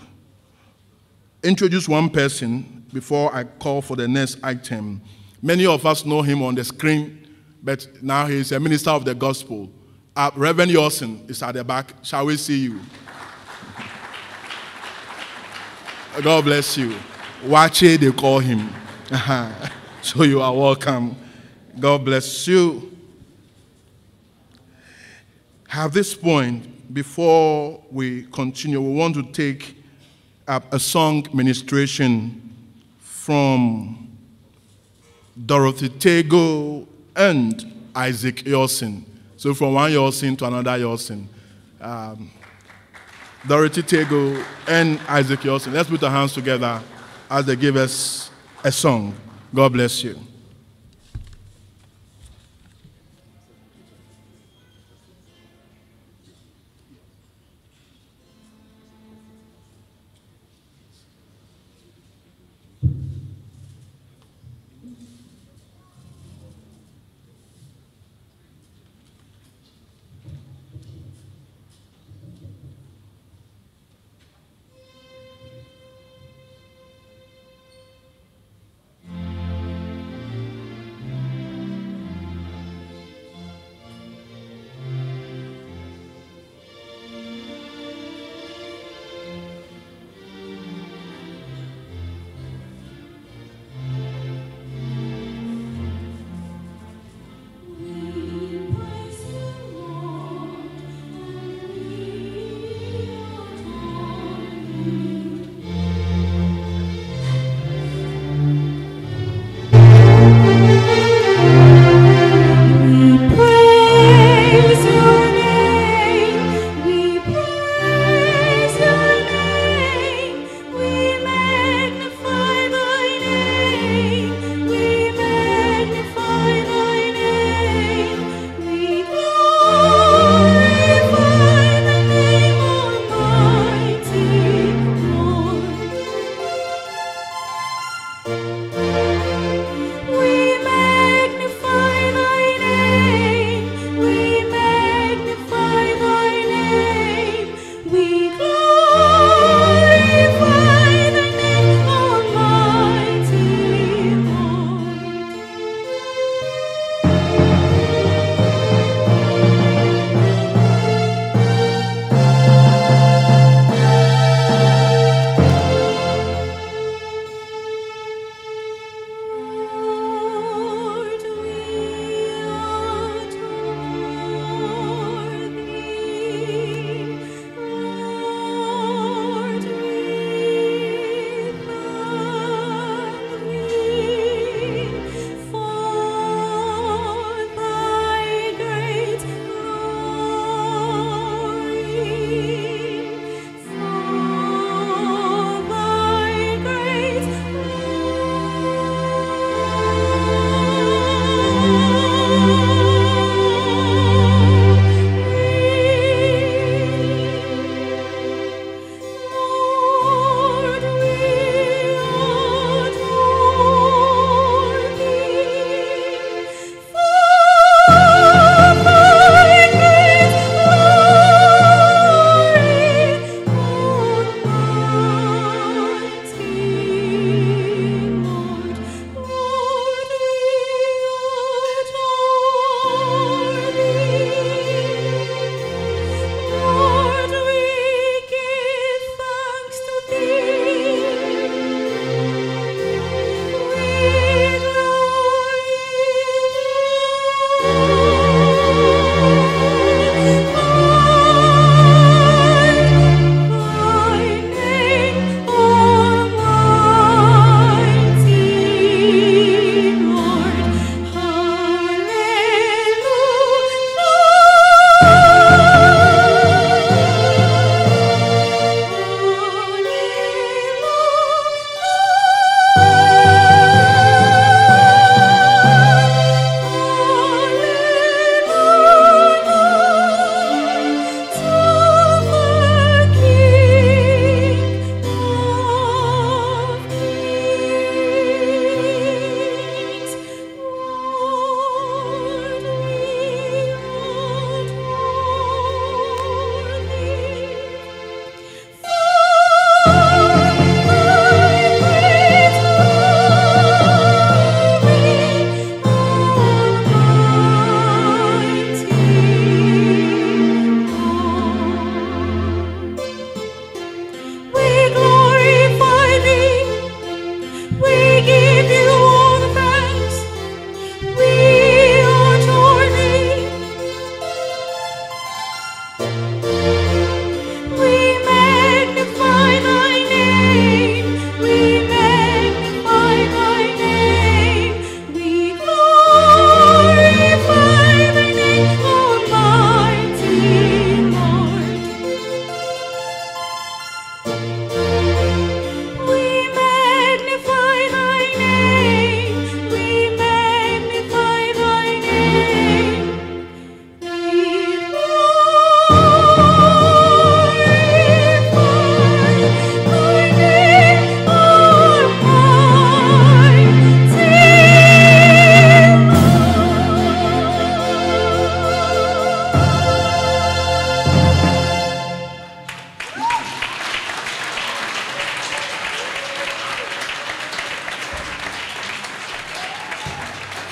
introduce one person before I call for the next item. Many of us know him on the screen, but now he is a minister of the gospel. Uh, Reverend Yorson is at the back. Shall we see you? God bless you. Wache, they call him. so you are welcome. God bless you. At this point, before we continue, we want to take up a song ministration from Dorothy Tego and Isaac Yorson. So from one Yorson to another Yorson. Um, Dorothy Tego and Isaac Yorson. Let's put our hands together as they give us a song. God bless you.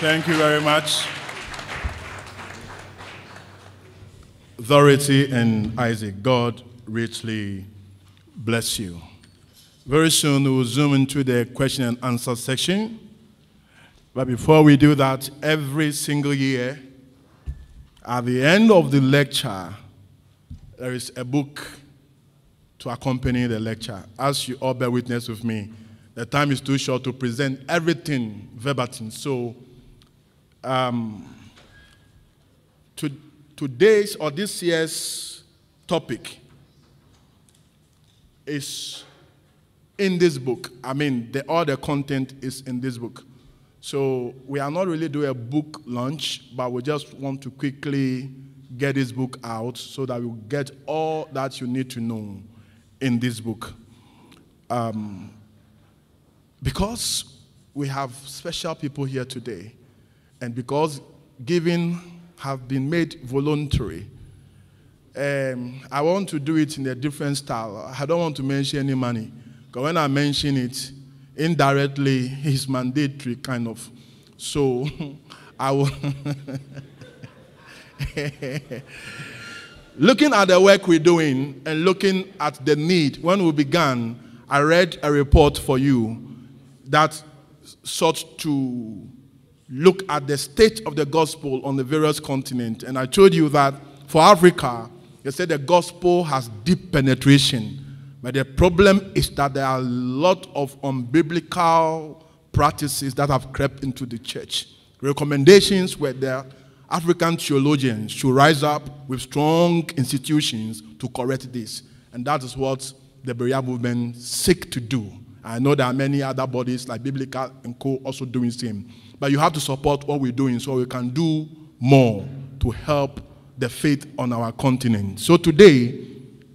Thank you very much. Dorothy and Isaac, God richly bless you. Very soon we'll zoom into the question and answer section. But before we do that, every single year, at the end of the lecture, there is a book to accompany the lecture. As you all bear witness with me, the time is too short to present everything verbatim. So, um, to, today's or this year's topic is in this book. I mean, the, all the content is in this book. So we are not really doing a book launch, but we just want to quickly get this book out so that you get all that you need to know in this book. Um, because we have special people here today, and because giving have been made voluntary, um, I want to do it in a different style. I don't want to mention any money. Because when I mention it, indirectly, it's mandatory, kind of. So I will. looking at the work we're doing and looking at the need, when we began, I read a report for you that sought to look at the state of the gospel on the various continents. And I told you that for Africa, they said the gospel has deep penetration. But the problem is that there are a lot of unbiblical practices that have crept into the church. Recommendations were there. African theologians should rise up with strong institutions to correct this. And that is what the Berea movement seek to do. I know there are many other bodies like Biblical and Co. also doing the same. But you have to support what we're doing so we can do more to help the faith on our continent. So today,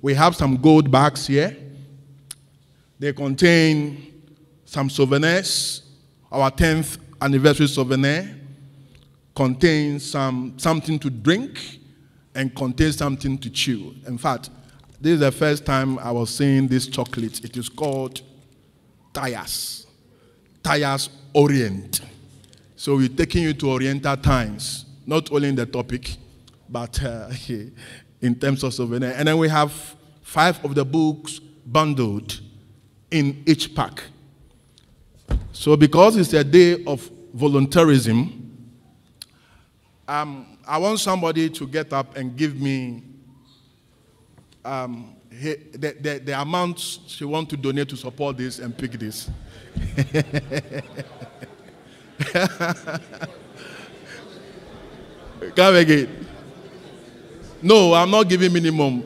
we have some gold bags here. They contain some souvenirs. Our 10th anniversary souvenir contains some, something to drink and contains something to chew. In fact, this is the first time I was seeing this chocolate. It is called Tyas. Tyas Orient. So we're taking you to Oriental times, not only in the topic, but uh, in terms of souvenir. And then we have five of the books bundled in each pack. So because it's a day of voluntarism, um, I want somebody to get up and give me um, the, the, the amount she wants to donate to support this and pick this. Come again. No, I'm not giving minimum,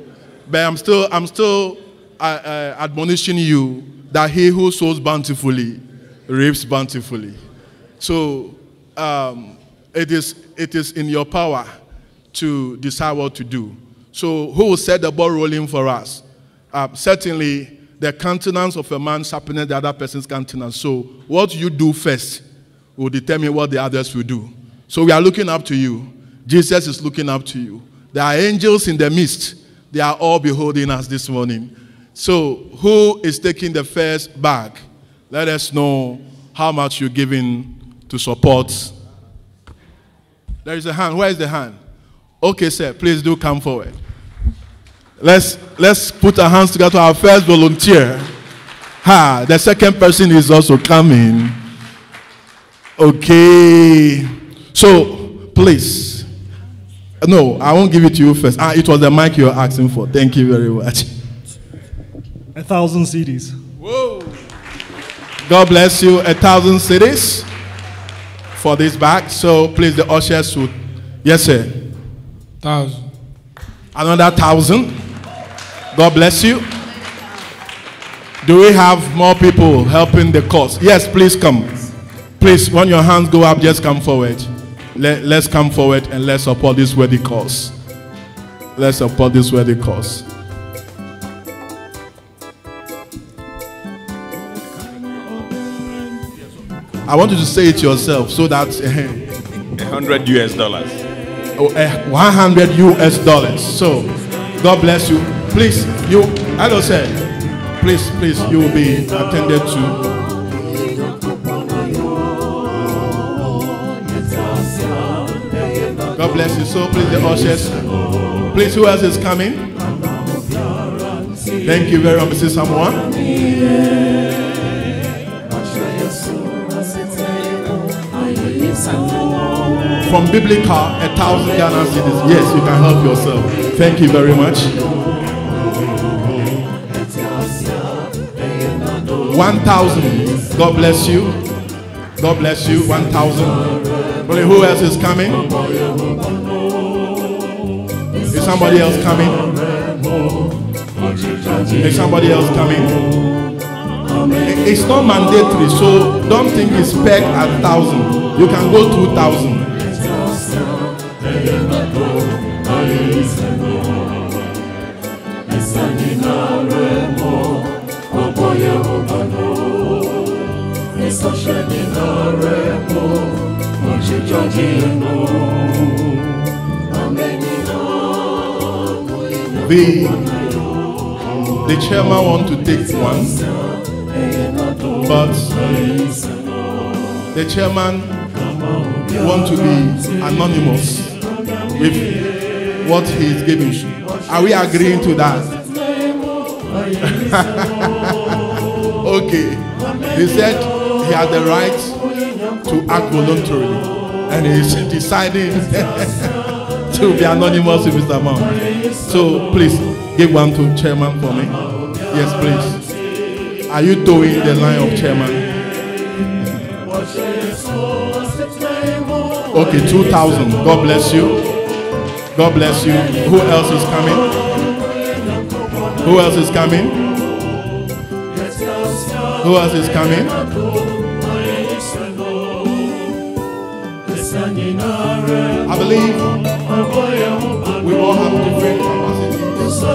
but I'm still, I'm still uh, uh, admonishing you that he who sows bountifully reaps bountifully. So um, it is, it is in your power to decide what to do. So who will set the ball rolling for us? Uh, certainly, the countenance of a man sharpened the other person's countenance. So what you do first will determine what the others will do. So we are looking up to you. Jesus is looking up to you. There are angels in the midst. They are all beholding us this morning. So, who is taking the first bag? Let us know how much you're giving to support. There is a hand. Where is the hand? Okay, sir. Please do come forward. Let's let's put our hands together to our first volunteer. Ha! The second person is also coming. Okay. So, please. No, I won't give it to you first. Ah, it was the mic you were asking for. Thank you very much. A thousand cedis. Whoa. God bless you. A thousand cedis for this bag. So please, the ushers should. Yes, sir. Thousand. Another thousand. God bless you. Do we have more people helping the cause? Yes, please come. Please, when your hands go up, just come forward. Let, let's come forward and let's support this worthy cause. Let's support this worthy cause. I want you to say it yourself so that uh, 100 US dollars. oh, uh, 100 US dollars. So, God bless you. Please, you, hello, sir. Please, please, you will be attended to. God bless you. So please the ushers. Please, who else is coming? Thank you very much, Mrs. Samoa. From Biblical, a thousand Ghana cedis. Yes, you can help yourself. Thank you very much. One thousand. God bless you. God bless you. One thousand. But who else is coming? Is somebody else coming? Is somebody else coming? It's not mandatory, so don't think it's pegged at thousand. You can go two thousand. The the chairman want to take one, but the chairman want to be anonymous with what he is giving. Are we agreeing to that? okay. He said he has the right to act voluntarily, and he's deciding to be anonymous with Mr. Mom. So please give one to chairman for me. Yes, please. Are you doing the line of chairman? Okay, 2,000. God bless you. God bless you. Who else is coming? Who else is coming? Who else is coming?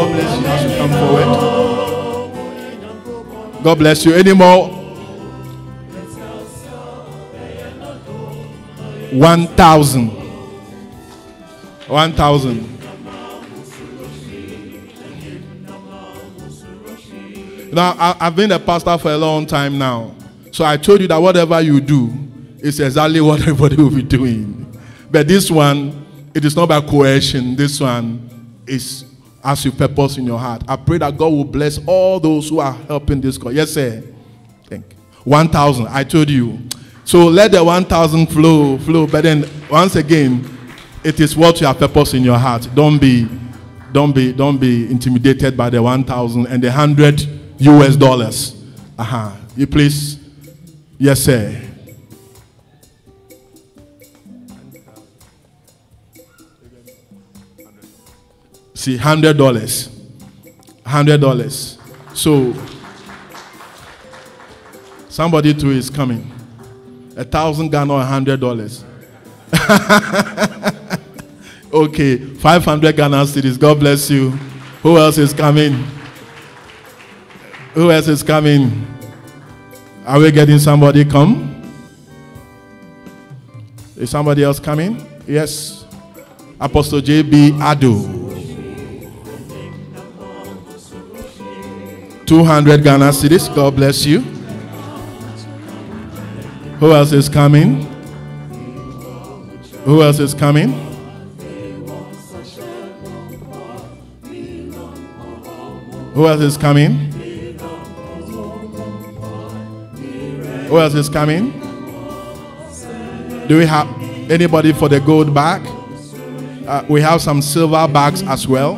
God bless you as you come forward. God bless you. Any more? One thousand. One thousand. Now, I, I've been a pastor for a long time now. So I told you that whatever you do is exactly what everybody will be doing. But this one, it is not by coercion. This one is as you purpose in your heart. I pray that God will bless all those who are helping this cause. Yes, sir. Thank you. 1,000. I told you. So let the 1,000 flow, flow. But then once again, it is what you have purpose in your heart. Don't be, don't be, don't be intimidated by the 1,000 and the 100 US dollars. Uh-huh. You please. Yes, sir. See, hundred dollars, hundred dollars. So somebody too is coming. A thousand Ghana or hundred dollars. okay, five hundred Ghana cedis. God bless you. Who else is coming? Who else is coming? Are we getting somebody come? Is somebody else coming? Yes. Apostle J.B. Ado. 200 Ghana cedis. God bless you. Who else is coming? Who else is coming? Who else is coming? Who else is coming? Do we have anybody for the gold bag? Uh, we have some silver bags as well.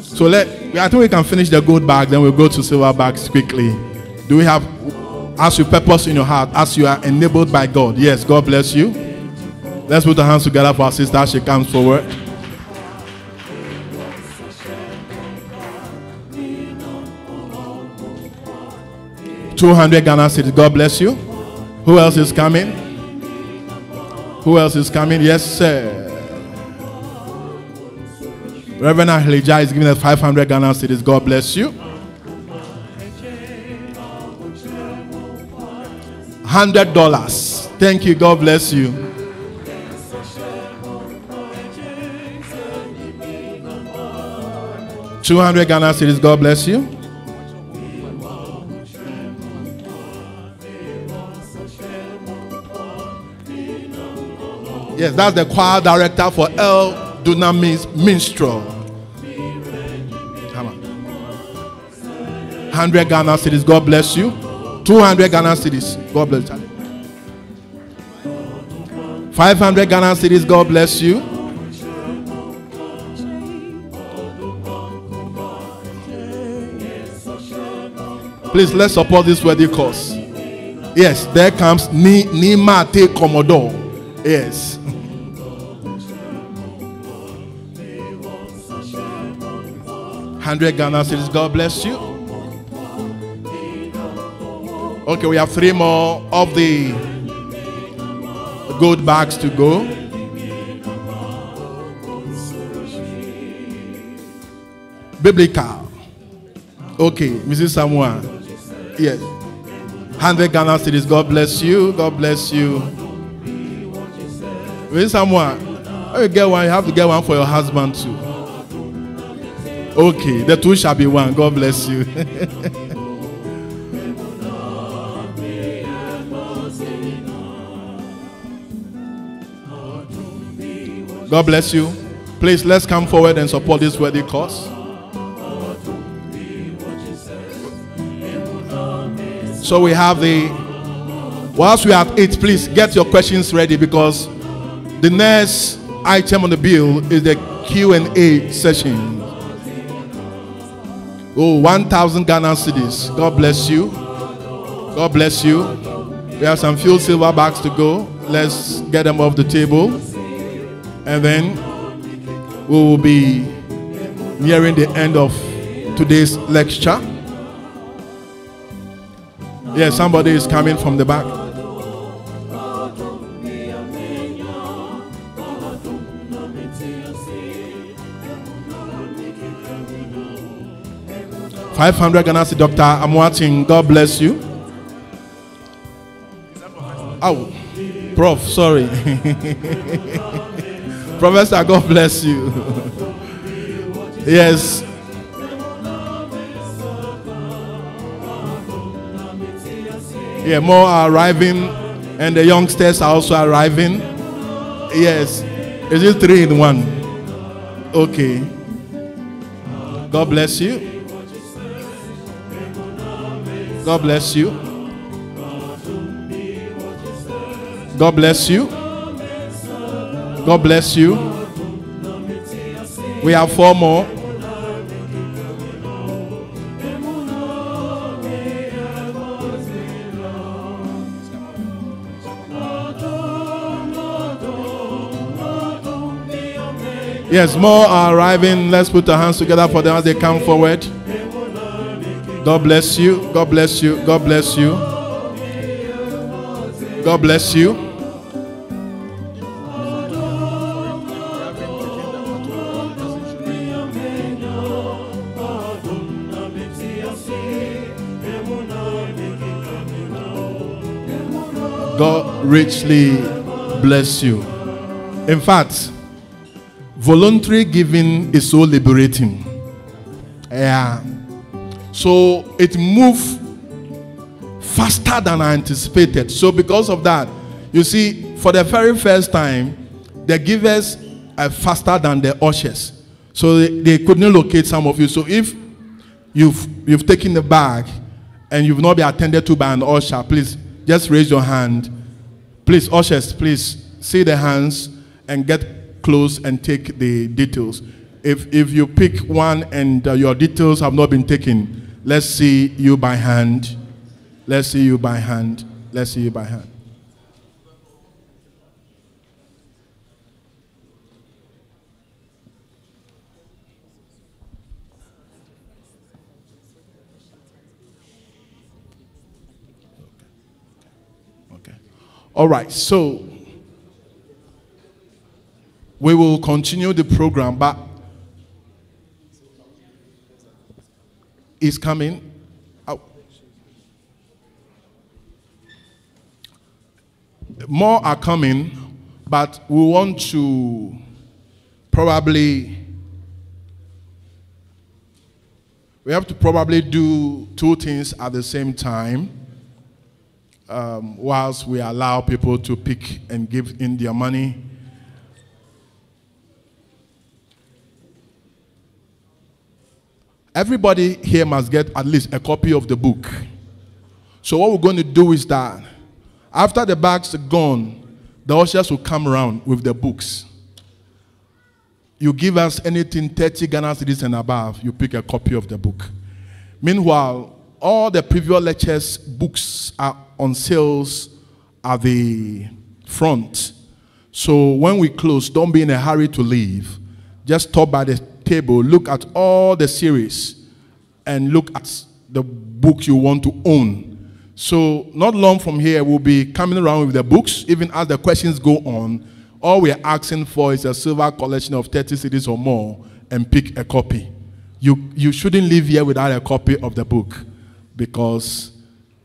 So let I think we can finish the gold bag, then we'll go to silver bags quickly. Do we have as you purpose in your heart, as you are enabled by God? Yes, God bless you. Let's put our hands together for our sister as she comes forward. Two hundred Ghana cedis. God bless you. Who else is coming? Who else is coming? Yes, sir. Reverend Ahleja is giving us 500 Ghana cedis. God bless you. Hundred dollars. Thank you. God bless you. Two hundred Ghana cedis. God bless you. Yes, that's the choir director for El Dunamis Minstrel. 100 Ghana cedis. God bless you. 200 Ghana cedis. God bless you. 500 Ghana cedis. God bless you. Please let's support this worthy cause. Yes, there comes Ni Nima Te Commodore. Yes. Hundred Ghana cedis. God bless you. Okay, we have three more of the gold bags to go. Biblical. Okay, Mrs. Samoa. Yes. 100 Ghana cedis. God bless you. God bless you. Mrs. Samoa, when you get one, you have to get one for your husband too. Okay, the two shall be one. God bless you. God bless you. Please let's come forward and support this worthy cause. So we have the whilst we are at it, please get your questions ready because the next item on the bill is the Q&A session. Oh, 1,000 Ghana cedis. God bless you. God bless you. We have some few silver bags to go. Let's get them off the table. And then we will be nearing the end of today's lecture. Yeah, somebody is coming from the back. Five hundred Ghana cedi, Doctor Amwatin. God bless you. Oh, Prof. Sorry, Professor. God bless you. yes. Yeah, more are arriving, and the youngsters are also arriving. Yes. Is it three in one? Okay. God bless you. God bless you. God bless you. God bless you. We have four more. Yes, more are arriving. Let's put our hands together for them as they come forward. God bless you. God bless you. God bless you. God bless you. Richly bless you. In fact, voluntary giving is so liberating. Yeah. So it moved faster than I anticipated. So because of that, you see, for the very first time, the givers are faster than the ushers. So they, they couldn't locate some of you. So if you've you've taken the bag and you've not been attended to by an usher, please just raise your hand. Please, ushers, please see the hands and get close and take the details. If if you pick one and uh, your details have not been taken, let's see you by hand. Let's see you by hand. Let's see you by hand. All right, so we will continue the program, but it's coming. Out. More are coming, but we want to probably we have to probably do two things at the same time um, whilst we allow people to pick and give in their money. Everybody here must get at least a copy of the book. So, what we're going to do is that after the bags are gone, the ushers will come around with the books. You give us anything 30 Ghana cedis and above, you pick a copy of the book. Meanwhile, all the previous lectures books are on sales at the front. So when we close, don't be in a hurry to leave. Just stop by the table, look at all the series, and look at the book you want to own. So not long from here, we'll be coming around with the books, even as the questions go on. All we're asking for is a silver collection of 30 cedis or more and pick a copy. You, you shouldn't leave here without a copy of the book because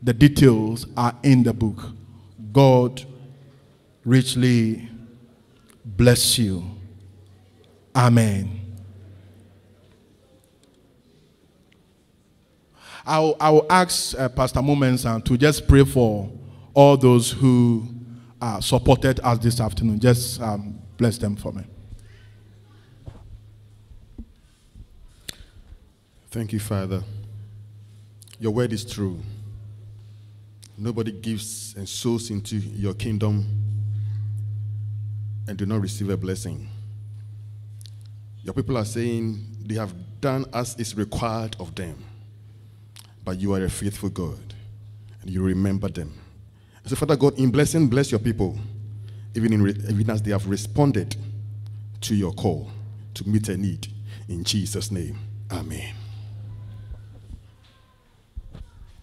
the details are in the book. God richly bless you. Amen. I'll, I'll ask uh, Pastor Momensan to just pray for all those who uh, supported us this afternoon. Just um, bless them for me. Thank you, Father. Your word is true. Nobody gives and sows into your kingdom and do not receive a blessing. Your people are saying they have done as is required of them, but you are a faithful God and you remember them. So, Father God, in blessing, bless your people, even, in even as they have responded to your call to meet a need. In Jesus' name, Amen.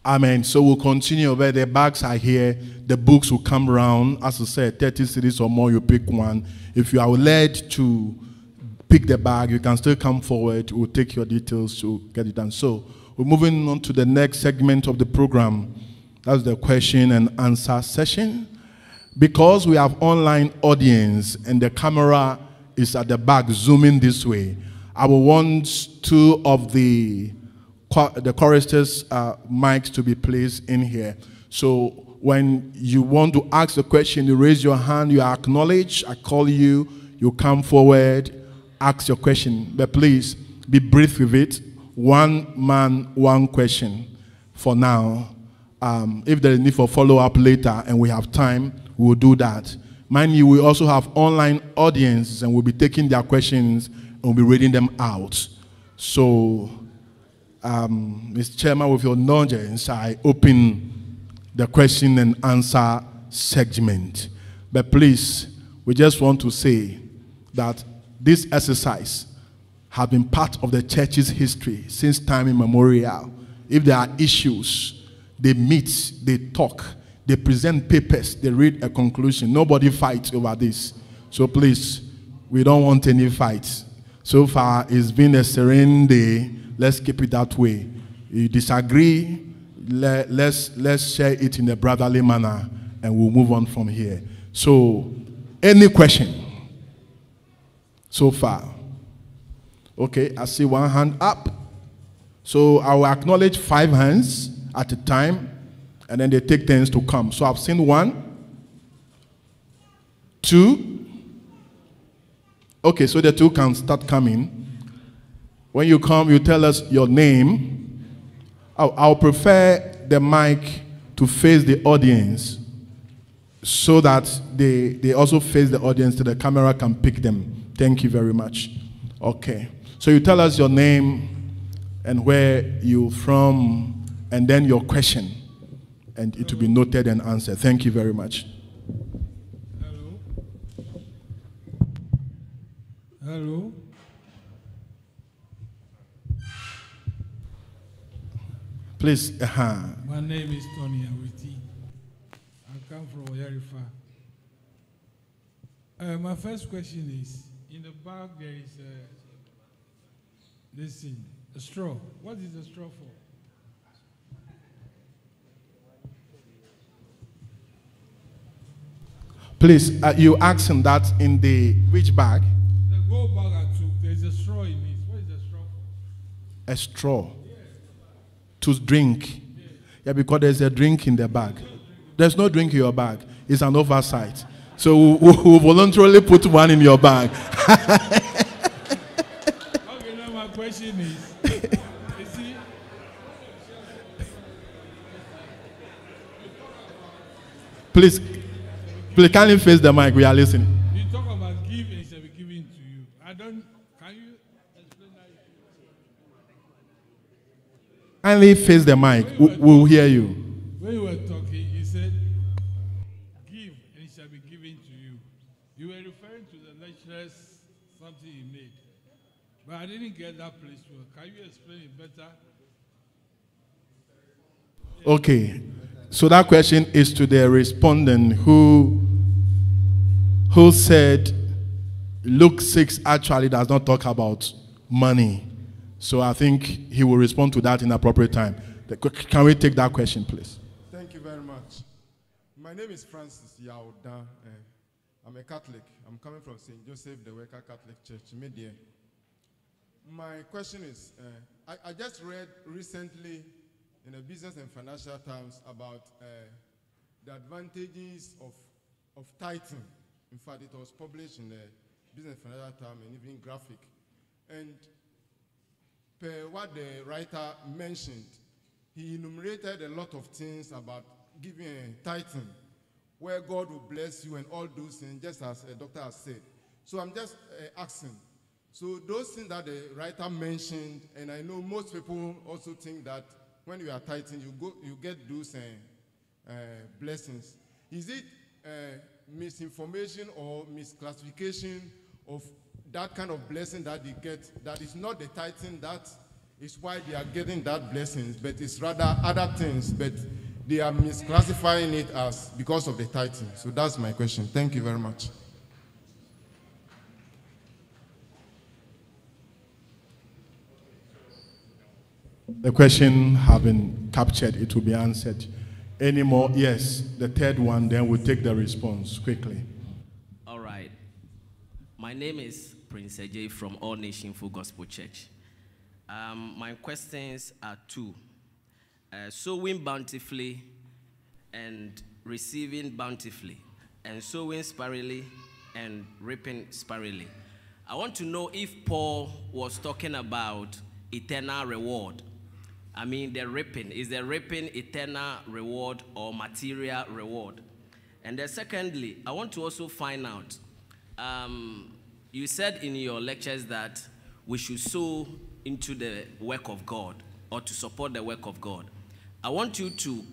Amen. So we'll continue where the bags are here. The books will come around. As I said, 30 cedis or more, you pick one. If you are led to pick the bag, you can still come forward. We'll take your details to get it done. So we're moving on to the next segment of the program. That's the question and answer session. Because we have online audience and the camera is at the back zooming this way, I will want two of the the choristers uh, mics to be placed in here. So when you want to ask the question, you raise your hand, you acknowledge, I call you, you come forward, ask your question. But please be brief with it. One man, one question for now. Um, if there is need for follow up later and we have time, we will do that. Mind you, we also have online audience and we'll be taking their questions and we'll be reading them out. So um, Mr. Chairman, with your indulgence, I open the question and answer segment. But please, we just want to say that this exercise has been part of the church's history since time immemorial. If there are issues, they meet, they talk, they present papers, they read a conclusion. Nobody fights over this. So please, we don't want any fights. So far, it's been a serene day let's keep it that way. You disagree, let, let's, let's share it in a brotherly manner and we'll move on from here. So, any question so far? Okay, I see one hand up. So I will acknowledge five hands at a time and then they take turns to come. So I've seen one, two. Okay, so the two can start coming. When you come, you tell us your name. I'll, I'll prefer the mic to face the audience so that they, they also face the audience so the camera can pick them. Thank you very much. Okay. So you tell us your name and where you're from and then your question. And it will be noted and answered. Thank you very much. Hello. Hello. Please, uh-huh. My name is Tony Awiti. I come from Yarifa. Uh, my first question is, in the bag there is a, this thing, a straw. What is the straw for? Please, uh, you asked him that in the which bag? The gold bag I took, there's a straw in it. What is the straw for? A straw. To drink. Yeah, because there's a drink in the bag. There's no drink in your bag. It's an oversight. So we we voluntarily put one in your bag. Okay, now my question is, you see, Please, please kindly face the mic. We are listening. you talk about give and it shall be given to you. I don't, can you explain that? Kindly face the mic. We- We'll hear you. When you were talking, you said, give and it shall be given to you. You were referring to the lecturers, something he made. But I didn't get that place well. Can you explain it better? Okay. So that question is to the respondent who who said Luke 6 actually does not talk about money. So I think he will respond to that in appropriate time. Can we take that question, please? Thank you very much. My name is Francis Yauda. Uh, I'm a Catholic. I'm coming from St. Joseph the Worker Catholic Church, Media. My question is uh, I, I just read recently in the Business and Financial Times about uh, the advantages of, of tithing. In fact, it was published in the Business and Financial Times and even graphic. And per what the writer mentioned, he enumerated a lot of things about giving a tithing, where God will bless you and all those things, just as a doctor has said. So I'm just uh, asking. So those things that the writer mentioned, and I know most people also think that when you are tithing, you go, you get those uh, uh, blessings. Is it uh, misinformation or misclassification of that kind of blessing that they get? That is not the tithing that is why they are getting that blessings, but it's rather other things. But they are misclassifying it as because of the tithing. So that's my question. Thank you very much. The question have been captured. It will be answered. Any more? Yes. The third one, then we'll take the response quickly. All right. My name is Prince Ajay from All Nation Full Gospel Church. Um, my questions are two uh, sowing bountifully and receiving bountifully, and sowing sparingly and reaping sparingly. I want to know if Paul was talking about eternal reward. I mean, the reaping. Is the reaping eternal reward or material reward? And then, secondly, I want to also find out um, you said in your lectures that we should sow into the work of God or to support the work of God. I want you to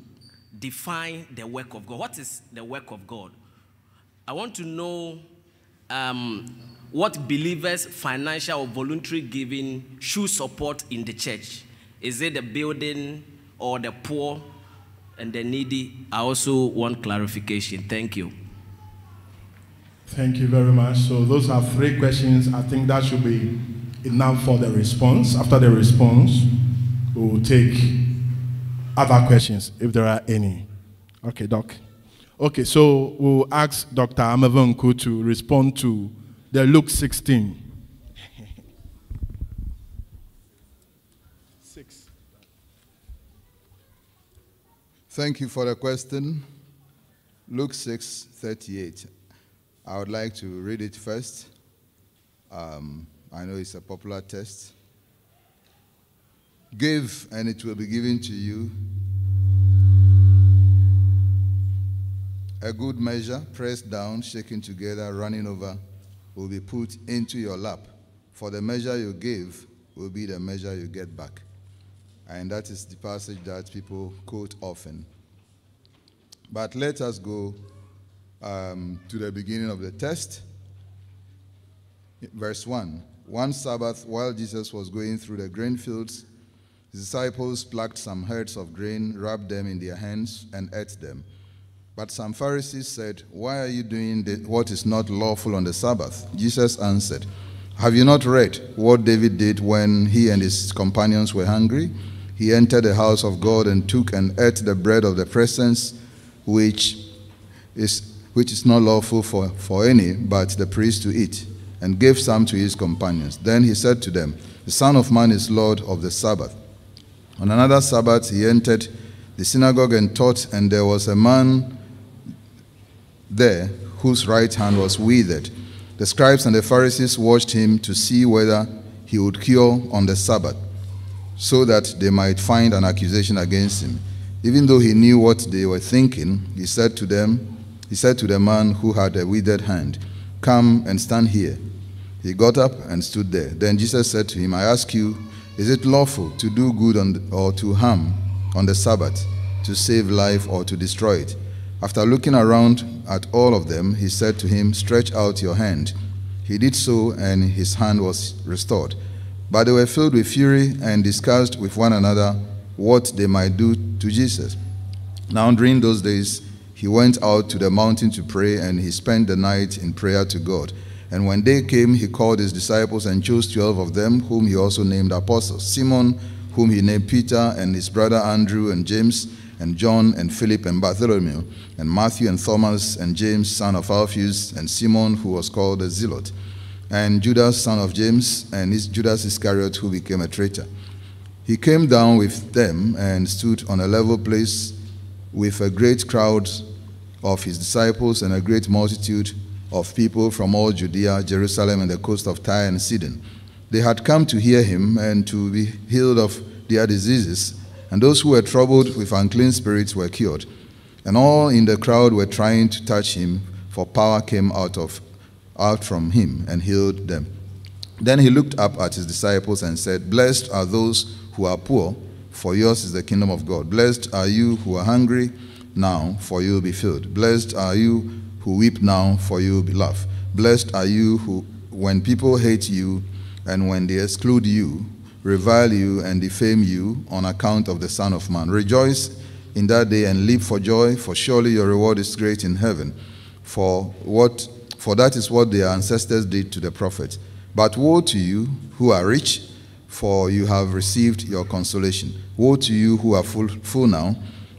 define the work of God. What is the work of God? I want to know um, what believers' financial or voluntary giving should support in the church. Is it the building or the poor and the needy? I also want clarification. Thank you. Thank you very much. So those are three questions. I think that should be enough for the response. After the response, we will take other questions if there are any. Okay, Doc. Okay, so we'll ask Dr. Amevenku to respond to the Luke 16. Six. Thank you for the question. Luke 6 38. I would like to read it first. Um, I know it's a popular text. Give, and it will be given to you. A good measure, pressed down, shaken together, running over, will be put into your lap. For the measure you give will be the measure you get back. And that is the passage that people quote often. But let us go um, to the beginning of the text. Verse 1 One Sabbath, while Jesus was going through the grain fields, his disciples plucked some heads of grain, rubbed them in their hands, and ate them. But some Pharisees said, Why are you doing what is not lawful on the Sabbath? Jesus answered, Have you not read what David did when he and his companions were hungry? He entered the house of God and took and ate the bread of the presence, which is which is not lawful for, for any but the priest to eat, and gave some to his companions. Then he said to them, The Son of Man is Lord of the Sabbath. On another Sabbath, he entered the synagogue and taught, and there was a man there whose right hand was withered. The scribes and the Pharisees watched him to see whether he would cure on the Sabbath, so that they might find an accusation against him. Even though he knew what they were thinking, he said to them, he said to the man who had a withered hand, Come and stand here. He got up and stood there. Then Jesus said to him, I ask you, is it lawful to do good the, or to harm on the Sabbath, to save life or to destroy it? After looking around at all of them, he said to him, Stretch out your hand. He did so, and his hand was restored. But they were filled with fury and discussed with one another what they might do to Jesus. Now, during those days, he went out to the mountain to pray, and he spent the night in prayer to God. And when day came, he called his disciples and chose twelve of them, whom he also named apostles Simon, whom he named Peter, and his brother Andrew, and James, and John, and Philip, and Bartholomew, and Matthew, and Thomas, and James, son of Alphaeus, and Simon, who was called the Zealot, and Judas, son of James, and his Judas Iscariot, who became a traitor. He came down with them and stood on a level place with a great crowd of his disciples and a great multitude of people from all Judea, Jerusalem, and the coast of Tyre and Sidon. They had come to hear him and to be healed of their diseases, and those who were troubled with unclean spirits were cured. And all in the crowd were trying to touch him, for power came out of out from him and healed them. Then he looked up at his disciples and said, Blessed are those who are poor, for yours is the kingdom of God. Blessed are you who are hungry now, for you will be filled. Blessed are you who weep now, for you will be. Blessed are you who, when people hate you and when they exclude you, revile you and defame you on account of the Son of Man. Rejoice in that day and leap for joy, for surely your reward is great in heaven. For what for that is what their ancestors did to the prophets. But woe to you who are rich, for you have received your consolation. Woe to you who are full, full now,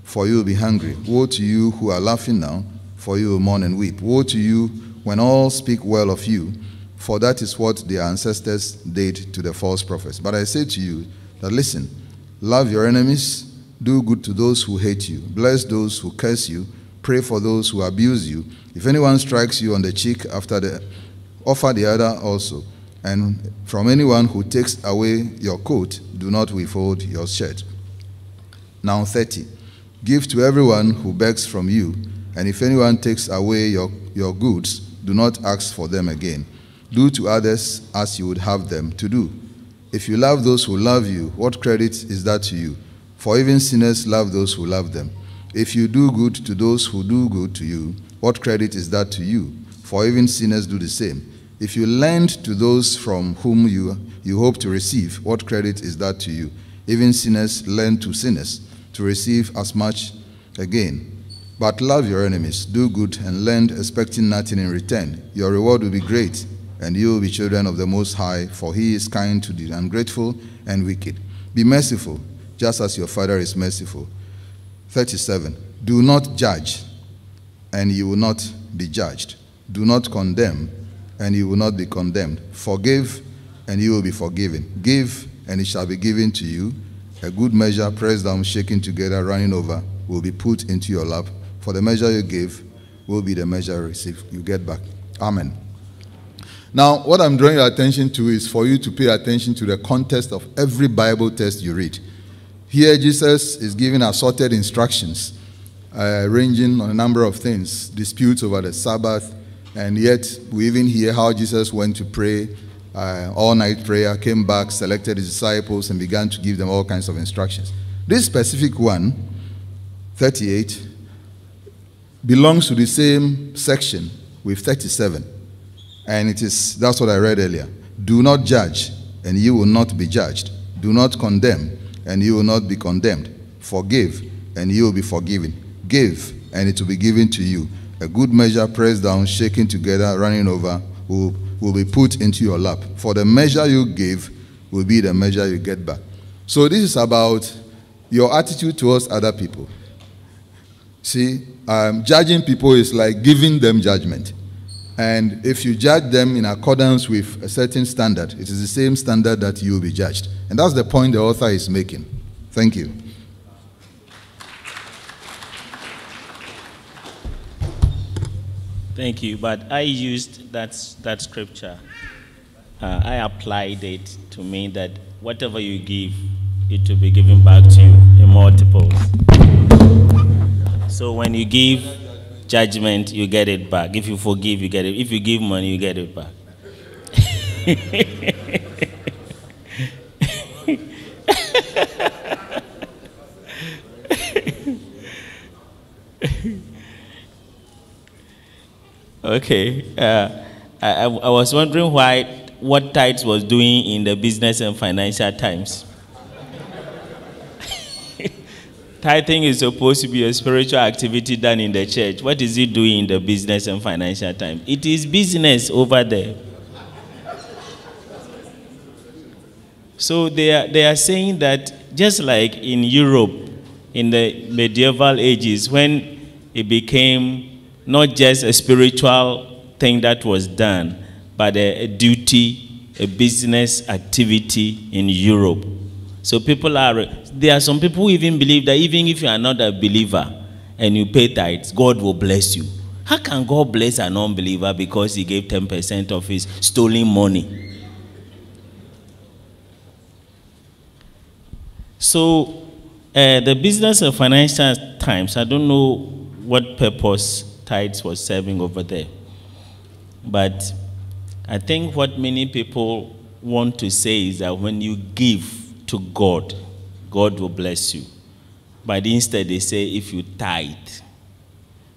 for you will be hungry. Woe to you who are laughing now, for you will mourn and weep. Woe to you when all speak well of you, for that is what their ancestors did to the false prophets. But I say to you that listen, love your enemies, do good to those who hate you, bless those who curse you, pray for those who abuse you. If anyone strikes you on the cheek after the offer the other also. And from anyone who takes away your coat, do not withhold your shirt. Now 30. Give to everyone who begs from you, and if anyone takes away your, your goods, do not ask for them again. Do to others as you would have them to do. If you love those who love you, what credit is that to you? For even sinners love those who love them. If you do good to those who do good to you, what credit is that to you? For even sinners do the same. If you lend to those from whom you, you hope to receive, what credit is that to you? Even sinners lend to sinners to receive as much again. But love your enemies, do good, and lend, expecting nothing in return. Your reward will be great, and you will be children of the Most High, for He is kind to the ungrateful and wicked. Be merciful, just as your Father is merciful. 37. Do not judge, and you will not be judged. Do not condemn, and you will not be condemned. Forgive, and you will be forgiven. Give, and it shall be given to you a good measure, pressed down, shaken together, running over, will be put into your lap. For the measure you give will be the measure you receive. You get back. Amen. Now, what I'm drawing your attention to is for you to pay attention to the context of every Bible text you read. Here, Jesus is giving assorted instructions, uh, ranging on a number of things disputes over the Sabbath, and yet we even hear how Jesus went to pray uh, all night prayer, came back, selected his disciples, and began to give them all kinds of instructions. This specific one, 38, belongs to the same section with 37. And it is that's what I read earlier. Do not judge, and you will not be judged. Do not condemn, and you will not be condemned. Forgive, and you will be forgiven. Give, and it will be given to you. A good measure, pressed down, shaken together, running over, will will be put into your lap. For the measure you give will be the measure you get back. So this is about your attitude towards other people. See, um, judging people is like giving them judgment. And if you judge them in accordance with a certain standard, it is the same standard that you will be judged. And that's the point the author is making. Thank you. Thank you. But I used that, that scripture. Uh, I applied it to mean that whatever you give, it will be given back to you in multiples. So when you give judgment, you get it back. If you forgive, you get it. If you give money, you get it back. okay. Uh, I, I was wondering why what tithes was doing in the business and financial times. Tithing is supposed to be a spiritual activity done in the church. What is it doing in the business and financial time? It is business over there. So they are, they are saying that just like in Europe in the medieval ages, when it became not just a spiritual thing that was done, but a, a duty, a business activity in Europe. So people are, there are some people who even believe that even if you are not a believer and you pay tithes, God will bless you. How can God bless an unbeliever because he gave 10% of his stolen money? So, uh, the business of financial times, I don't know what purpose tithes was serving over there. But I think what many people want to say is that when you give, to God, God will bless you. But instead, they say if you tithe.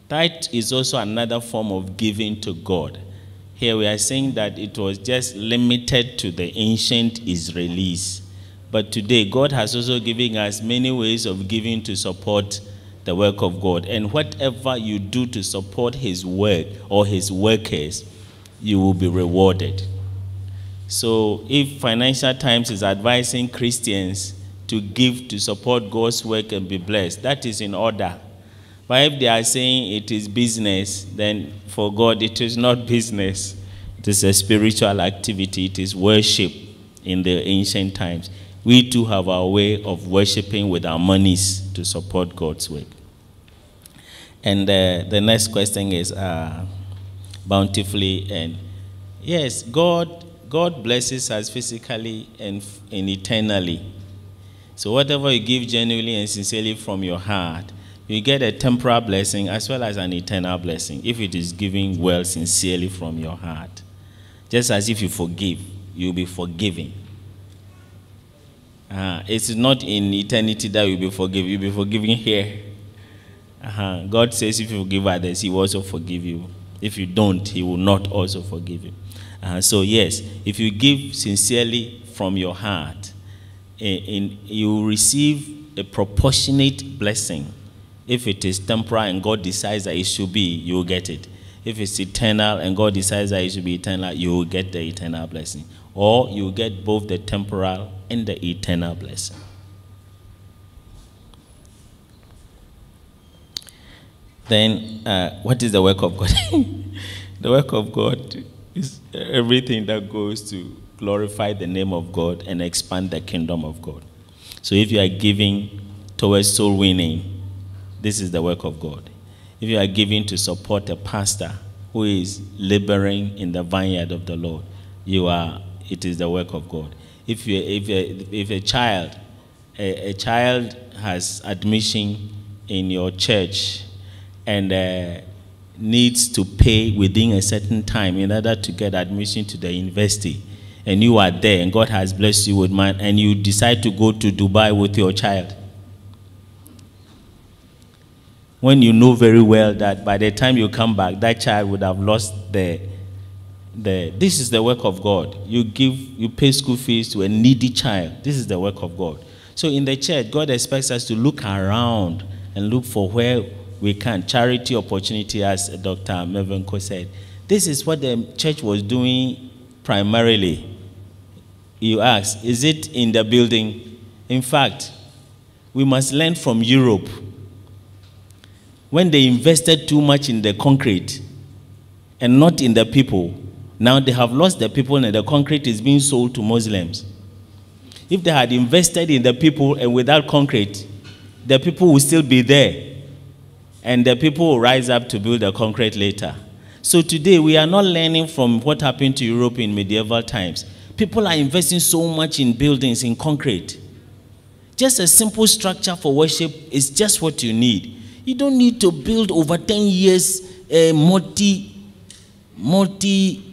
Tithe is also another form of giving to God. Here we are saying that it was just limited to the ancient Israelis. But today, God has also given us many ways of giving to support the work of God. And whatever you do to support His work or His workers, you will be rewarded. So if Financial Times is advising Christians to give to support God's work and be blessed, that is in order. But if they are saying it is business, then for God it is not business. It is a spiritual activity. It is worship in the ancient times. We too have our way of worshiping with our monies to support God's work. And uh, the next question is uh, bountifully and yes, God God blesses us physically and, and eternally. So, whatever you give genuinely and sincerely from your heart, you get a temporal blessing as well as an eternal blessing if it is given well, sincerely from your heart. Just as if you forgive, you'll be forgiven. Uh, it's not in eternity that you'll be forgiven, you'll be forgiven here. Uh-huh. God says if you forgive others, He will also forgive you. If you don't, He will not also forgive you. Uh, so, yes, if you give sincerely from your heart, in, in, you receive a proportionate blessing. If it is temporal and God decides that it should be, you will get it. If it's eternal and God decides that it should be eternal, you will get the eternal blessing. Or you will get both the temporal and the eternal blessing. Then, uh, what is the work of God? the work of God is everything that goes to glorify the name of God and expand the kingdom of God. So if you are giving towards soul winning, this is the work of God. If you are giving to support a pastor who is laboring in the vineyard of the Lord, you are it is the work of God. If you if a, if a child a, a child has admission in your church and uh, needs to pay within a certain time in order to get admission to the university, and you are there and God has blessed you with money, and you decide to go to Dubai with your child, when you know very well that by the time you come back, that child would have lost the, the this is the work of God. You give, you pay school fees to a needy child. This is the work of God. So in the church, God expects us to look around and look for where we can. Charity opportunity, as Dr. Amevenku said. This is what the church was doing primarily. You ask, is it in the building? In fact, we must learn from Europe. when they invested too much in the concrete and not in the people, now they have lost the people and the concrete is being sold to Muslims. If they had invested in the people and without concrete, the people will still be there. And the people will rise up to build the concrete later. So today we are not learning from what happened to Europe in medieval times. People are investing so much in buildings, in concrete. Just a simple structure for worship is just what you need. You don't need to build over 10 years a multi, multi,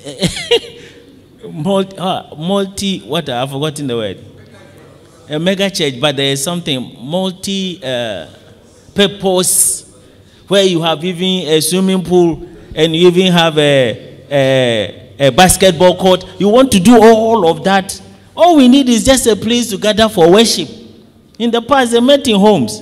multi, uh, multi, what I've forgotten the word. A mega church, but there is something multi uh, purpose where you have even a swimming pool and you even have a, a, a basketball court. You want to do all of that. All we need is just a place to gather for worship. In the past, they met in homes.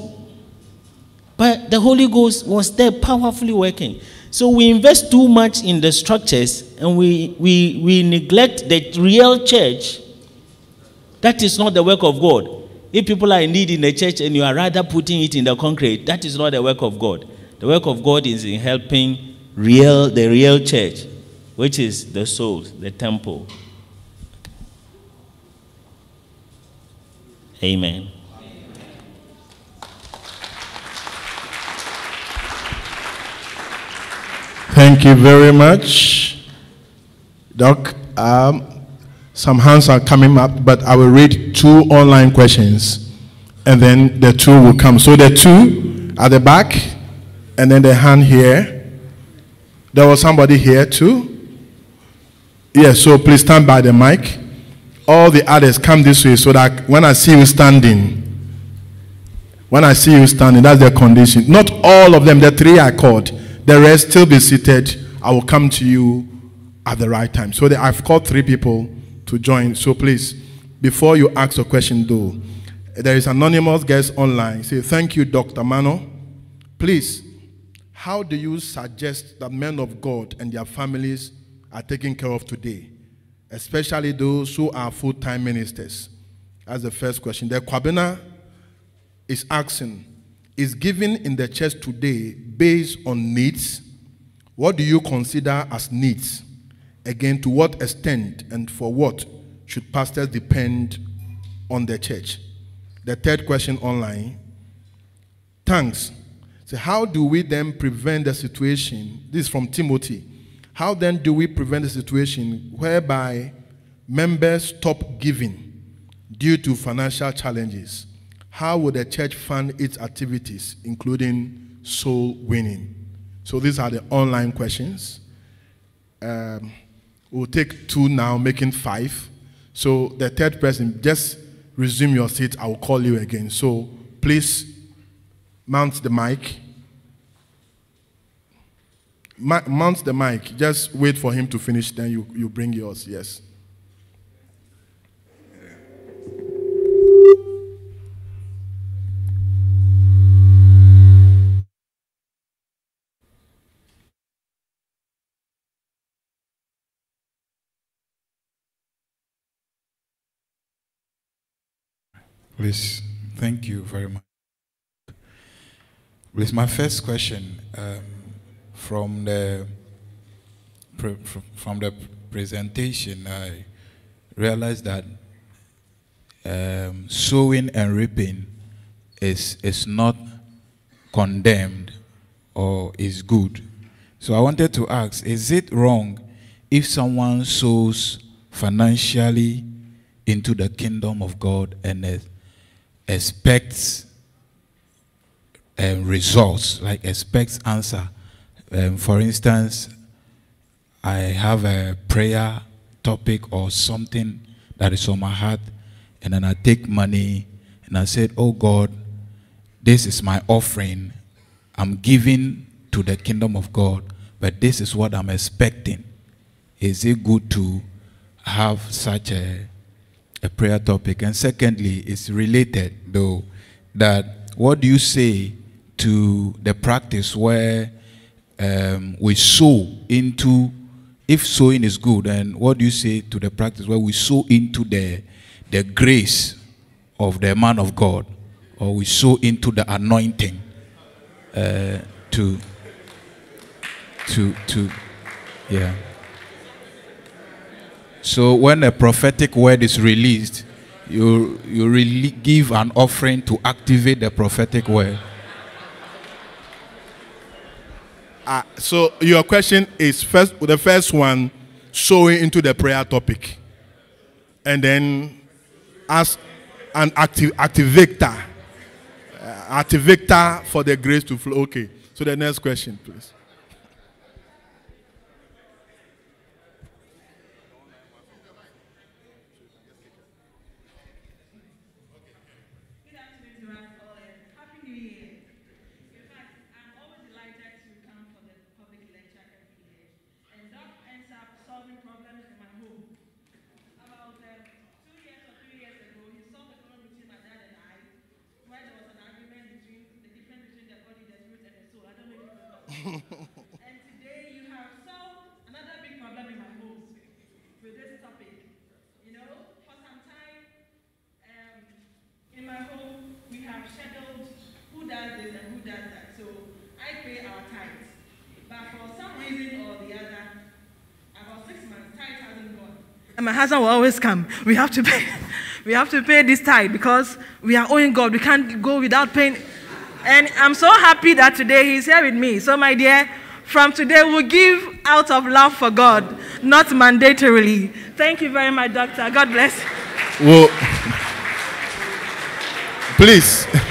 But the Holy Ghost was there powerfully working. So we invest too much in the structures and we, we, we neglect the real church. That is not the work of God. If people are in need in the church and you are rather putting it in the concrete, that is not the work of God. The work of God is in helping real, the real church, which is the souls, the temple. Amen. Thank you very much. Doc, um, some hands are coming up, but I will read two online questions and then the two will come. So the two at the back and then the hand here. There was somebody here too. Yes, so please stand by the mic. All the others come this way so that when I see you standing, when I see you standing, that's the condition. Not all of them, the three I called. The rest still be seated. I will come to you at the right time. So the, I've called three people to join. So please, before you ask a question though, there is anonymous guest online. Say, thank you, Dr. Mano. Please, how do you suggest that men of God and their families are taken care of today? Especially those who are full-time ministers. That's the first question. The Kwabena is asking, is given in the church today based on needs? What do you consider as needs? Again, to what extent and for what should pastors depend on the church? The third question online. Thanks. So, how do we then prevent the situation? This is from Timothy. How then do we prevent the situation whereby members stop giving due to financial challenges? How would the church fund its activities, including soul winning? So these are the online questions. Um, we'll take two now, making five. So the third person, just resume your seat. I will call you again. So please mount the mic. Ma mount the mic. Just wait for him to finish, then you, you bring yours. Yes. Please, thank you very much. Please, my first question um, from the from the presentation, I realized that um, sowing and reaping is is not condemned or is good. So I wanted to ask: Is it wrong if someone sows financially into the kingdom of God and uh, expects um, results, like expects answer. Um, for instance, I have a prayer topic or something that is on my heart, and then I take money and I said, Oh God, this is my offering. I'm giving to the kingdom of God, but this is what I'm expecting. Is it good to have such a a prayer topic. And secondly, it's related though that what do you say to the practice where um, we sow into, if sowing is good, and what do you say to the practice where we sow into the, the grace of the man of God, or we sow into the anointing? uh, to to to yeah. So when a prophetic word is released, you you really give an offering to activate the prophetic word. Uh, so your question is first the first one sowing into the prayer topic. And then as an active activator. Uh, activator for the grace to flow. Okay so the next question please and today you have solved another big problem in my home with this topic. You know, for some time um, in my home we have scheduled who does this and who does that. So I pay our tithes. But for some reason or the other, about six months, tithe hasn't gone. And my husband will always come. We have to pay. We have to pay this tithe because we are owing God. We can't go without paying. And I'm so happy that today he's here with me. So, my dear, from today we'll give out of love for God, not mandatorily. Thank you very much, Doctor. God bless. Well, please,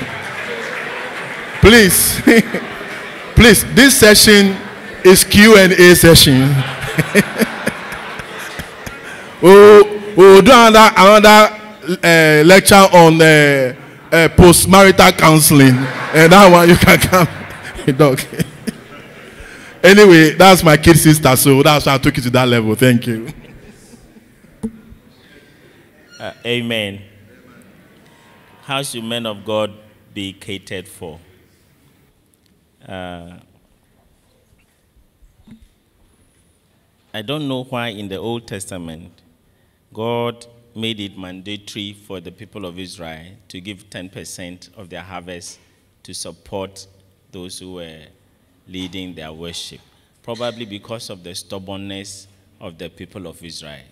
please, please. This session is Q and A session. we'll do another another uh, lecture on uh, uh, post-marital counseling, and that one you can come, anyway, that's my kid sister, so that's why I took you to that level. Thank you. Uh, amen. How should men of God be catered for? Uh, I don't know why in the Old Testament God made it mandatory for the people of Israel to give 10% of their harvest to support those who were leading their worship. Probably because of the stubbornness of the people of Israel.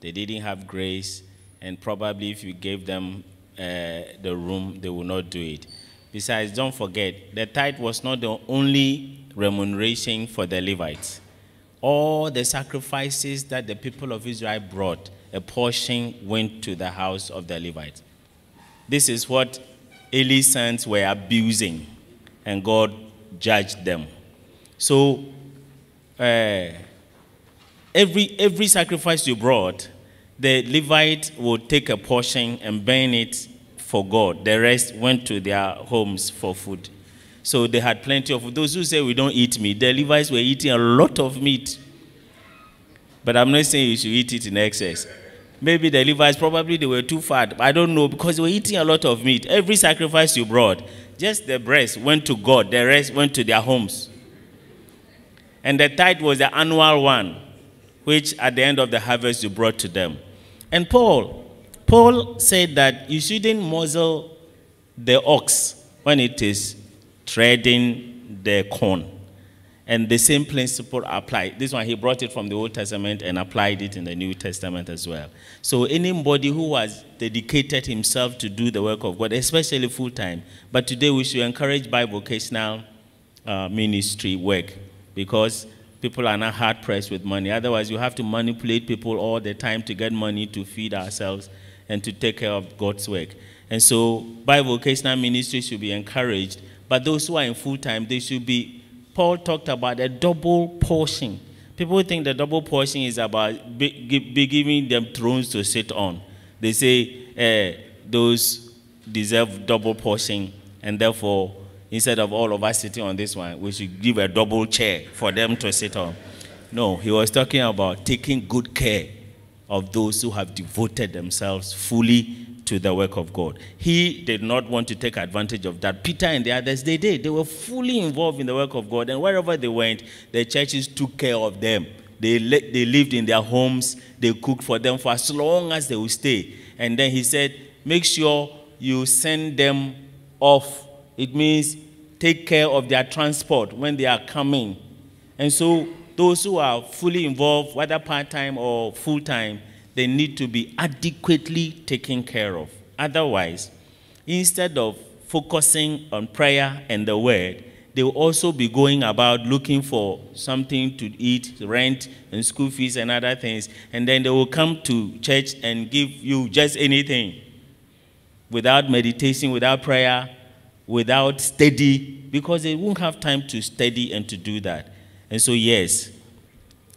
They didn't have grace, and probably if you gave them uh, the room, they would not do it. Besides, don't forget, the tithe was not the only remuneration for the Levites. All the sacrifices that the people of Israel brought, a portion went to the house of the Levites. This is what Eli's sons were abusing, and God judged them. So, uh, every, every sacrifice you brought, the Levite would take a portion and burn it for God. The rest went to their homes for food. So they had plenty of food. Those who say we don't eat meat, the Levites were eating a lot of meat. But I'm not saying you should eat it in excess. Maybe the Levites, probably they were too fat. I don't know, because they were eating a lot of meat. Every sacrifice you brought, just the breast went to God, the rest went to their homes. And the tithe was the annual one, which at the end of the harvest you brought to them. And Paul, Paul said that you shouldn't muzzle the ox when it is treading the corn. And the same principle applied. This one, he brought it from the Old Testament and applied it in the New Testament as well. So, anybody who has dedicated himself to do the work of God, especially full time, but today we should encourage bivocational uh, ministry work because people are not hard pressed with money. Otherwise, you have to manipulate people all the time to get money to feed ourselves and to take care of God's work. And so, bivocational ministry should be encouraged, but those who are in full time, they should be Paul talked about a double portion. People think the double portion is about be, be giving them thrones to sit on. They say eh, those deserve double portion, and therefore, instead of all of us sitting on this one, we should give a double chair for them to sit on. No, he was talking about taking good care of those who have devoted themselves fully to the work of God. He did not want to take advantage of that. Peter and the others, they did. They were fully involved in the work of God. And wherever they went, the churches took care of them. They, they lived in their homes. They cooked for them for as long as they would stay. And then he said, make sure you send them off. It means take care of their transport when they are coming. And so those who are fully involved, whether part-time or full-time, they need to be adequately taken care of. Otherwise, instead of focusing on prayer and the word, they will also be going about looking for something to eat, rent, and school fees and other things. And then they will come to church and give you just anything without meditation, without prayer, without study, because they won't have time to study and to do that. And so, yes,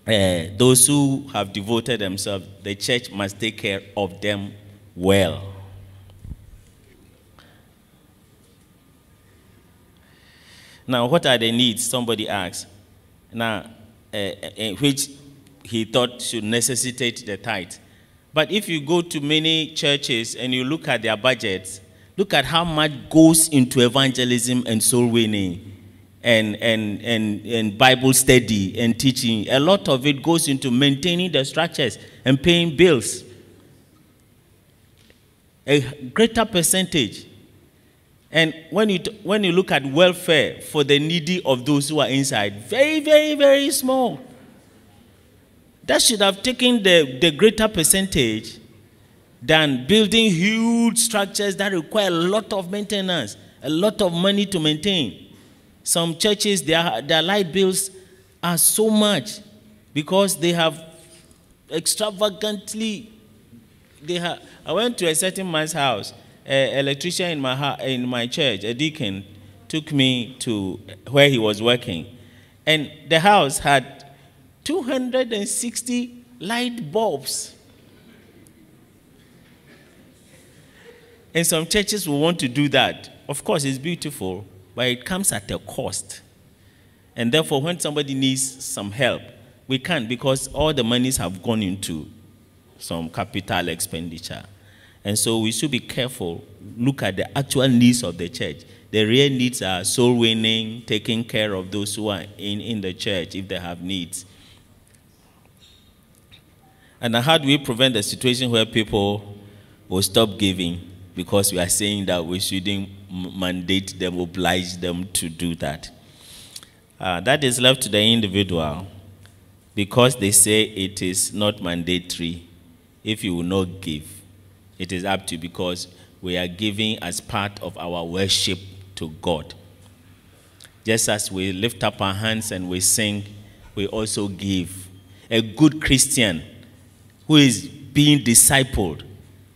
uh, those who have devoted themselves, the church must take care of them well. Now, what are the needs? Somebody asks. Now, uh, uh, which he thought should necessitate the tithe. But if you go to many churches and you look at their budgets, look at how much goes into evangelism and soul winning and, and, and, and Bible study and teaching. A lot of it goes into maintaining the structures and paying bills. A greater percentage. And when you, when you look at welfare for the needy of those who are inside, very, very, very small. That should have taken the, the greater percentage than building huge structures that require a lot of maintenance, a lot of money to maintain. Some churches, their, their light bills are so much because they have extravagantly. They I went to a certain man's house, an electrician in my, in my church, a deacon, took me to where he was working. And the house had 260 light bulbs. And some churches will want to do that. Of course, it's beautiful, but it comes at a cost. And therefore, when somebody needs some help, we can't because all the monies have gone into some capital expenditure. And so we should be careful, look at the actual needs of the church. The real needs are soul winning, taking care of those who are in, in the church if they have needs. And how do we prevent the situation where people will stop giving because we are saying that we shouldn't mandate them, oblige them to do that? Uh, that is left to the individual because they say it is not mandatory if you will not give. It is up to you because we are giving as part of our worship to God. Just as we lift up our hands and we sing, we also give. A good Christian who is being discipled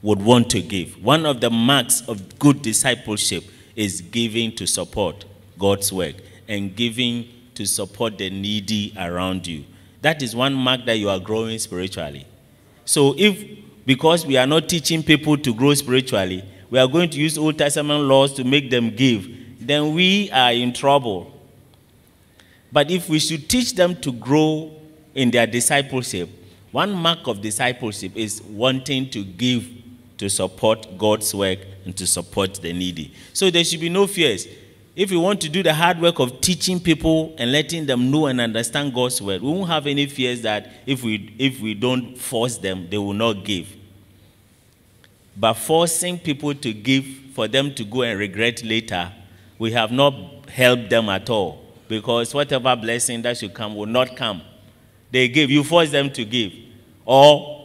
would want to give. One of the marks of good discipleship is giving to support God's work and giving to support the needy around you. That is one mark that you are growing spiritually. So if because we are not teaching people to grow spiritually, we are going to use Old Testament laws to make them give, then we are in trouble. But if we should teach them to grow in their discipleship, one mark of discipleship is wanting to give to support God's work and to support the needy. So there should be no fears. If we want to do the hard work of teaching people and letting them know and understand God's word, we won't have any fears that if we, if we don't force them, they will not give. But forcing people to give for them to go and regret later, we have not helped them at all because whatever blessing that should come will not come. They give, you force them to give. Or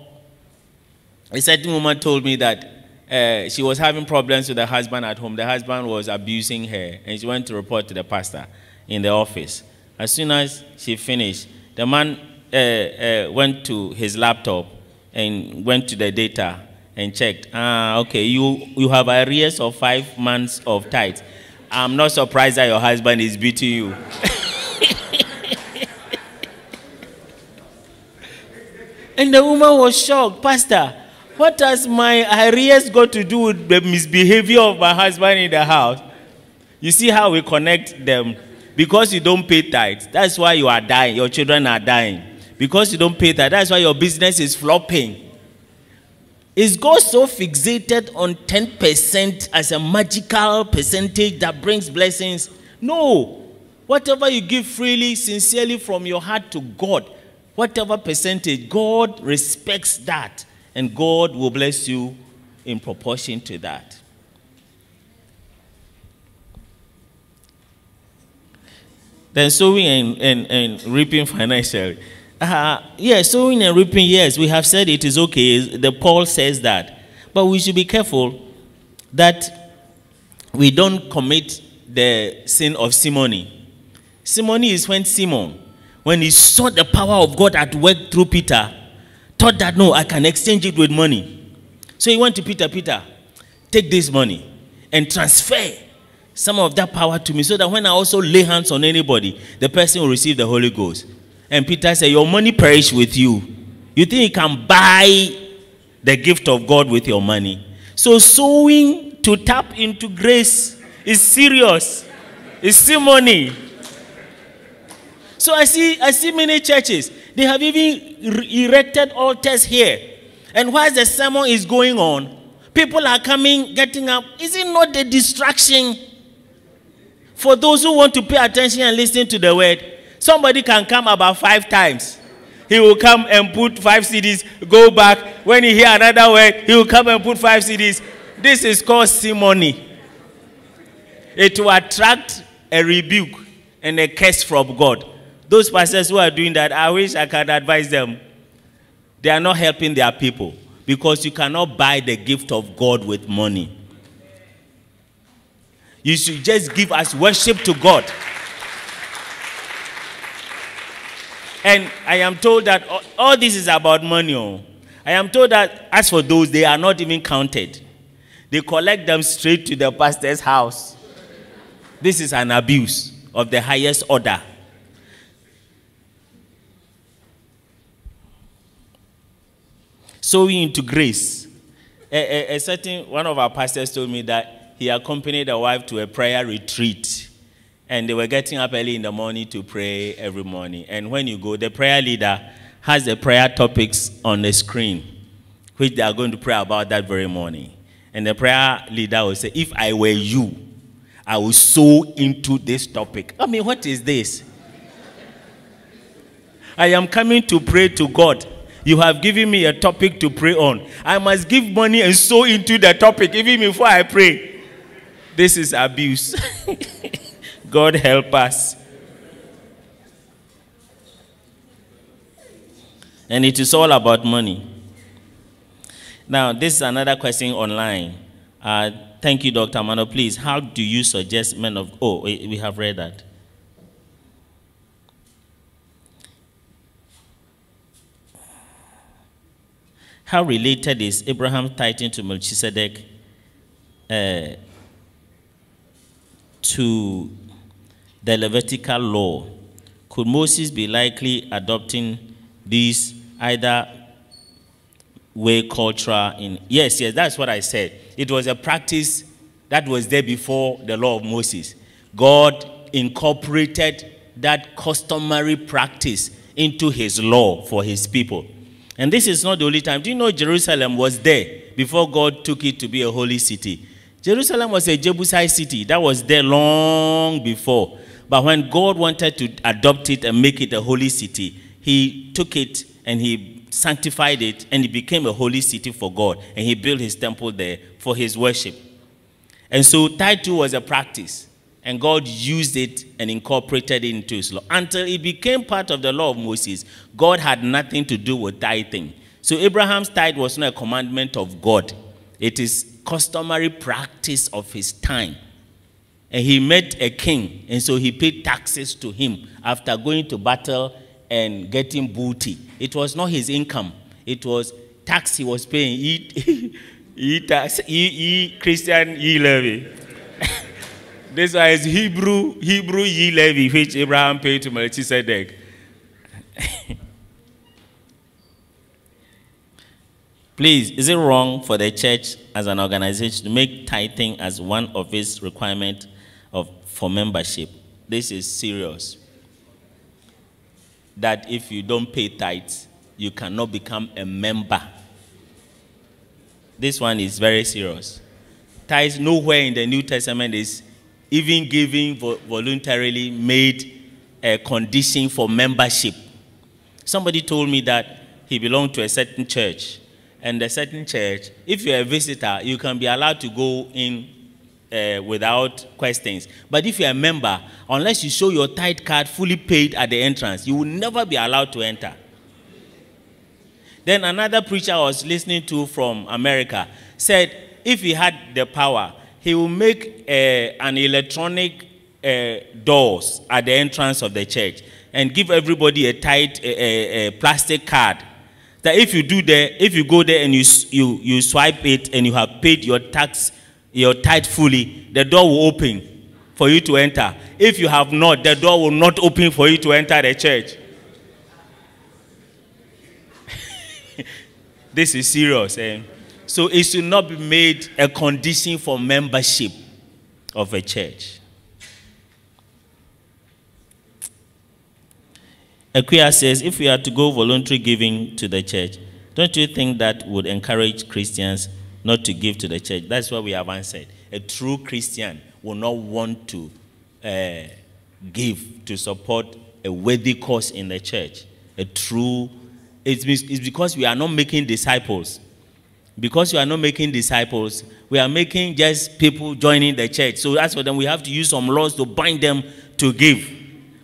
a certain woman told me that uh, she was having problems with her husband at home. The husband was abusing her, and she went to report to the pastor in the office. As soon as she finished, the man uh, uh, went to his laptop and went to the data and checked. Ah, okay, you, you have arrears of five months of tithes. I'm not surprised that your husband is beating you. and the woman was shocked. Pastor, what has my arrears got to do with the misbehavior of my husband in the house? You see how we connect them? Because you don't pay tithes, that's why you are dying. Your children are dying. Because you don't pay tithes, that's why your business is flopping. Is God so fixated on 10% as a magical percentage that brings blessings? No. Whatever you give freely, sincerely from your heart to God, whatever percentage, God respects that. And God will bless you in proportion to that. Then sowing and, and, and reaping financially. Uh, yeah, sowing and reaping, yes, we have said it is okay. The Paul says that. But we should be careful that we don't commit the sin of simony. Simony is when Simon, when he saw the power of God at work through Peter, thought that no, I can exchange it with money. So he went to Peter, Peter, take this money and transfer some of that power to me so that when I also lay hands on anybody, the person will receive the Holy Ghost. And Peter said, Your money perish with you. You think you can buy the gift of God with your money? So sowing to tap into grace is serious. It's still money. So I see, I see many churches. They have even erected altars here. And while the sermon is going on, people are coming, getting up. Is it not a distraction for those who want to pay attention and listen to the word? Somebody can come about five times. He will come and put five cedis, go back. When he hear another word, he will come and put five cedis. This is called simony. It will attract a rebuke and a curse from God. Those pastors who are doing that, I wish I could advise them. They are not helping their people because you cannot buy the gift of God with money. You should just give us worship to God. And I am told that all, this is about money. Oh. I am told that as for those, they are not even counted. They collect them straight to the pastor's house. This is an abuse of the highest order. Sowing into grace. A, a, a certain one of our pastors told me that he accompanied a wife to a prayer retreat and they were getting up early in the morning to pray every morning. And when you go, the prayer leader has the prayer topics on the screen, which they are going to pray about that very morning. And the prayer leader will say, If I were you, I will sow into this topic. I mean, what is this? I am coming to pray to God. You have given me a topic to pray on. I must give money and sow into the topic even before I pray. This is abuse. God help us. And it is all about money. Now, this is another question online. Uh, thank you, Dr. Mano. Please, how do you suggest men of. Oh, we have read that. How related is Abraham's tithing to Melchizedek uh, to the Levitical law, could Moses be likely adopting this either way culture in yes yes that's what i said. It was a practice that was there before the law of moses. God incorporated that customary practice into his law for his people and this is not the only time do you know jerusalem was there before god took it to be a holy city jerusalem was a jebusite city that was there long before but when God wanted to adopt it and make it a holy city, he took it and he sanctified it and it became a holy city for God. And he built his temple there for his worship. And so tithe was a practice. And God used it and incorporated it into his law. Until it became part of the law of Moses, God had nothing to do with tithing. So Abraham's tithe was not a commandment of God. It is customary practice of his time and he met a king, and so he paid taxes to him after going to battle and getting booty. It was not his income, it was tax he was paying. He, he, tax, he, he Christian ye levy. This is Hebrew, Hebrew ye levy, which Abraham paid to Melchizedek. Please, is it wrong for the church as an organization to make tithing as one of its requirements of, for membership. This is serious. That if you don't pay tithes, you cannot become a member. This one is very serious. Tithes nowhere in the New Testament is even giving voluntarily made a condition for membership. Somebody told me that he belonged to a certain church, and a certain church, if you're a visitor, you can be allowed to go in uh, without questions. But if you're a member, unless you show your tithe card fully paid at the entrance, you will never be allowed to enter. Then another preacher I was listening to from America said if he had the power, he will make uh, an electronic uh, doors at the entrance of the church and give everybody a tight a, a plastic card. That if you do there, if you go there and you, you, you swipe it and you have paid your tax, your tithe fully, the door will open for you to enter. If you have not, the door will not open for you to enter the church. this is serious. eh? So it should not be made a condition for membership of a church. Aquia says, if we are to go voluntary giving to the church, don't you think that would encourage Christians not to give to the church? That's what we have answered. A true Christian will not want to uh, give to support a worthy cause in the church. A true, it's, it's because we are not making disciples. Because you are not making disciples, we are making just people joining the church. So as for them, we have to use some laws to bind them to give.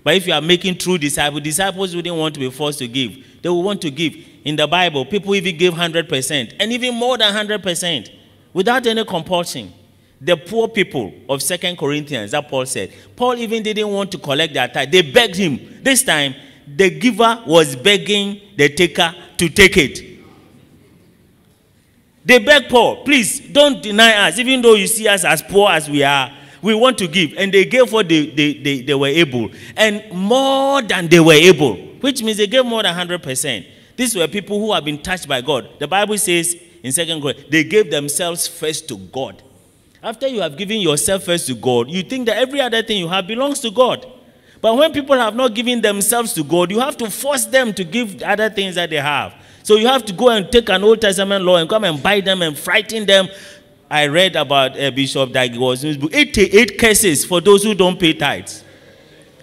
But if you are making true disciples, disciples wouldn't want to be forced to give. They will want to give. In the Bible, people even give 100% and even more than 100% without any compulsion. The poor people of Second Corinthians, that Paul said, Paul even didn't want to collect their tithe. They begged him. This time, the giver was begging the taker to take it. They begged Paul, please don't deny us, even though you see us as poor as we are. We want to give. And they gave what they, they, they, they were able. And more than they were able, which means they gave more than 100%. These were people who have been touched by God. The Bible says in 2 Corinthians, they gave themselves first to God. After you have given yourself first to God, you think that every other thing you have belongs to God. But when people have not given themselves to God, you have to force them to give other things that they have. So you have to go and take an Old Testament law and come and buy them and frighten them. I read about uh, Bishop Dag was in his book 88 cases for those who don't pay tithes.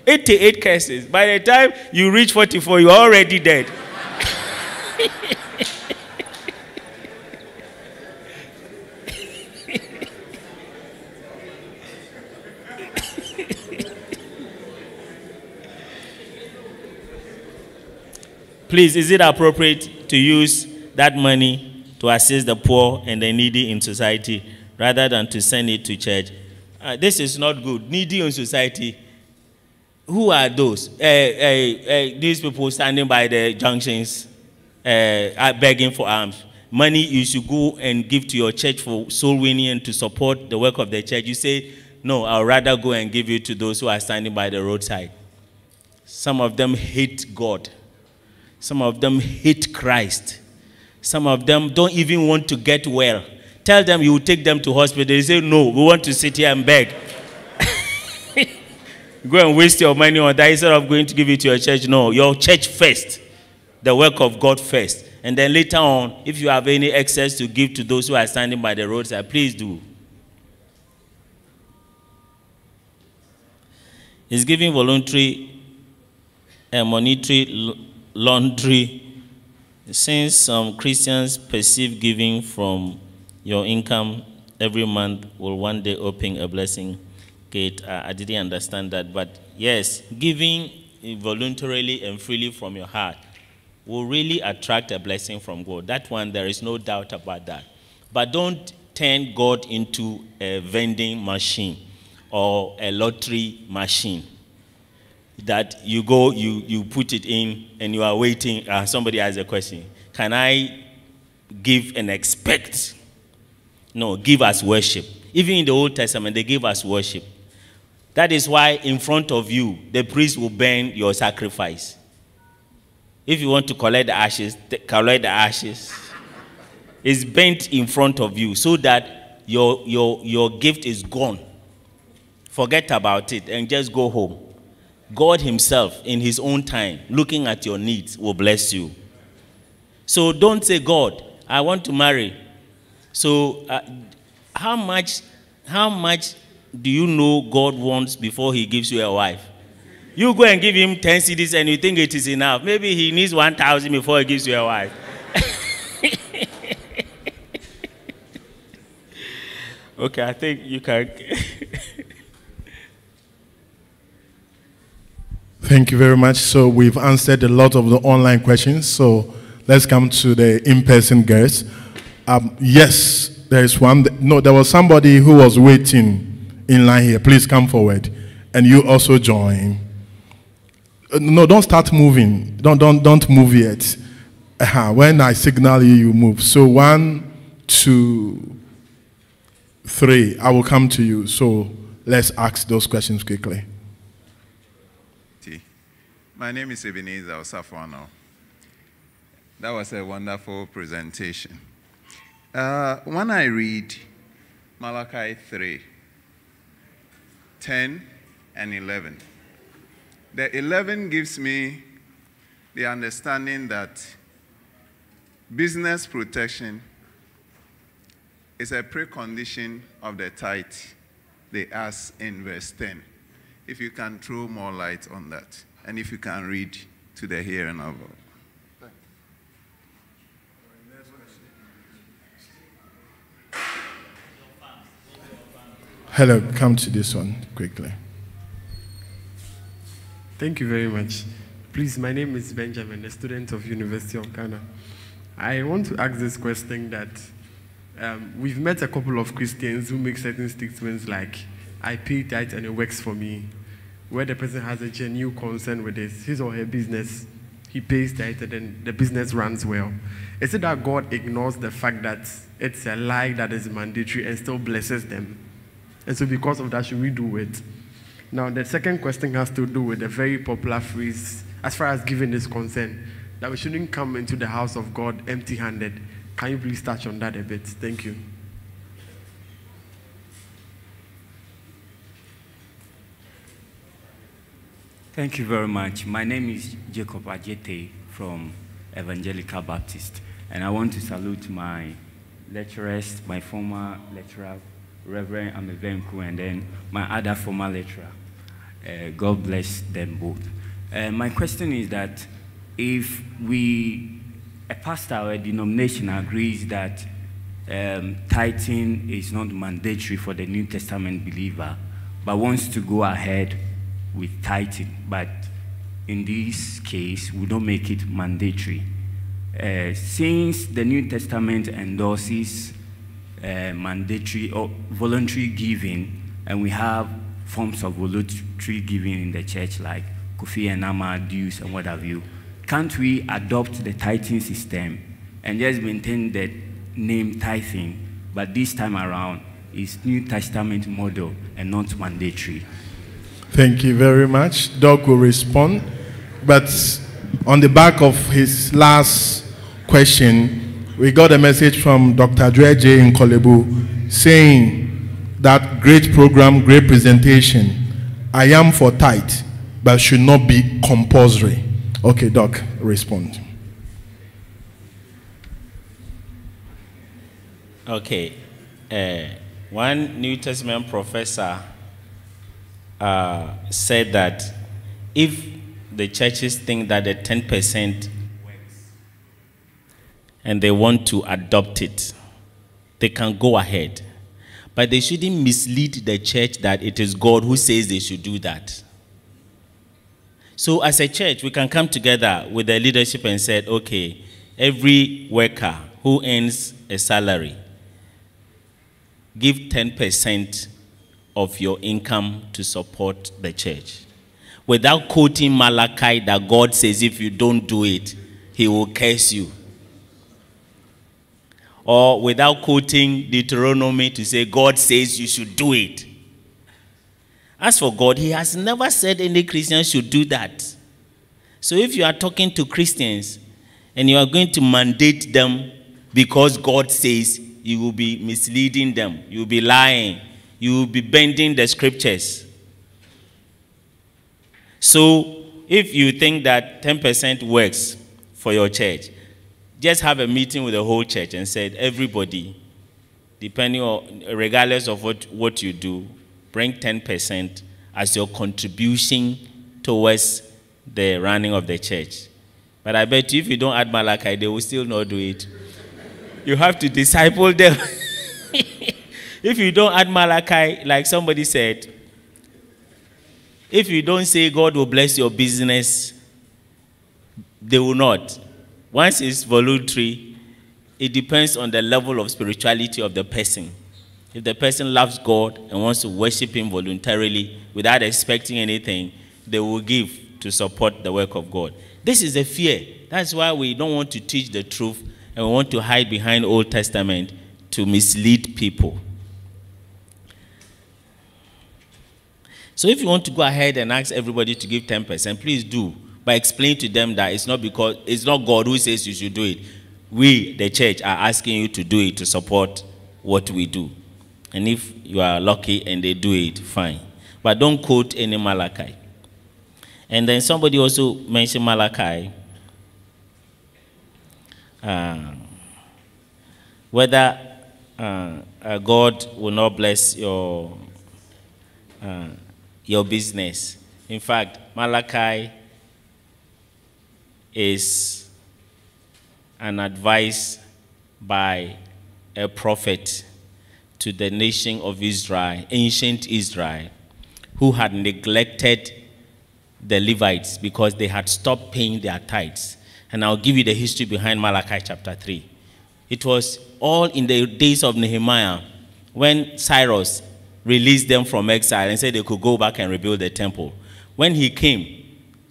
88 cases. By the time you reach 44, you're already dead. Please, is it appropriate to use that money to assist the poor and the needy in society rather than to send it to church? Uh, this is not good. Needy in society. Who are those? Uh, uh, uh, these people standing by the junctions, uh, are begging for alms. Money you should go and give to your church for soul winning and to support the work of the church. You say, no, I'll rather go and give it to those who are standing by the roadside. Some of them hate God. Some of them hate Christ. Some of them don't even want to get well. Tell them you will take them to hospital. They say, no, we want to sit here and beg. Go and waste your money on that instead of going to give it to your church. No, your church first. The work of God first. And then later on, if you have any excess to give to those who are standing by the roadside, please do. Is giving voluntary and monetary l- laundry since some Christians perceive giving from your income every month will one day open a blessing gate. I didn't understand that, but yes, giving voluntarily and freely from your heart will really attract a blessing from God. That one, there is no doubt about that. But don't turn God into a vending machine or a lottery machine that you go, you, you put it in, and you are waiting. Uh, somebody has a question. Can I give and expect? No, give us worship. Even in the Old Testament, they give us worship. That is why in front of you, the priest will burn your sacrifice. If you want to collect the ashes, collect the ashes. It's burnt in front of you so that your, your, your gift is gone. Forget about it and just go home. God Himself, in His own time, looking at your needs, will bless you. So don't say, God, I want to marry. So, uh, how much, how much do you know God wants before He gives you a wife? You go and give Him 10 cedis and you think it is enough. Maybe He needs 1,000 before He gives you a wife. Okay, I think you can. Thank you very much. So we've answered a lot of the online questions. So let's come to the in-person guests. Um, yes, there is one. No, there was somebody who was waiting in line here. Please come forward, and you also join. Uh, no, don't start moving. Don't don't don't move yet. Uh-huh. When I signal you, you move. So one, two, three. I will come to you. So let's ask those questions quickly. My name is Ebenezer Osafwano. That was a wonderful presentation. Uh, when I read Malachi 3, 10 and 11, the 11 gives me the understanding that business protection is a precondition of the tithe they ask in verse 10. If you can throw more light on that and if you can read to the here and now. Hello, come to this one quickly. Thank you very much. Please, my name is Benjamin, a student of University of Ghana. I want to ask this question that um, we've met a couple of Christians who make certain statements like, I pay tithe and it works for me where the person has a genuine concern with his, his or her business, he pays tithe and the business runs well. Is it that God ignores the fact that it's a lie that is mandatory and still blesses them? And so because of that, should we do it? Now, the second question has to do with a very popular phrase as far as giving is concerned, that we shouldn't come into the house of God empty-handed. Can you please touch on that a bit? Thank you. Thank you very much. My name is Jacob Ajete from Evangelical Baptist, and I want to salute my lecturers, my former lecturer, Reverend Amevenku, and then my other former lecturer. Uh, God bless them both. Uh, my question is that if we, a pastor or a denomination agrees that um, tithing is not mandatory for the New Testament believer, but wants to go ahead with tithing, but in this case, we don't make it mandatory. Uh, since the New Testament endorses uh, mandatory or voluntary giving, and we have forms of voluntary giving in the church like Kofi and Nama, dues, and what have you, can't we adopt the tithing system and just maintain the name tithing, but this time around, it's New Testament model and not mandatory? Thank you very much. Doc will respond. But on the back of his last question, we got a message from Dr. Dredge in Korle Bu saying that great program, great presentation. I am for tithe, but should not be compulsory. Okay, Doc, respond. Okay. Uh, one New Testament professor uh, said that if the churches think that the 10% and they want to adopt it, they can go ahead. But they shouldn't mislead the church that it is God who says they should do that. So, as a church, we can come together with the leadership and say, okay, every worker who earns a salary, give 10% of your income to support the church. Without quoting Malachi that God says if you don't do it, he will curse you. Or without quoting Deuteronomy to say God says you should do it. As for God, he has never said any Christian should do that. So if you are talking to Christians and you are going to mandate them because God says, you will be misleading them, you will be lying you will be bending the scriptures. So, if you think that 10% works for your church, just have a meeting with the whole church and said, everybody, depending on, regardless of what, what you do, bring 10% as your contribution towards the running of the church. But I bet you if you don't add Malachi, they will still not do it. You have to disciple them. if you don't add Malachi, like somebody said, if you don't say God will bless your business, they will not. Once it's voluntary, it depends on the level of spirituality of the person. If the person loves God and wants to worship Him voluntarily without expecting anything, they will give to support the work of God. This is a fear. That's why we don't want to teach the truth and we want to hide behind Old Testament to mislead people. So if you want to go ahead and ask everybody to give 10%, please do. But explain to them that it's not because it's not God who says you should do it. We, the church, are asking you to do it to support what we do. And if you are lucky and they do it, fine. But don't quote any Malachi. And then somebody also mentioned Malachi. Uh, whether uh, uh, God will not bless your uh, your business. In fact, Malachi is an advice by a prophet to the nation of Israel, ancient Israel, who had neglected the Levites because they had stopped paying their tithes. And I'll give you the history behind Malachi chapter 3. It was all in the days of Nehemiah when Cyrus released them from exile and said they could go back and rebuild the temple. When he came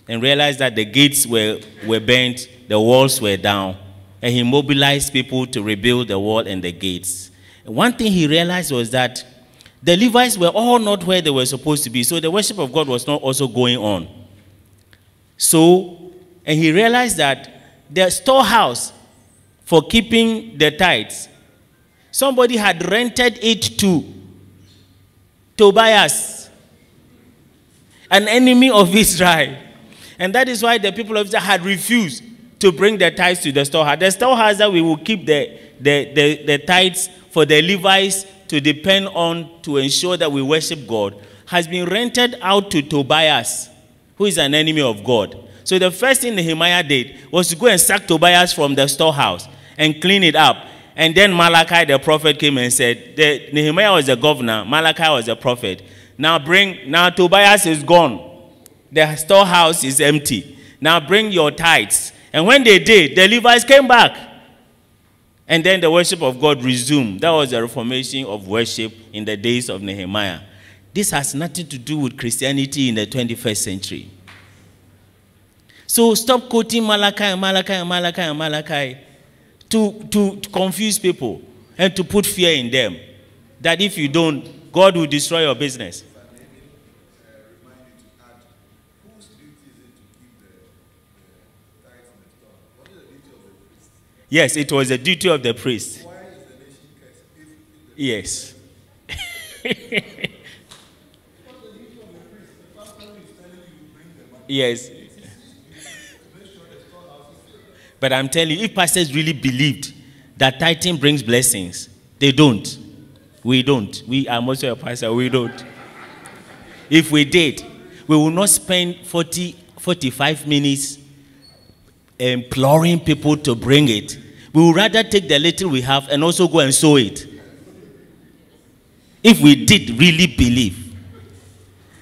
and realized that the gates were, were bent, the walls were down, and he mobilized people to rebuild the wall and the gates. One thing he realized was that the Levites were all not where they were supposed to be, so the worship of God was not also going on. So, and he realized that the storehouse for keeping the tithes, somebody had rented it to Tobias, an enemy of Israel. And that is why the people of Israel had refused to bring the tithes to the storehouse. The storehouse that we will keep the, the, the, the tithes for the Levites to depend on to ensure that we worship God has been rented out to Tobias, who is an enemy of God. So the first thing Nehemiah did was to go and sack Tobias from the storehouse and clean it up. And then Malachi the prophet came and said, the, Nehemiah was the governor, Malachi was the prophet. Now bring, now Tobias is gone. The storehouse is empty. Now bring your tithes. And when they did, the Levites came back. And then the worship of God resumed. That was the reformation of worship in the days of Nehemiah. This has nothing to do with Christianity in the 21st century. So stop quoting Malachi, Malachi, Malachi, Malachi to, to, to confuse people and to put fear in them. That if you don't, God will destroy your business. Yes, it was the duty of the priest. Yes. yes. But I'm telling you, if pastors really believed that tithing brings blessings, they don't. We don't. We are also a pastor, we don't. If we did, we will not spend 40, 45 minutes um, imploring people to bring it. We would rather take the little we have and also go and sow it. If we did really believe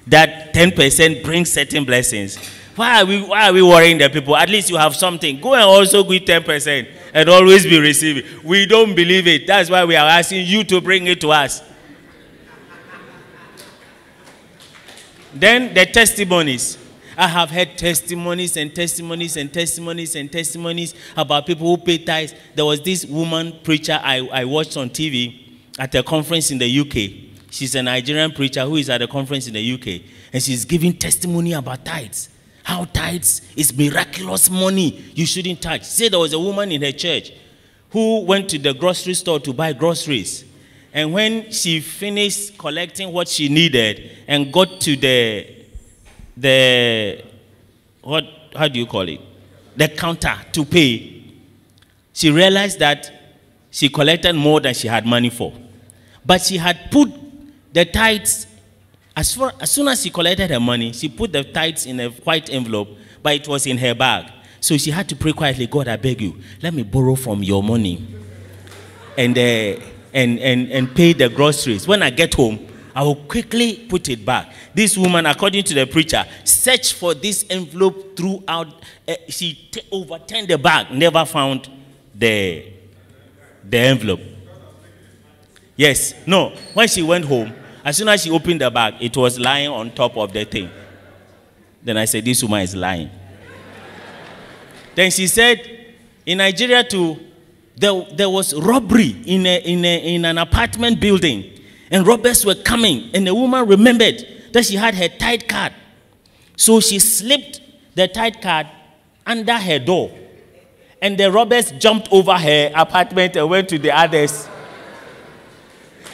that 10% brings certain blessings, why are, we, why are we worrying the people? At least you have something. Go and also give 10% and always be receiving. We don't believe it. That's why we are asking you to bring it to us. then the testimonies. I have heard testimonies and testimonies and testimonies and testimonies about people who pay tithes. There was this woman preacher I, I watched on TV at a conference in the UK. She's a Nigerian preacher who is at a conference in the UK. And she's giving testimony about tithes. How tithes is miraculous money you shouldn't touch. Say there was a woman in her church who went to the grocery store to buy groceries. And when she finished collecting what she needed and got to the the what how do you call it the counter to pay she realized that she collected more than she had money for but she had put the tithes as, far, as soon as she collected her money she put the tithes in a white envelope but it was in her bag so she had to pray quietly god i beg you let me borrow from your money and uh, and, and, and pay the groceries. When I get home, I will quickly put it back. This woman, according to the preacher, searched for this envelope throughout. Uh, she t- overturned the bag, never found the, the envelope. Yes, no. When she went home, as soon as she opened the bag, it was lying on top of the thing. Then I said, This woman is lying. then she said, In Nigeria, too, there, there was robbery in, a, in, a, in an apartment building, and robbers were coming, and the woman remembered that she had her tithe card. So she slipped the tithe card under her door, and the robbers jumped over her apartment and went to the others.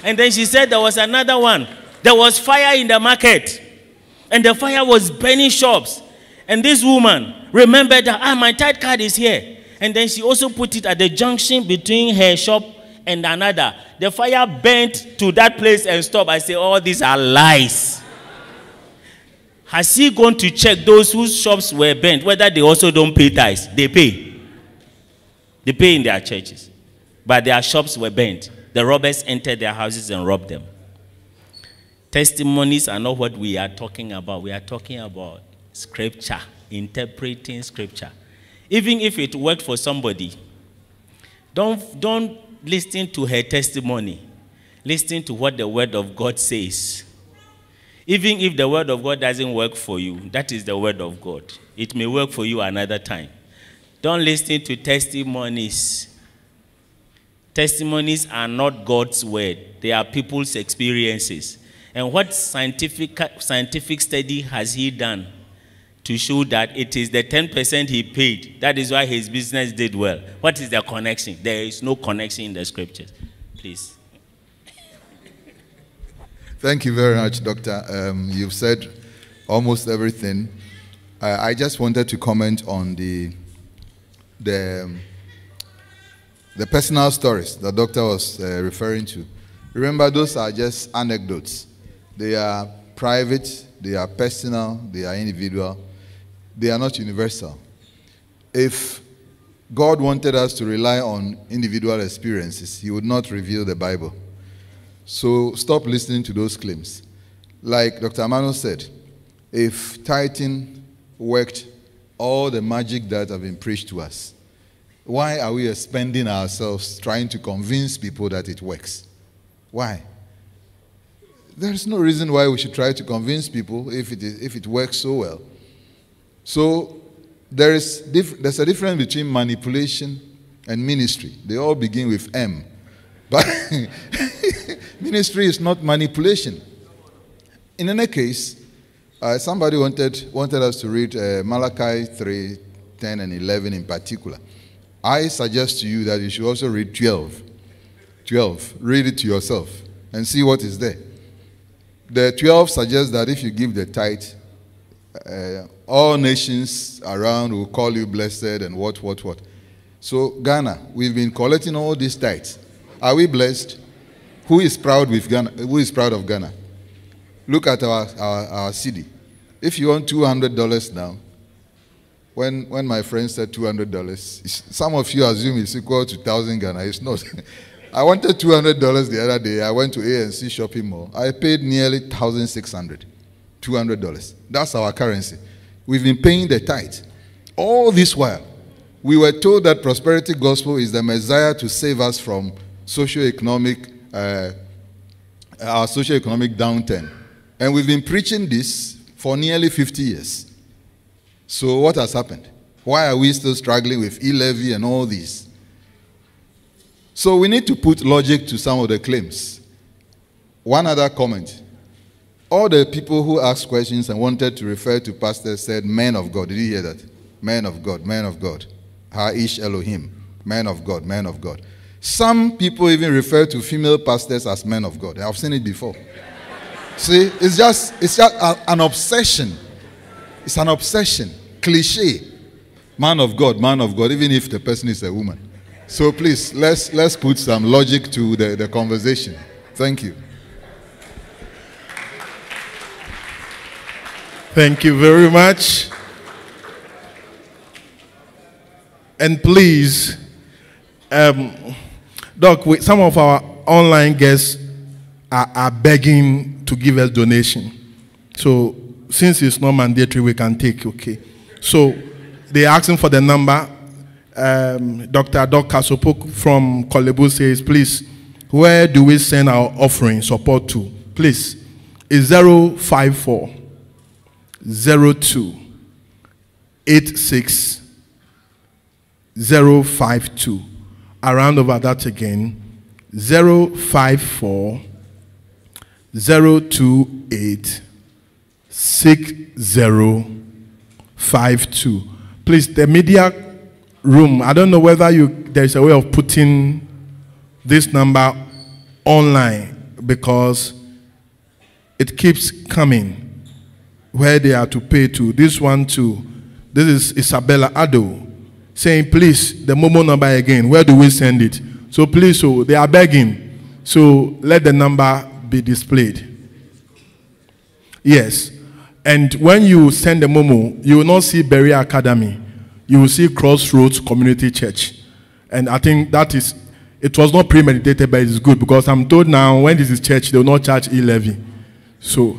And then she said there was another one. There was fire in the market, and the fire was burning shops. And this woman remembered that, ah, my tithe card is here. And then she also put it at the junction between her shop and another. The fire burnt to that place and stopped. I say, all these are lies. Has he gone to check those whose shops were burnt, whether they also don't pay tithes? They pay. They pay in their churches. But their shops were burnt. The robbers entered their houses and robbed them. Testimonies are not what we are talking about. We are talking about scripture, interpreting scripture. Even if it worked for somebody, don't, don't listen to her testimony. Listen to what the word of God says. Even if the word of God doesn't work for you, that is the word of God. It may work for you another time. Don't listen to testimonies. Testimonies are not God's word, they are people's experiences. And what scientific, scientific study has he done to show that it is the 10% he paid? That is why his business did well. What is the connection? There is no connection in the scriptures. Please. Thank you very much, Doctor. Um, you've said almost everything. Uh, I just wanted to comment on the the um, the personal stories the doctor was uh, referring to. Remember, those are just anecdotes. They are private, they are personal, they are individual, they are not universal. If God wanted us to rely on individual experiences, He would not reveal the Bible. So stop listening to those claims. Like Dr. Amano said, if tithing worked all the magic that have been preached to us, why are we spending ourselves trying to convince people that it works? Why? There's no reason why we should try to convince people if it, is, if it works so well. So there is diff- there's a difference between manipulation and ministry. They all begin with M. But ministry is not manipulation. In any case, uh, somebody wanted, wanted us to read uh, Malachi 3 10 and 11 in particular. I suggest to you that you should also read 12. 12. Read it to yourself and see what is there. The 12 suggests that if you give the tithe, uh, all nations around will call you blessed and what, what, what. So, Ghana, we've been collecting all these tithes. Are we blessed? Who is proud with Ghana? Who is proud of Ghana? Look at our, our, our city. If you want $200 now, when, when my friend said $200, some of you assume it's equal to 1,000 Ghana. It's not. I wanted $200 the other day. I went to A&C shopping mall. I paid nearly 1600 $200. That's our currency. We've been paying the tithe. All this while, we were told that prosperity gospel is the Messiah to save us from socio-economic, uh, our socio-economic downturn. And we've been preaching this for nearly 50 years. So what has happened? Why are we still struggling with e-levy and all these? So we need to put logic to some of the claims. One other comment. All the people who asked questions and wanted to refer to pastors said, men of God. Did you hear that? Men of God, men of God. Ha'ish Elohim. Men of God, men of God. Some people even refer to female pastors as men of God. I've seen it before. See, it's just, it's just an obsession. It's an obsession. Cliche. Man of God, man of God, even if the person is a woman. So please, let's, let's put some logic to the, the conversation. Thank you. Thank you very much. And please, um, Doc, we, some of our online guests are, are begging to give us donation. So since it's not mandatory, we can take, okay. So they're asking for the number. Um, Dr. Doc Kasopok from Korle Bu says, please, where do we send our offering support to? Please, it's 054 02 86 052. Around over that again. 054 028 6052. Please, the media room, I don't know whether you there's a way of putting this number online because it keeps coming where they are to pay to. This one too. This is Isabella Ado saying, please, the Momo number again. Where do we send it? So please, so they are begging. So let the number be displayed. Yes. And when you send the Momo, you will not see Berea Academy. You will see Crossroads Community Church. And I think that is, it was not premeditated, but it's good because I'm told now when this is church, they will not charge e levy. So,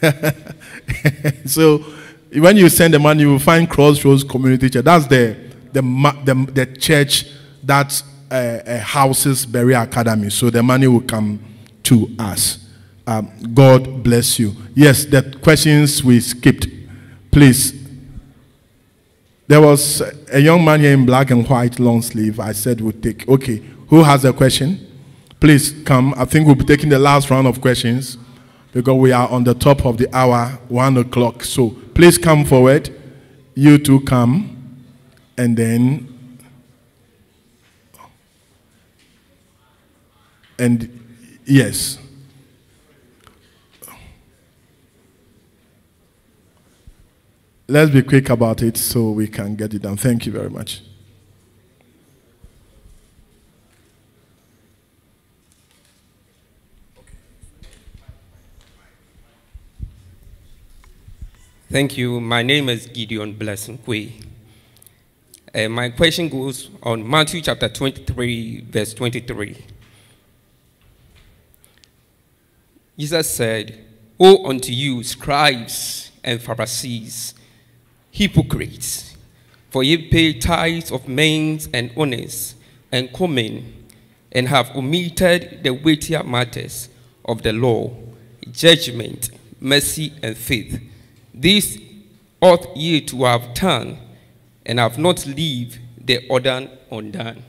so when you send the money, you will find Crossroads Community Church. That's the, the, the, the church that uh, uh, houses Berea Academy. So the money will come to us. Um, God bless you. Yes, the questions we skipped. Please. There was a young man here in black and white long sleeve. I said we'll take. Okay, who has a question? Please come. I think we'll be taking the last round of questions because we are on the top of the hour, one o'clock. So please come forward. You two come. And then. And yes. Let's be quick about it so we can get it done. Thank you very much. Thank you. My name is Gideon Blessing Kwe. Uh, my question goes on Matthew chapter 23, verse 23. Jesus said, Woe unto you, scribes and Pharisees, hypocrites, for ye pay tithes of mint and anise and cumin, and have omitted the weightier matters of the law, judgment, mercy, and faith. This ought ye to have done, and have not leave the other undone.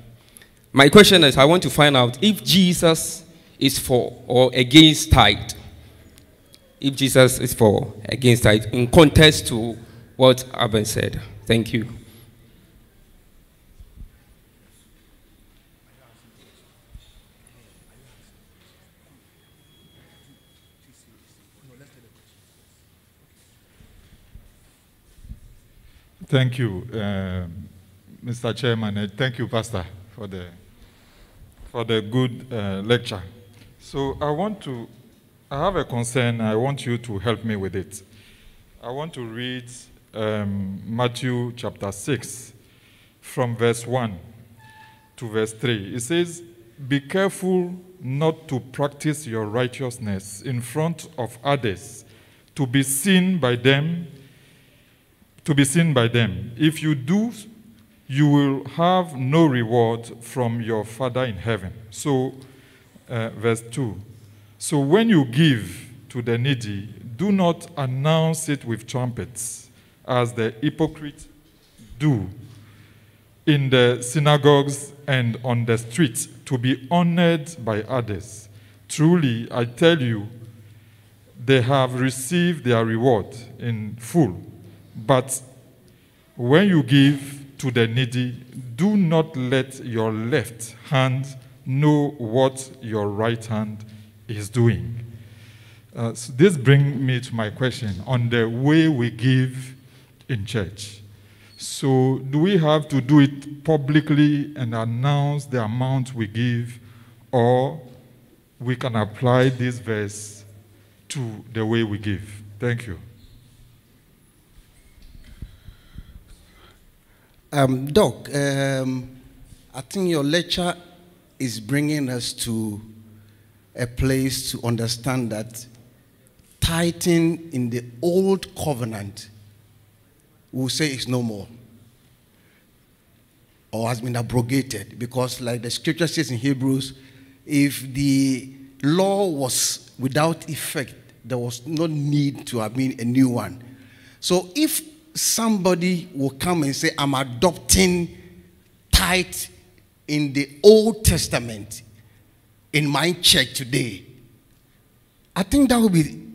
My question is I want to find out if Jesus is for or against tithe. If Jesus is for against tithe, in context to what Abel said. Thank you. Thank you, uh, Mr. Chairman, thank you, Pastor, for the for the good uh, lecture. So I want to, I have a concern. I want you to help me with it. I want to read um, Matthew chapter six, from verse one to verse three. It says, "Be careful not to practice your righteousness in front of others, to be seen by them." to be seen by them. If you do, you will have no reward from your Father in heaven. So, uh, verse 2. So, when you give to the needy, do not announce it with trumpets, as the hypocrites do in the synagogues and on the streets, to be honored by others. Truly, I tell you, they have received their reward in full. But when you give to the needy, do not let your left hand know what your right hand is doing. Uh, so this brings me to my question on the way we give in church. So, do we have to do it publicly and announce the amount we give, or we can apply this verse to the way we give? Thank you. Um, Doc, um, I think your lecture is bringing us to a place to understand that tithing in the old covenant will say it's no more. Or has been abrogated. Because like the scripture says in hebrews if the law was without effect there was no need to have been a new one. So if somebody will come and say i'm adopting tithe in the old testament in my church today i think that would be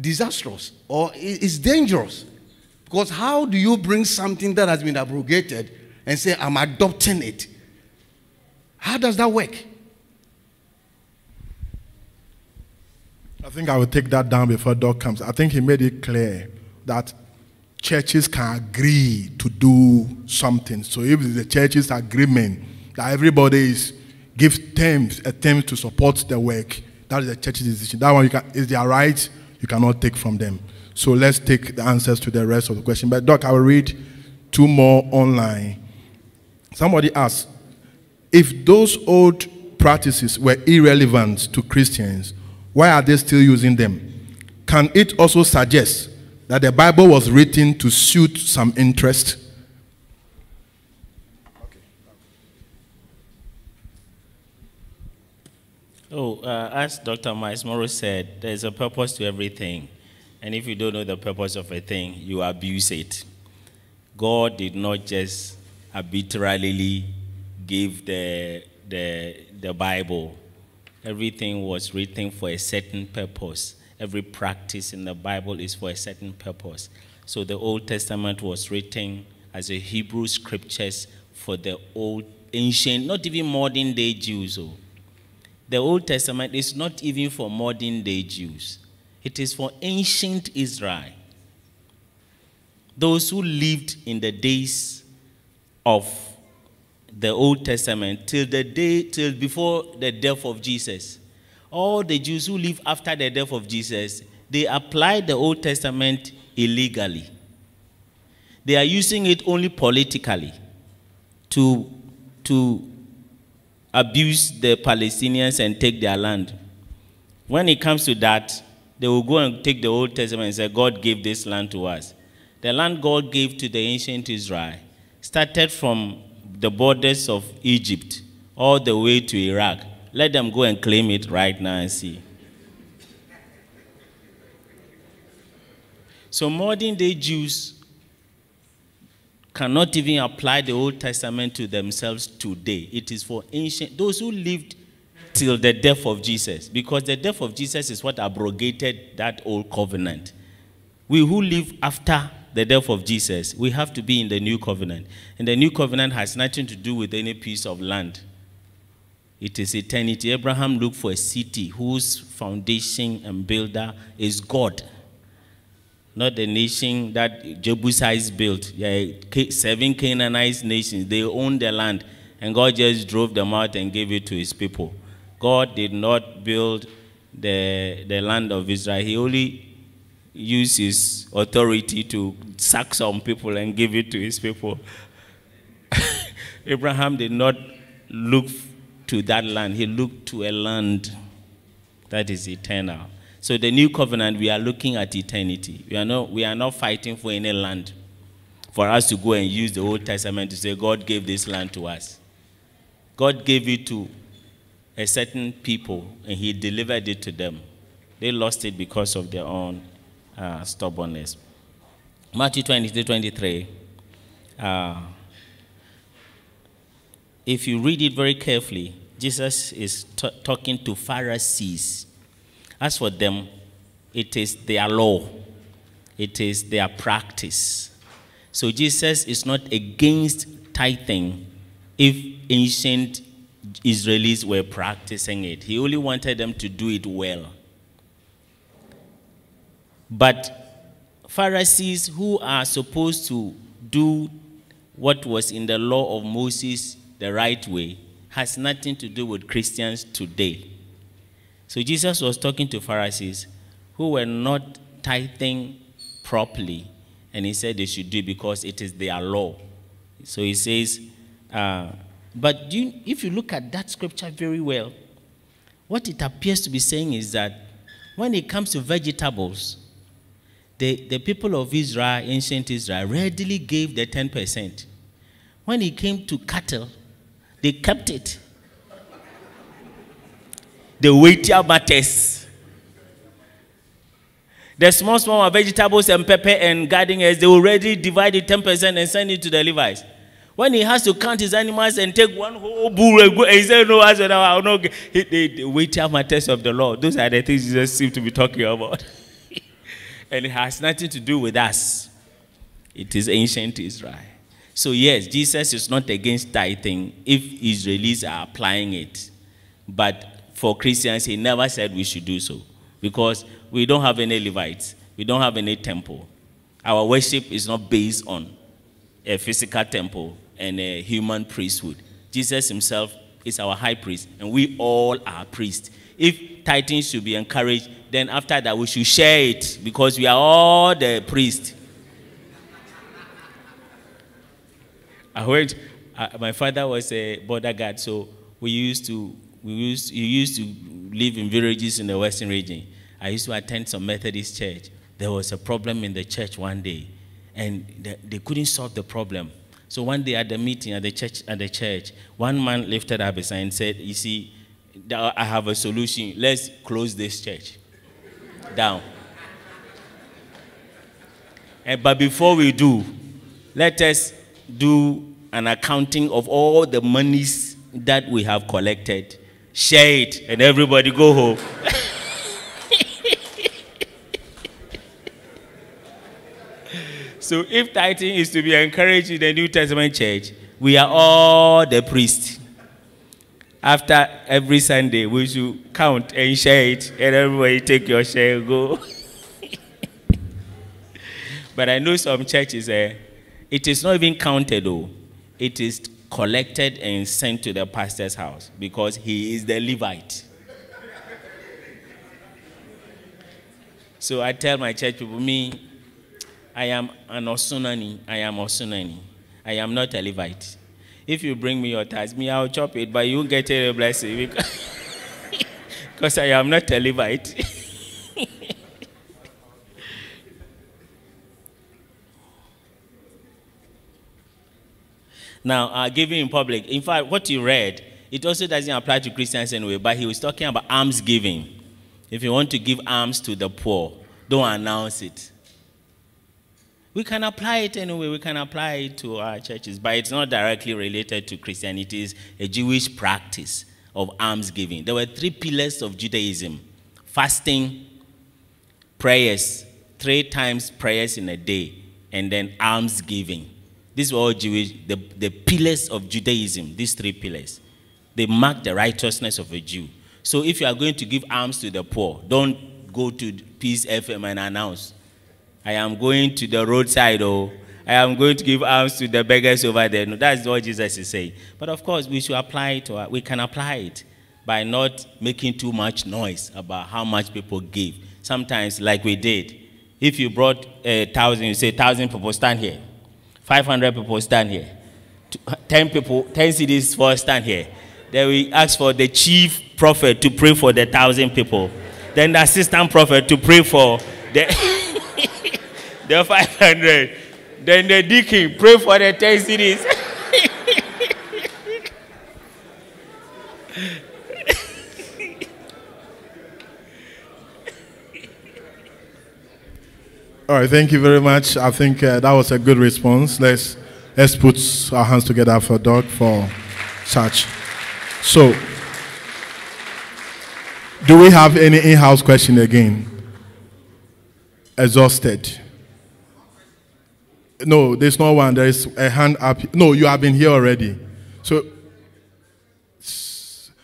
disastrous or it's dangerous because how do you bring something that has been abrogated and say, I'm adopting it? How does that work? I think I will take that down before Doc comes. I think he made it clear that churches can agree to do something. So if the church's agreement that everybody is gives terms, attempts to support the work, that is the church's decision. That one you can, is their right, you cannot take from them. So let's take the answers to the rest of the question. But Doc, I will read two more online. Somebody asked, if those old practices were irrelevant to Christians, why are they still using them? Can it also suggest that the Bible was written to suit some interest? Oh, uh, as Dr. Myles Munroe said, there's a purpose to everything. And if you don't know the purpose of a thing, you abuse it. God did not just arbitrarily give the, the, the Bible. Everything was written for a certain purpose. Every practice in the Bible is for a certain purpose. So the Old Testament was written as a Hebrew scriptures for the old, ancient, not even modern day Jews. Oh. The Old Testament is not even for modern day Jews. It is for ancient Israel. Those who lived in the days of the Old Testament till the day, till before the death of Jesus. All the Jews who live after the death of Jesus, they apply the Old Testament illegally. They are using it only politically to, to abuse the Palestinians and take their land. When it comes to that, they will go and take the Old Testament and say, God gave this land to us. The land God gave to the ancient Israel started from the borders of Egypt all the way to Iraq. Let them go and claim it right now and see. So modern day Jews cannot even apply the Old Testament to themselves today. It is for ancient, those who lived till the death of Jesus, because the death of Jesus is what abrogated that old covenant. We who live after the death of Jesus, we have to be in the new covenant. And the new covenant has nothing to do with any piece of land. It is eternity. Abraham looked for a city whose foundation and builder is God not the nation that Jebusites built. Seven Canaanite nations, they owned the land, and God just drove them out and gave it to his people. God did not build the, the land of Israel. He only used his authority to sack some people and give it to his people. Abraham did not look to that land, he looked to a land that is eternal. So the new covenant, we are looking at eternity. We are not, we are not fighting for any land for us to go and use the Old Testament to say God gave this land to us. God gave it to a certain people and he delivered it to them. They lost it because of their own uh, stubbornness. Matthew 23, 23. Uh, if you read it very carefully, Jesus is talking to Pharisees as for them, it is their law, it is their practice. So Jesus is not against tithing if ancient Israelis were practicing it. He only wanted them to do it well. But Pharisees who are supposed to do what was in the law of Moses the right way has nothing to do with Christians today. So Jesus was talking to Pharisees who were not tithing properly, and he said they should do it because it is their law. So he says, uh, but you, if you look at that scripture very well, What it appears to be saying is that when it comes to vegetables, the, the people of Israel, ancient Israel, readily gave the 10%. When it came to cattle, they kept it. The weightier matters. The small, small vegetables and pepper and garden eggs, they already divide it 10% and send it to the Levites. When he has to count his animals and take one whole bull and go, he said, No, I said, I'll not. The, the weightier test of the Lord. Those are the things Jesus seems to be talking about. and it has nothing to do with us. It is ancient Israel. So, yes, Jesus is not against tithing if Israelis are applying it. But for Christians, he never said we should do so because we don't have any Levites, we don't have any temple. Our worship is not based on a physical temple and a human priesthood. Jesus himself is our high priest, and we all are priests. If tithing should be encouraged, then after that we should share it because we are all the priests. I went, uh, my father was a border guard, so we used to, we used, he used to live in villages in the western region. I used to attend some Methodist church. There was a problem in the church one day, and they, they couldn't solve the problem. So one day at the meeting at the church, at the church, one man lifted up his hand and said, "You see, I have a solution. Let's close this church down." And, but before we do, let us do an accounting of all the monies that we have collected, share it, and everybody go home. so if tithing is to be encouraged in the New Testament church, we are all the priests. After every Sunday, we should count and share it, and everybody take your share and go. but I know some churches, uh, it is not even counted though. It is collected and sent to the pastor's house because he is the Levite. so I tell my church people, me, I am an Osunani. I am Osunani. I am not a Levite. If you bring me your tithes, me, I'll chop it, but you won't get a blessing because, I am not a Levite. now, uh, giving in public. In fact, what you read, it also doesn't apply to Christians anyway, but he was talking about alms giving. If you want to give alms to the poor, don't announce it. We can apply it anyway, we can apply it to our churches, but it's not directly related to Christianity. It is a Jewish practice of alms giving. There were three pillars of Judaism fasting, prayers, three times prayers in a day, and then alms giving. These were all Jewish, the, the pillars of Judaism, these three pillars. They mark the righteousness of a Jew. So if you are going to give alms to the poor, don't go to Peace FM and announce, I am going to the roadside or I am going to give alms to the beggars over there. No, that's what Jesus is saying. But of course, we should apply it, or we can apply it by not making too much noise about how much people give. Sometimes, like we did, if you brought a thousand, you say, thousand people stand here. 500 people stand here. 10 people, 10 cedis for stand here. Then we ask for the chief prophet to pray for the thousand people. Then the assistant prophet to pray for the, the 500. Then the deacon pray for the 10 cedis. All right, thank you very much. I think uh, that was a good response. Let's let's put our hands together for Doc for such. So, do we have any in-house question again? Exhausted. No, there's no one. There is a hand up. No, you have been here already. So,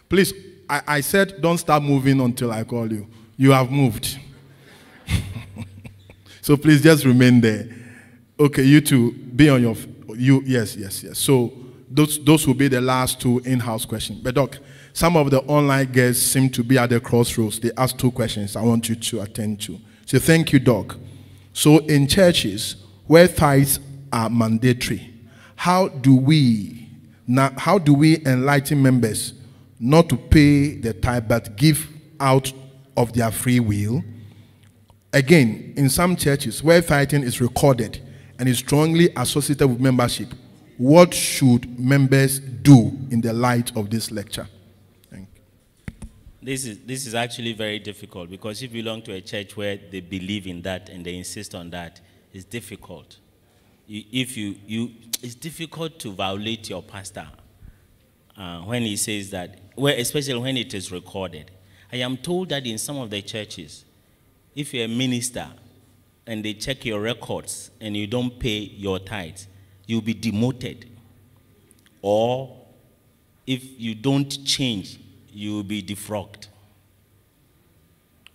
please, I, I said don't start moving until I call you. You have moved. So please just remain there. Okay, you two, be on your, you, yes, yes, yes. So those, those will be the last two in-house questions. But Doc, some of the online guests seem to be at the crossroads. They ask two questions I want you to attend to. So thank you, Doc. So in churches where tithes are mandatory, how do we, now, how do we enlighten members not to pay the tithe but give out of their free will. Again, in some churches where tithing is recorded and is strongly associated with membership, what should members do in the light of this lecture? This is, this is actually very difficult because if you belong to a church where they believe in that and they insist on that, it's difficult. If you, you, it's difficult to violate your pastor uh, when he says that, well, especially when it is recorded. I am told that in some of the churches, if you're a minister and they check your records and you don't pay your tithes, you'll be demoted. Or if you don't change, you will be defrocked.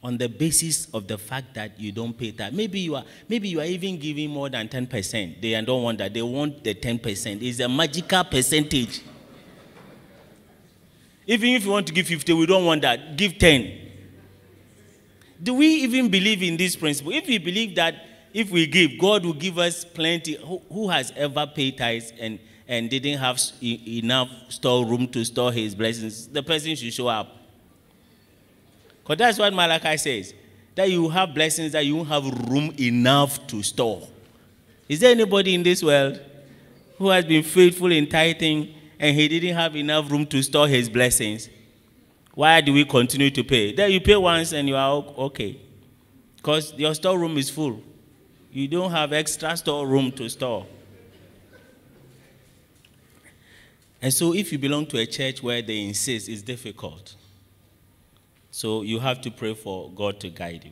On the basis of the fact that you don't pay that. Maybe you are, maybe you are even giving more than 10%. They don't want that. They want the 10%. It's a magical percentage. Even if you want to give 50, we don't want that. Give 10. Do we even believe in this principle? If we believe that if we give, God will give us plenty. Who, who has ever paid tithes and, and didn't have enough store room to store his blessings? The person should show up. Because that's what Malachi says. That you have blessings that you have room enough to store. Is there anybody in this world who has been faithful in tithing and he didn't have enough room to store his blessings? Why do we continue to pay? Then you pay once and you are okay. Because your storeroom is full. You don't have extra storeroom to store. And so if you belong to a church where they insist, it's difficult. So you have to pray for God to guide you.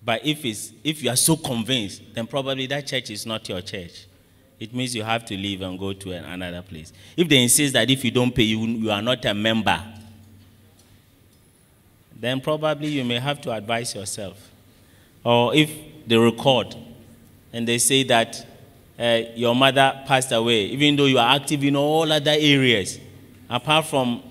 But if, it's, if you are so convinced, then probably that church is not your church. It means you have to leave and go to another place. If they insist that if you don't pay, you, you are not a member, then probably you may have to advise yourself. Or if they record and they say that uh, your mother passed away, even though you are active in all other areas, apart from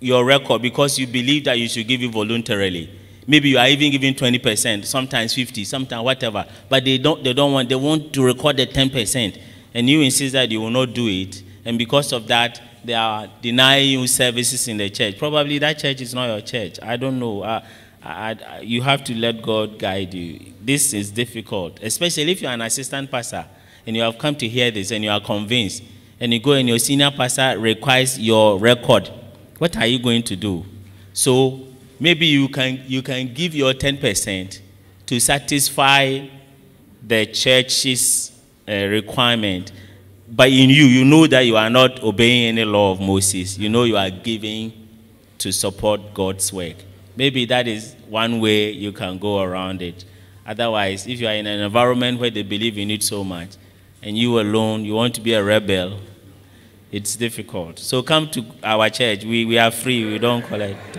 your record, because you believe that you should give it voluntarily. Maybe you are even giving 20%, sometimes 50, sometimes whatever. But they don't, they don't want, they want to record the 10%. And you insist that you will not do it. And because of that, they are denying you services in the church. Probably that church is not your church. I don't know. Uh, I, I, you have to let God guide you. This is difficult, especially if you're an assistant pastor and you have come to hear this and you are convinced, and you go and your senior pastor requires your record. What are you going to do? So maybe you can, you can give your 10% to satisfy the church's uh, requirement. But in you, you know that you are not obeying any law of Moses. You know you are giving to support God's work. Maybe that is one way you can go around it. Otherwise, if you are in an environment where they believe in it so much, and you alone, you want to be a rebel, it's difficult. So come to our church. We, we are free. We don't collect.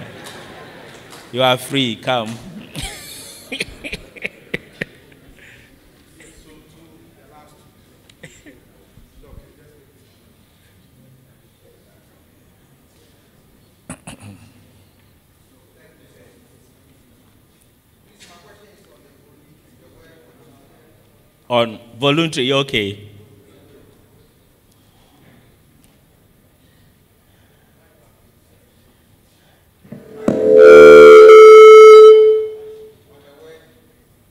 You are free. Come. on voluntary, okay.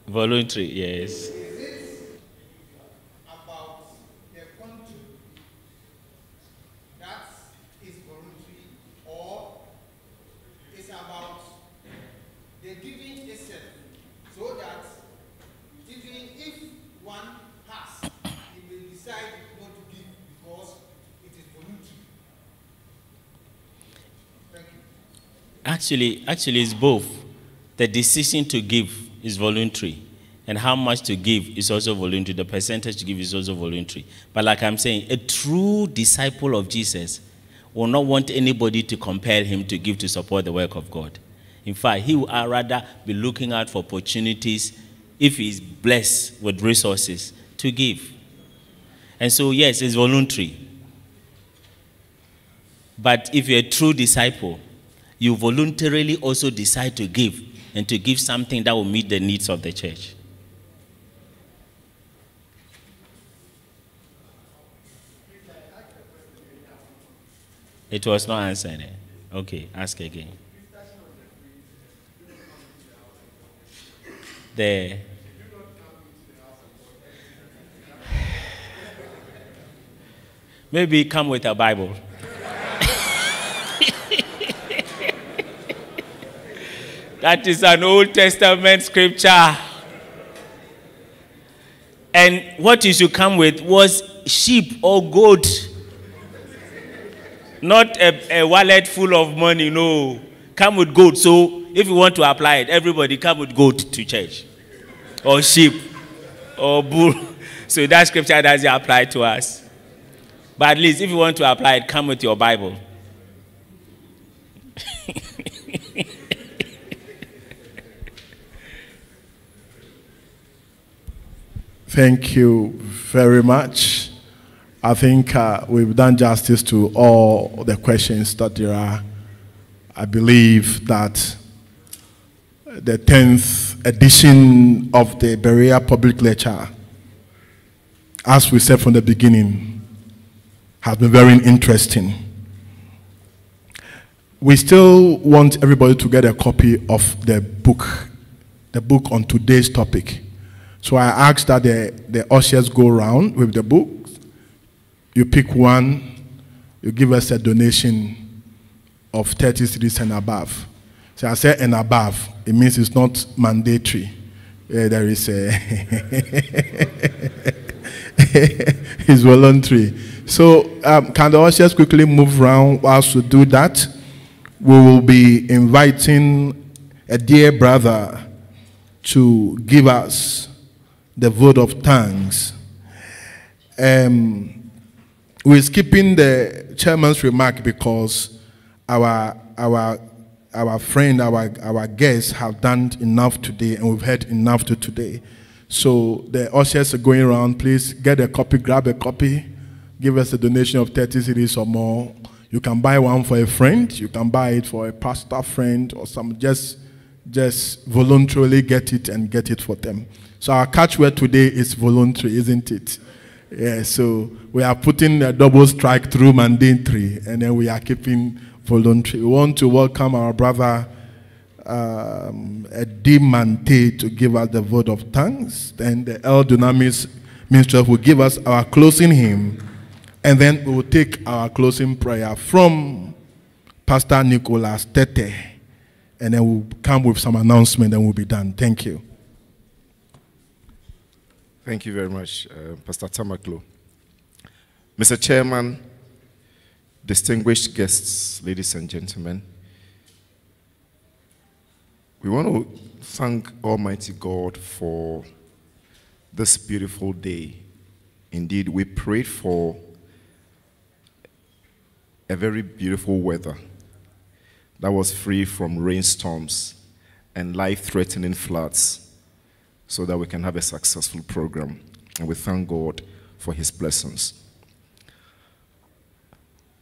Voluntary, yes. Is about the point to that is voluntary or is about the giving a self so that giving if one has he will decide not to give because it is voluntary. Actually, actually, it's both. The decision to give is voluntary, and how much to give is also voluntary. The percentage to give is also voluntary. But like I'm saying, a true disciple of Jesus will not want anybody to compel him to give to support the work of God. In fact, he will rather be looking out for opportunities if he is blessed with resources to give. And so, yes, it's voluntary. But if you're a true disciple, you voluntarily also decide to give and to give something that will meet the needs of the church. It was not answered. Okay, ask again. The maybe come with a Bible. That is an Old Testament scripture. And what you should come with was sheep or goat. Not a, a wallet full of money, no. Come with goat. So if you want to apply it, everybody come with goat to church. Or sheep. Or bull. So that scripture doesn't apply to us. But at least if you want to apply it, come with your Bible. Thank you very much. I think uh, we've done justice to all the questions that there are. I believe that the 10th edition of the Berea Public Lecture, as we said from the beginning, has been very interesting. We still want everybody to get a copy of the book, the book on today's topic. So I ask that the, the ushers go around with the book. You pick one, you give us a donation of 30 cedis and above. So I say and above, it means it's not mandatory. Uh, there is a it's voluntary. So um, can the ushers quickly move around whilst we do that? We will be inviting a dear brother to give us the vote of thanks. Um, we're skipping the chairman's remark because our, our, our friend, our, our guests have done enough today and we've heard enough to today. So the ushers are going around. Please get a copy, grab a copy, give us a donation of 30 cedis or more. You can buy one for a friend. You can buy it for a pastor friend or some. Just, just voluntarily get it and get it for them. So our catchword today is voluntary, isn't it? Yeah, so we are putting a double strike through mandatory, and then we are keeping voluntary. We want to welcome our brother um, Eddie Mante to give us the vote of thanks. Then the El Dunamis minister will give us our closing hymn, and then we will take our closing prayer from Pastor Nicholas Tete, and then we'll come with some announcement, and we'll be done. Thank you. Thank you very much, uh, Pastor Tamaklo. Mr. Chairman, distinguished guests, ladies and gentlemen, we want to thank Almighty God for this beautiful day. Indeed, we prayed for a very beautiful weather that was free from rainstorms and life threatening floods so that we can have a successful program. And we thank God for his blessings.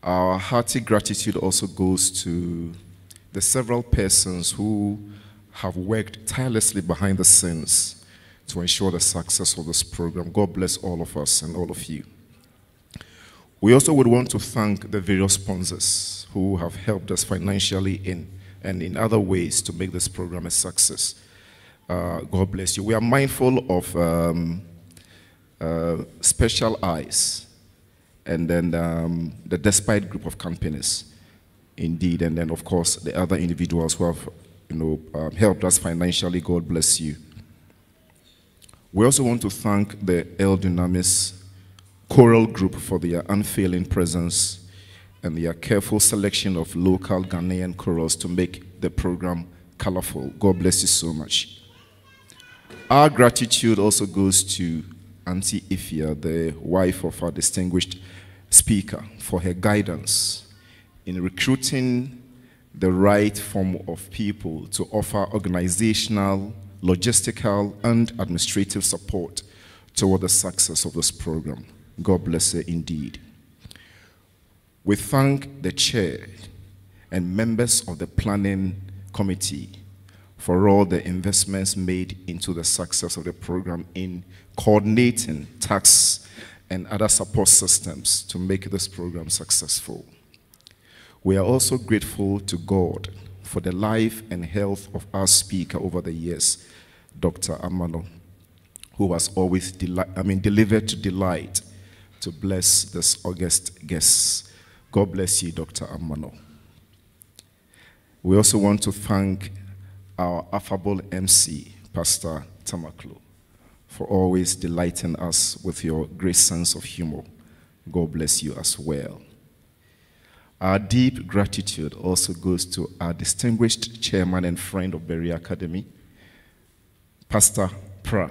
Our hearty gratitude also goes to the several persons who have worked tirelessly behind the scenes to ensure the success of this program. God bless all of us and all of you. We also would want to thank the various sponsors who have helped us financially in and in other ways to make this program a success. Uh, God bless you. We are mindful of um, uh, Special Eyes and then um, the Despite group of companies, indeed, and then, of course, the other individuals who have you know, um, helped us financially. God bless you. We also want to thank the El Dunamis choral group for their unfailing presence and their careful selection of local Ghanaian chorals to make the program colorful. God bless you so much. Our gratitude also goes to Auntie Ifia, the wife of our distinguished speaker, for her guidance in recruiting the right form of people to offer organizational, logistical, and administrative support toward the success of this program. God bless her indeed. We thank the chair and members of the planning committee for all the investments made into the success of the program in coordinating tax and other support systems to make this program successful. We are also grateful to God for the life and health of our speaker over the years, Dr. Amano, who has always I mean, delivered to delight to bless this august guest. God bless you, Dr. Amano. We also want to thank our affable MC, Pastor Tamaklo, for always delighting us with your great sense of humor. God bless you as well. Our deep gratitude also goes to our distinguished chairman and friend of Berea Academy, Pastor Pra.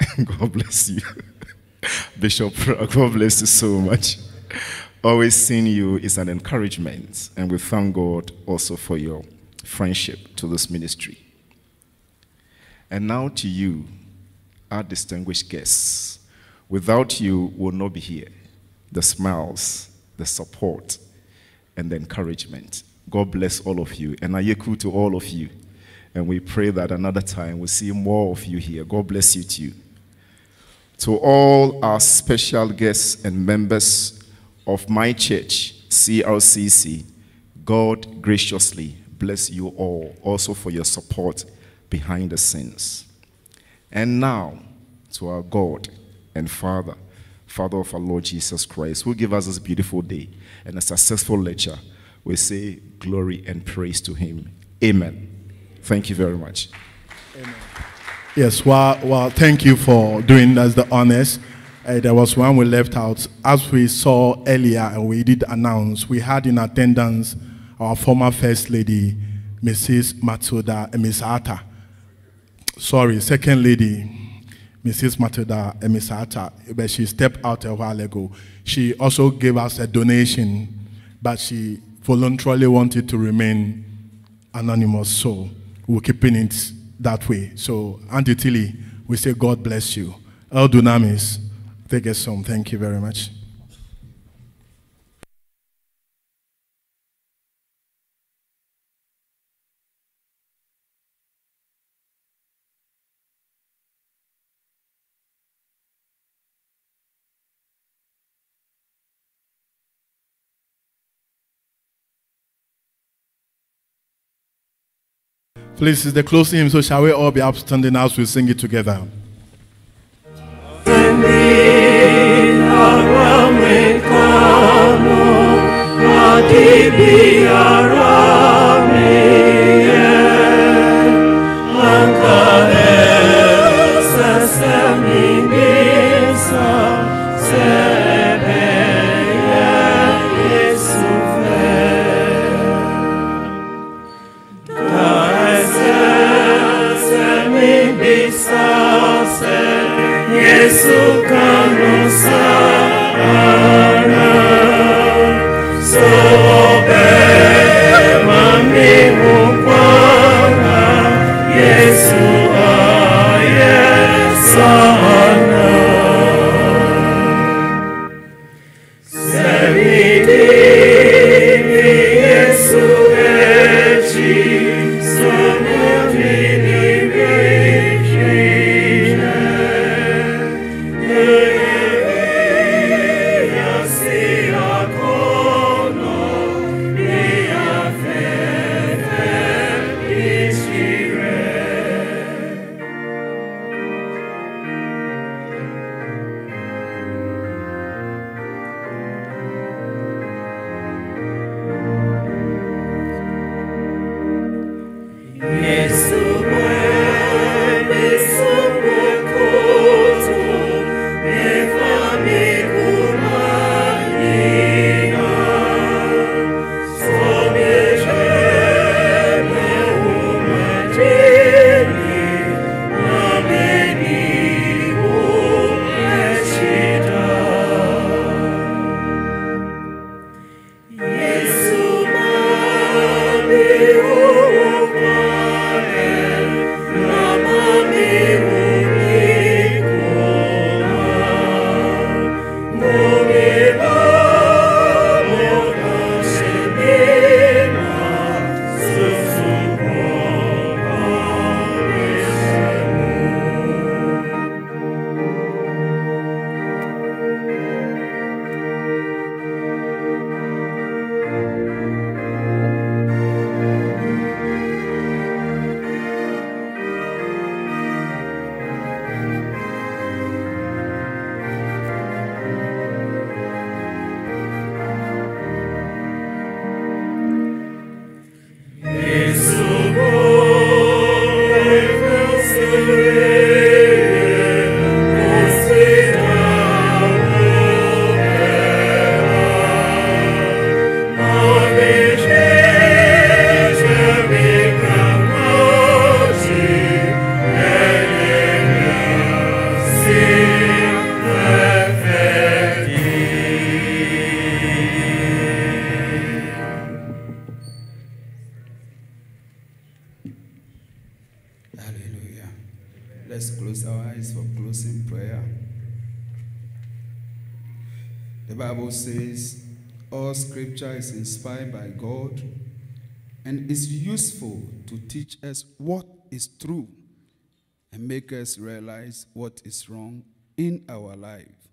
God bless you. Bishop Pra, God bless you so much. Always seeing you is an encouragement, and we thank God also for your friendship to this ministry. And now to you, our distinguished guests. Without you, we'll not be here. The smiles, the support, and the encouragement. God bless all of you, and Ayeku to all of you. And we pray that another time we'll see more of you here. God bless you too. To all our special guests and members of my church, CRCC, God graciously bless you all also for your support behind the scenes. And now, to our God and Father, Father of our Lord Jesus Christ, who gave us this beautiful day and a successful lecture, we say glory and praise to him. Amen. Thank you very much. Yes, well, well, thank you for doing us the honors. Uh, there was one we left out. As we saw earlier, and we did announce, we had in attendance our former First Lady, Mrs. Matilda eh, Amissah-Arthur. Sorry, Second Lady, Mrs. Matilda eh, Amissah-Arthur, but she stepped out a while ago. She also gave us a donation, but she voluntarily wanted to remain anonymous, so we're keeping it that way. So, Auntie Tilly, we say God bless you. El Dunamis, take us home. Thank you very much. Please, it's the closing hymn, so shall we all be upstanding as we sing it together? Yesu kanusa us what is true and make us realize what is wrong in our life.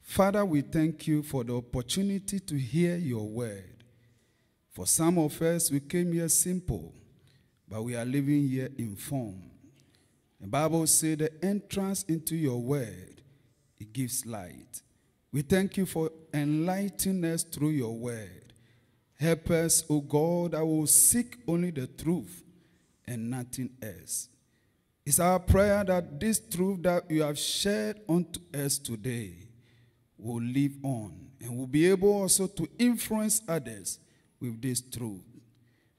Father, we thank you for the opportunity to hear your word. For some of us, we came here simple, but we are living here informed. The Bible says the entrance into your word, it gives light. We thank you for enlightening us through your word. Help us, O God, I will seek only the truth and nothing else. It's our prayer that this truth that you have shared unto us today will live on and will be able also to influence others with this truth.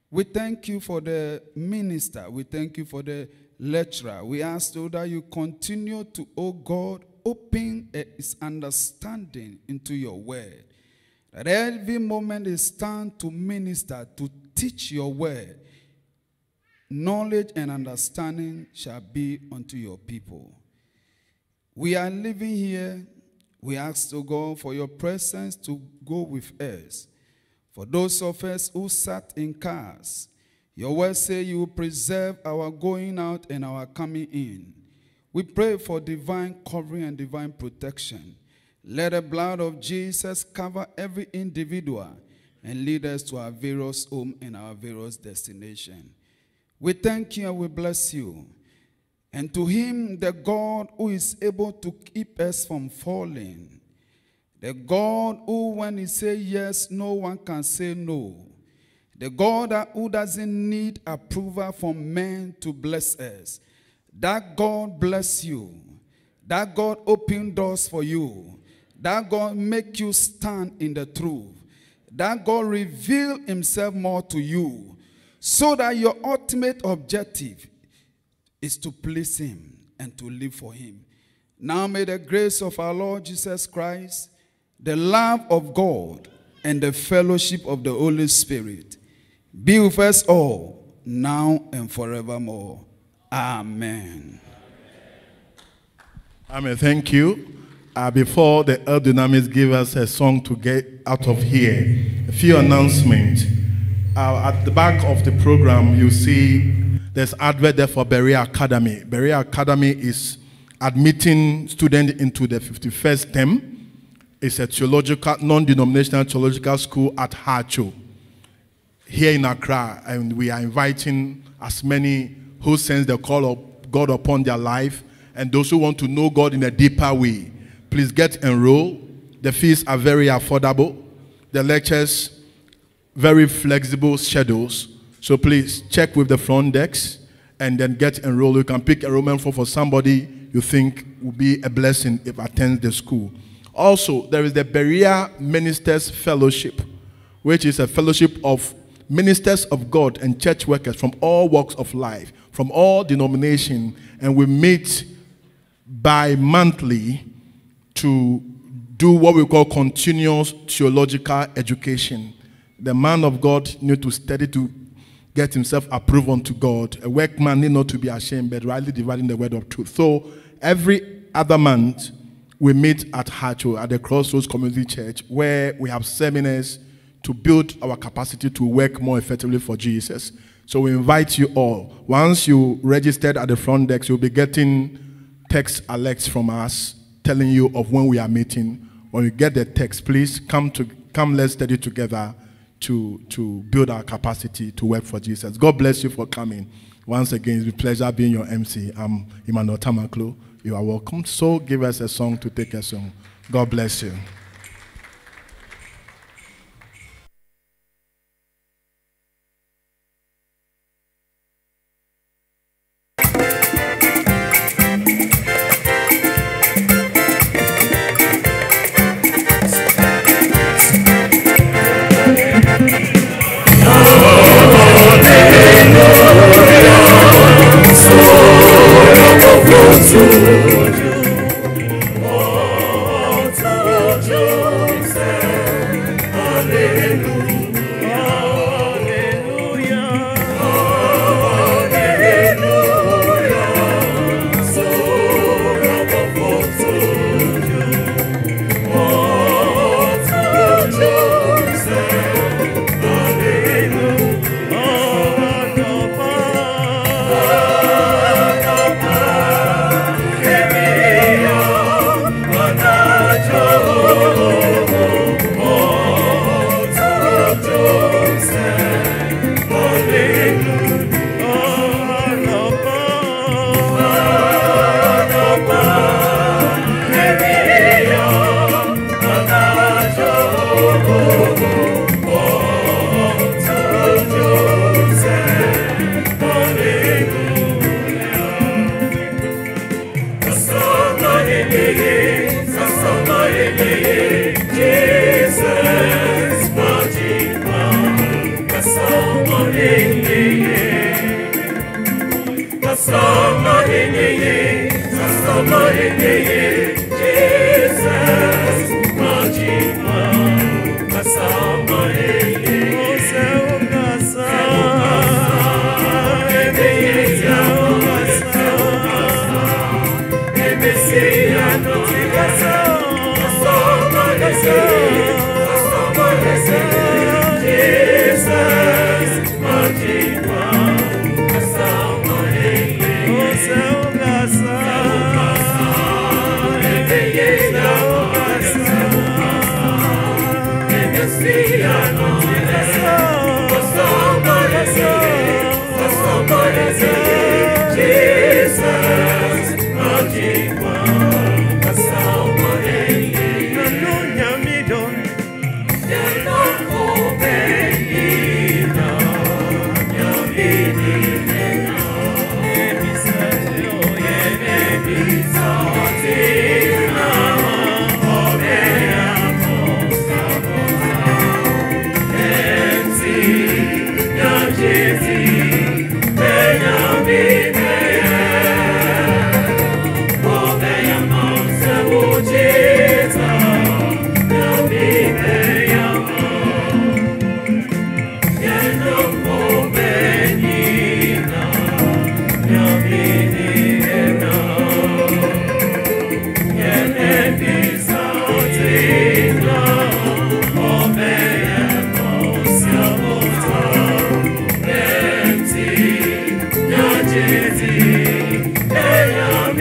We thank you for the minister. We thank you for the lecturer. We ask though that you continue to, oh God, open his understanding into your word. That every moment is time to minister, to teach your word. Knowledge and understanding shall be unto your people. We are living here. We ask to God for your presence to go with us. For those of us who sat in cars, your word say you will preserve our going out and our coming in. We pray for divine covering and divine protection. Let the blood of Jesus cover every individual and lead us to our various home and our various destination. We thank you and we bless you. And to him, the God who is able to keep us from falling, the God who, when he say yes, no one can say no. The God who doesn't need approval from men to bless us. That God bless you. That God open doors for you. That God make you stand in the truth. That God reveal himself more to you. So that your ultimate objective is to please him and to live for him. Now may the grace of our Lord Jesus Christ, the love of God, and the fellowship of the Holy Spirit be with us all, now and forevermore. Amen. Amen. Thank you. Uh, before the El Dunamis give us a song to get out of here, a few announcements. Uh, at the back of the program, you see there's advert there for Berea Academy. Berea Academy is admitting students into the 51st term. It's a theological, non-denominational theological school at Haatso here in Accra, and we are inviting as many who sense the call of God upon their life and those who want to know God in a deeper way. Please get enrolled. The fees are very affordable. The lectures, very flexible schedules. So please check with the front desk and then get enrolled. You can pick enrollment for, for somebody you think will be a blessing if attends the school. Also, there is the Berea Ministers Fellowship, which is a fellowship of ministers of God and church workers from all walks of life, from all denomination, and we meet bi-monthly to do what we call continuous theological education. The man of God need to study to get himself approved unto God. A workman need not to be ashamed, but rightly dividing the word of truth. So every other month, we meet at Haatso at the Crossroads Community Church, where we have seminars to build our capacity to work more effectively for Jesus. So we invite you all. Once you registered at the front desk, you'll be getting text alerts from us telling you of when we are meeting. When you get the text, please come to come let's study together to, to build our capacity to work for Jesus. God bless you for coming. Once again, it's a pleasure being your MC. I'm Emmanuel Tamaklo. You are welcome. So give us a song to take us home. God bless you. Oh,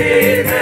Jesus.